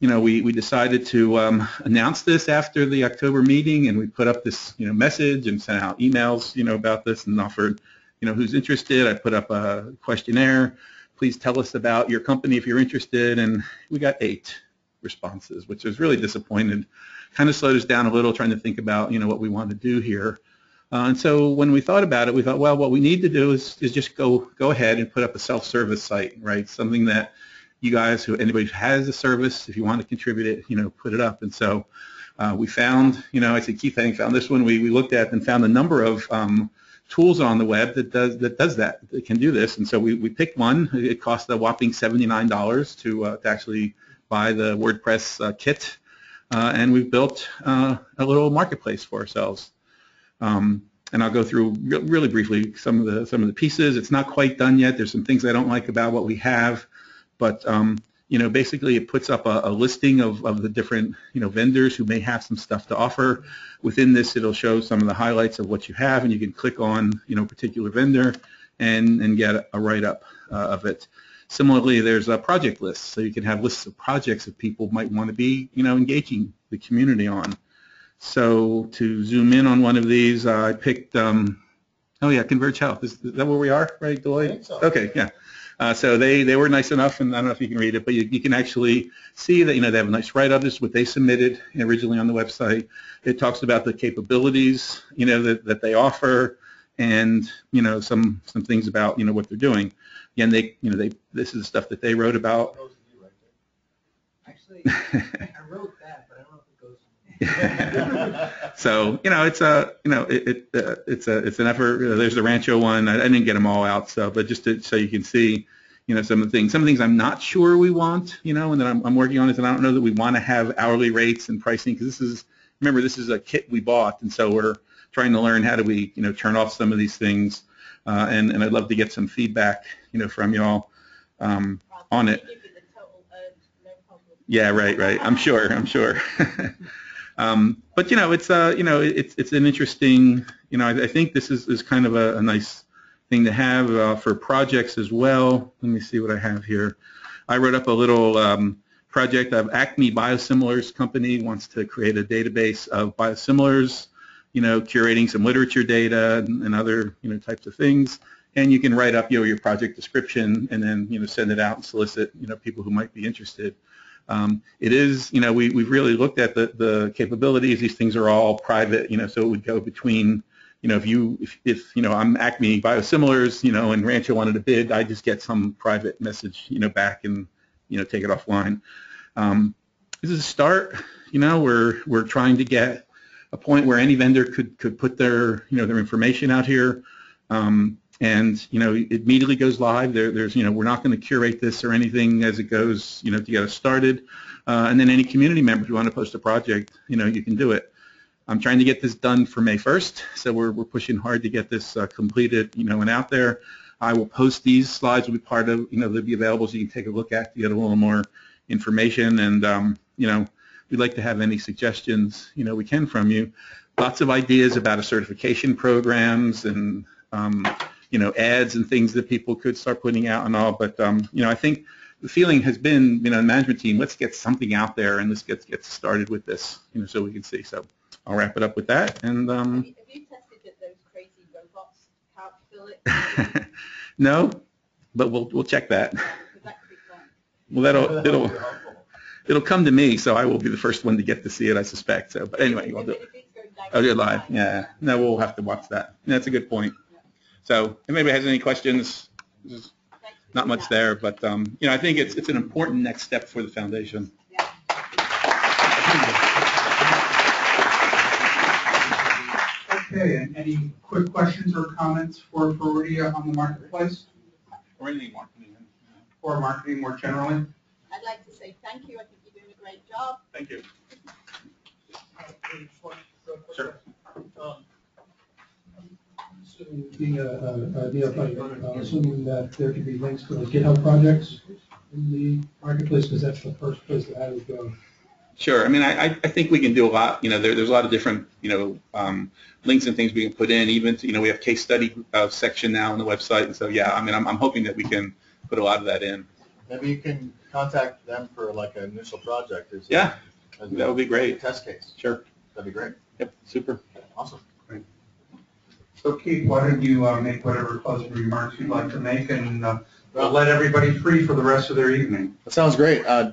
you know, we, we decided to um, announce this after the October meeting and we put up this, you know, message and sent out emails, you know, about this and offered, you know, who's interested. I put up a questionnaire. Please tell us about your company if you're interested. And we got eight responses, which was really disappointed kind of slowed us down a little trying to think about, you know, what we want to do here. Uh, and so when we thought about it, we thought, well, what we need to do is, is just go go ahead and put up a self-service site, right? Something that you guys, who anybody who has a service, if you want to contribute it, you know, put it up. And so uh, we found, you know, I said Keith Hang found this one. We, we looked at and found a number of um, tools on the web that does that does that, that can do this. And so we, we picked one. It cost a whopping $79 to, uh, to actually buy the WordPress uh, kit uh, and we've built uh, a little marketplace for ourselves. Um, and I'll go through re really briefly some of the some of the pieces. It's not quite done yet. There's some things I don't like about what we have, but um, you know, basically it puts up a, a, listing of, of the different you know vendors who may have some stuff to offer. Within this, it'll show some of the highlights of what you have, and you can click on you know particular vendor and and get a write up uh, of it. Similarly, there's a project list, so you can have lists of projects that people might want to be, you know, engaging the community on. So to zoom in on one of these, uh, I picked, um, oh yeah, Converge Health. Is, that where we are, right, Deloitte? so. Okay, yeah. Uh, so they, they were nice enough, and I don't know if you can read it, but you, you can actually see that, you know, they have a nice write-up. This is what they submitted originally on the website. It talks about the capabilities, you know, that, that they offer and, you know, some, some things about, you know, what they're doing. Again, they, you know, they, this is stuff that they wrote about. Actually, I wrote that, but I don't know if it goes. <laughs> <laughs> So, you know, it's a, you know, it, it uh, it's a, it's an effort. Uh, There's the Rancho one. I, I didn't get them all out, so, but just to, so you can see, you know, some of the things. Some of the things I'm not sure we want, you know, and that I'm, I'm working on is, and I don't know that we want to have hourly rates and pricing because this is, remember, this is a kit we bought, and so we're trying to learn how do we, you know, turn off some of these things. Uh, and, and I'd love to get some feedback, you know, from y'all um, on it. Yeah, right, right. I'm sure. I'm sure. <laughs> um, but you know, it's uh, you know, it's it's an interesting. You know, I, I think this is is kind of a, a nice thing to have uh, for projects as well. Let me see what I have here. I wrote up a little um, project of Acme Biosimilars Company wants to create a database of biosimilars. You know, curating some literature data and, and other you know types of things. And you can write up you know your project description and then you know send it out and solicit you know people who might be interested. Um, it is, you know, we, we've really looked at the, the capabilities. These things are all private, you know, so it would go between, you know, if you, if, if you know, I'm Acme Biosimilars, you know, and Rancho wanted to bid, I just get some private message, you know, back and, you know, take it offline. Um, this is a start, you know, we're, we're trying to get a point where any vendor could, could put their, you know, their information out here. Um, and you know it immediately goes live. There, there's you know we're not going to curate this or anything as it goes you know to get us started. Uh, and then any community members who want to post a project, you know you can do it. I'm trying to get this done for May 1st, so we're we're pushing hard to get this uh, completed, you know, and out there. I will post these slides will be part of you know they'll be available so you can take a look at to get a little more information and um, you know we'd like to have any suggestions you know we can from you. Lots of ideas about a certification programs and um, you know, ads and things that people could start putting out and all. But, um, you know, I think the feeling has been, you know, the management team, let's get something out there and let's get, get started with this, you know, so we can see. So I'll wrap it up with that. And um, Have you tested that those crazy robots can't fill it? <laughs> no, but we'll, we'll check that. Well, that'll, it'll, it'll come to me, so I will be the first one to get to see it, I suspect. So, but anyway, we'll do it. Oh, you're live. Yeah. No, we'll have to watch that. That's a good point. So if anybody has any questions, there's not much there, but um, you know, I think it's it's an important next step for the foundation. Okay, and any quick questions or comments for, for Rudy on the marketplace? Or anything marketing. Or marketing more generally? I'd like to say thank you. I think you're doing a great job. Thank you. Sure. Assuming, being a, a, a neophyte, uh, assuming that there can be links to the GitHub projects in the marketplace, because that's the first place that I would go. Sure. I mean, I, I think we can do a lot. You know, there, there's a lot of different, you know, um, links and things we can put in. Even, to, you know, we have case study uh, section now on the website. And so, yeah, I mean, I'm, I'm hoping that we can put a lot of that in. Maybe you can contact them for like an initial project. As Yeah, as a that would be great. Test case. Sure. That'd be great. Yep, super. Awesome. So Keith, why don't you uh, make whatever closing remarks you'd like to make and uh, we'll let everybody free for the rest of their evening. That sounds great. Uh,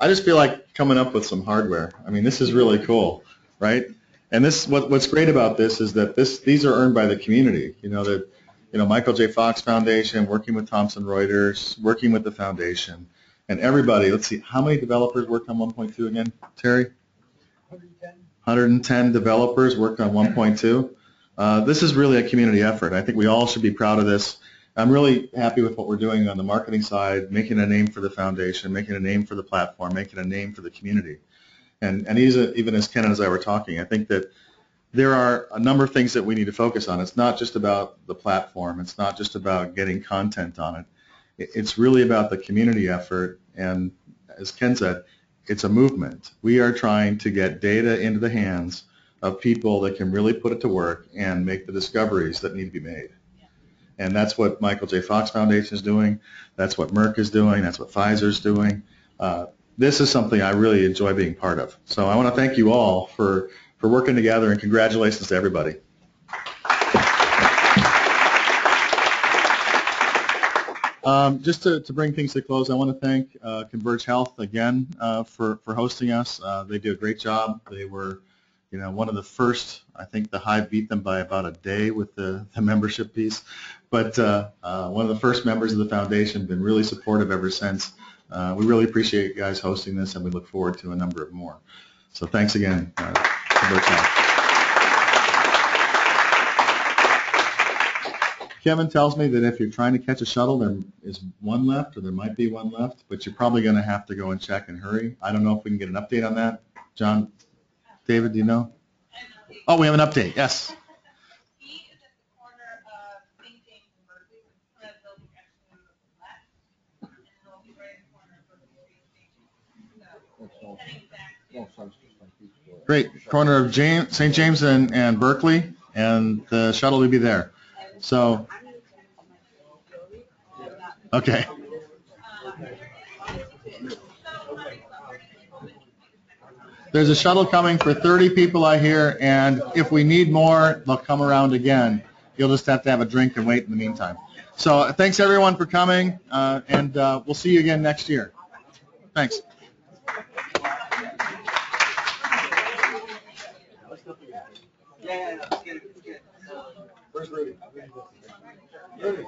I just feel like coming up with some hardware. I mean, this is really cool, right? And this, what, what's great about this is that this, these are earned by the community. You know that, you know, Michael J. Fox Foundation, working with Thomson Reuters, working with the foundation, and everybody. Let's see, how many developers worked on 1.2 again, Terry? 110 developers worked on 1.2. Uh, this is really a community effort. I think we all should be proud of this. I'm really happy with what we're doing on the marketing side, making a name for the foundation, making a name for the platform, making a name for the community. And, and even, as Ken and as I were talking, I think that there are a number of things that we need to focus on. It's not just about the platform. It's not just about getting content on. It- It's really about the community effort. And as Ken said, it's a movement. We are trying to get data into the hands of people that can really put it to work and make the discoveries that need to be made. And that's what Michael J. Fox Foundation is doing. That's what Merck is doing. That's what Pfizer is doing. Uh, this is something I really enjoy being part of. So I want to thank you all for, for working together and congratulations to everybody. Um, just to, to bring things to close, I want to thank uh, Converge Health again uh, for, for hosting us. Uh, they did a great job. They were, you know, one of the first. I think the Hyve beat them by about a day with the, the membership piece, but uh, uh, one of the first members of the foundation. Been really supportive ever since. Uh, we really appreciate you guys hosting this, and we look forward to a number of more. So thanks again, uh, Kevin tells me that if you're trying to catch a shuttle, there is one left, or there might be one left, but you're probably going to have to go and check and hurry. I don't know if we can get an update on that. John, David, do you know? Oh, we have an update, yes. Great, corner of James, St. James and, and Berkeley, and the shuttle will be there. So, okay. There's a shuttle coming for 30 people, I hear, and if we need more, they'll come around again. You'll just have to have a drink and wait in the meantime. So thanks everyone for coming, uh, and uh, we'll see you again next year. Thanks. Where's Rudy? Rudy.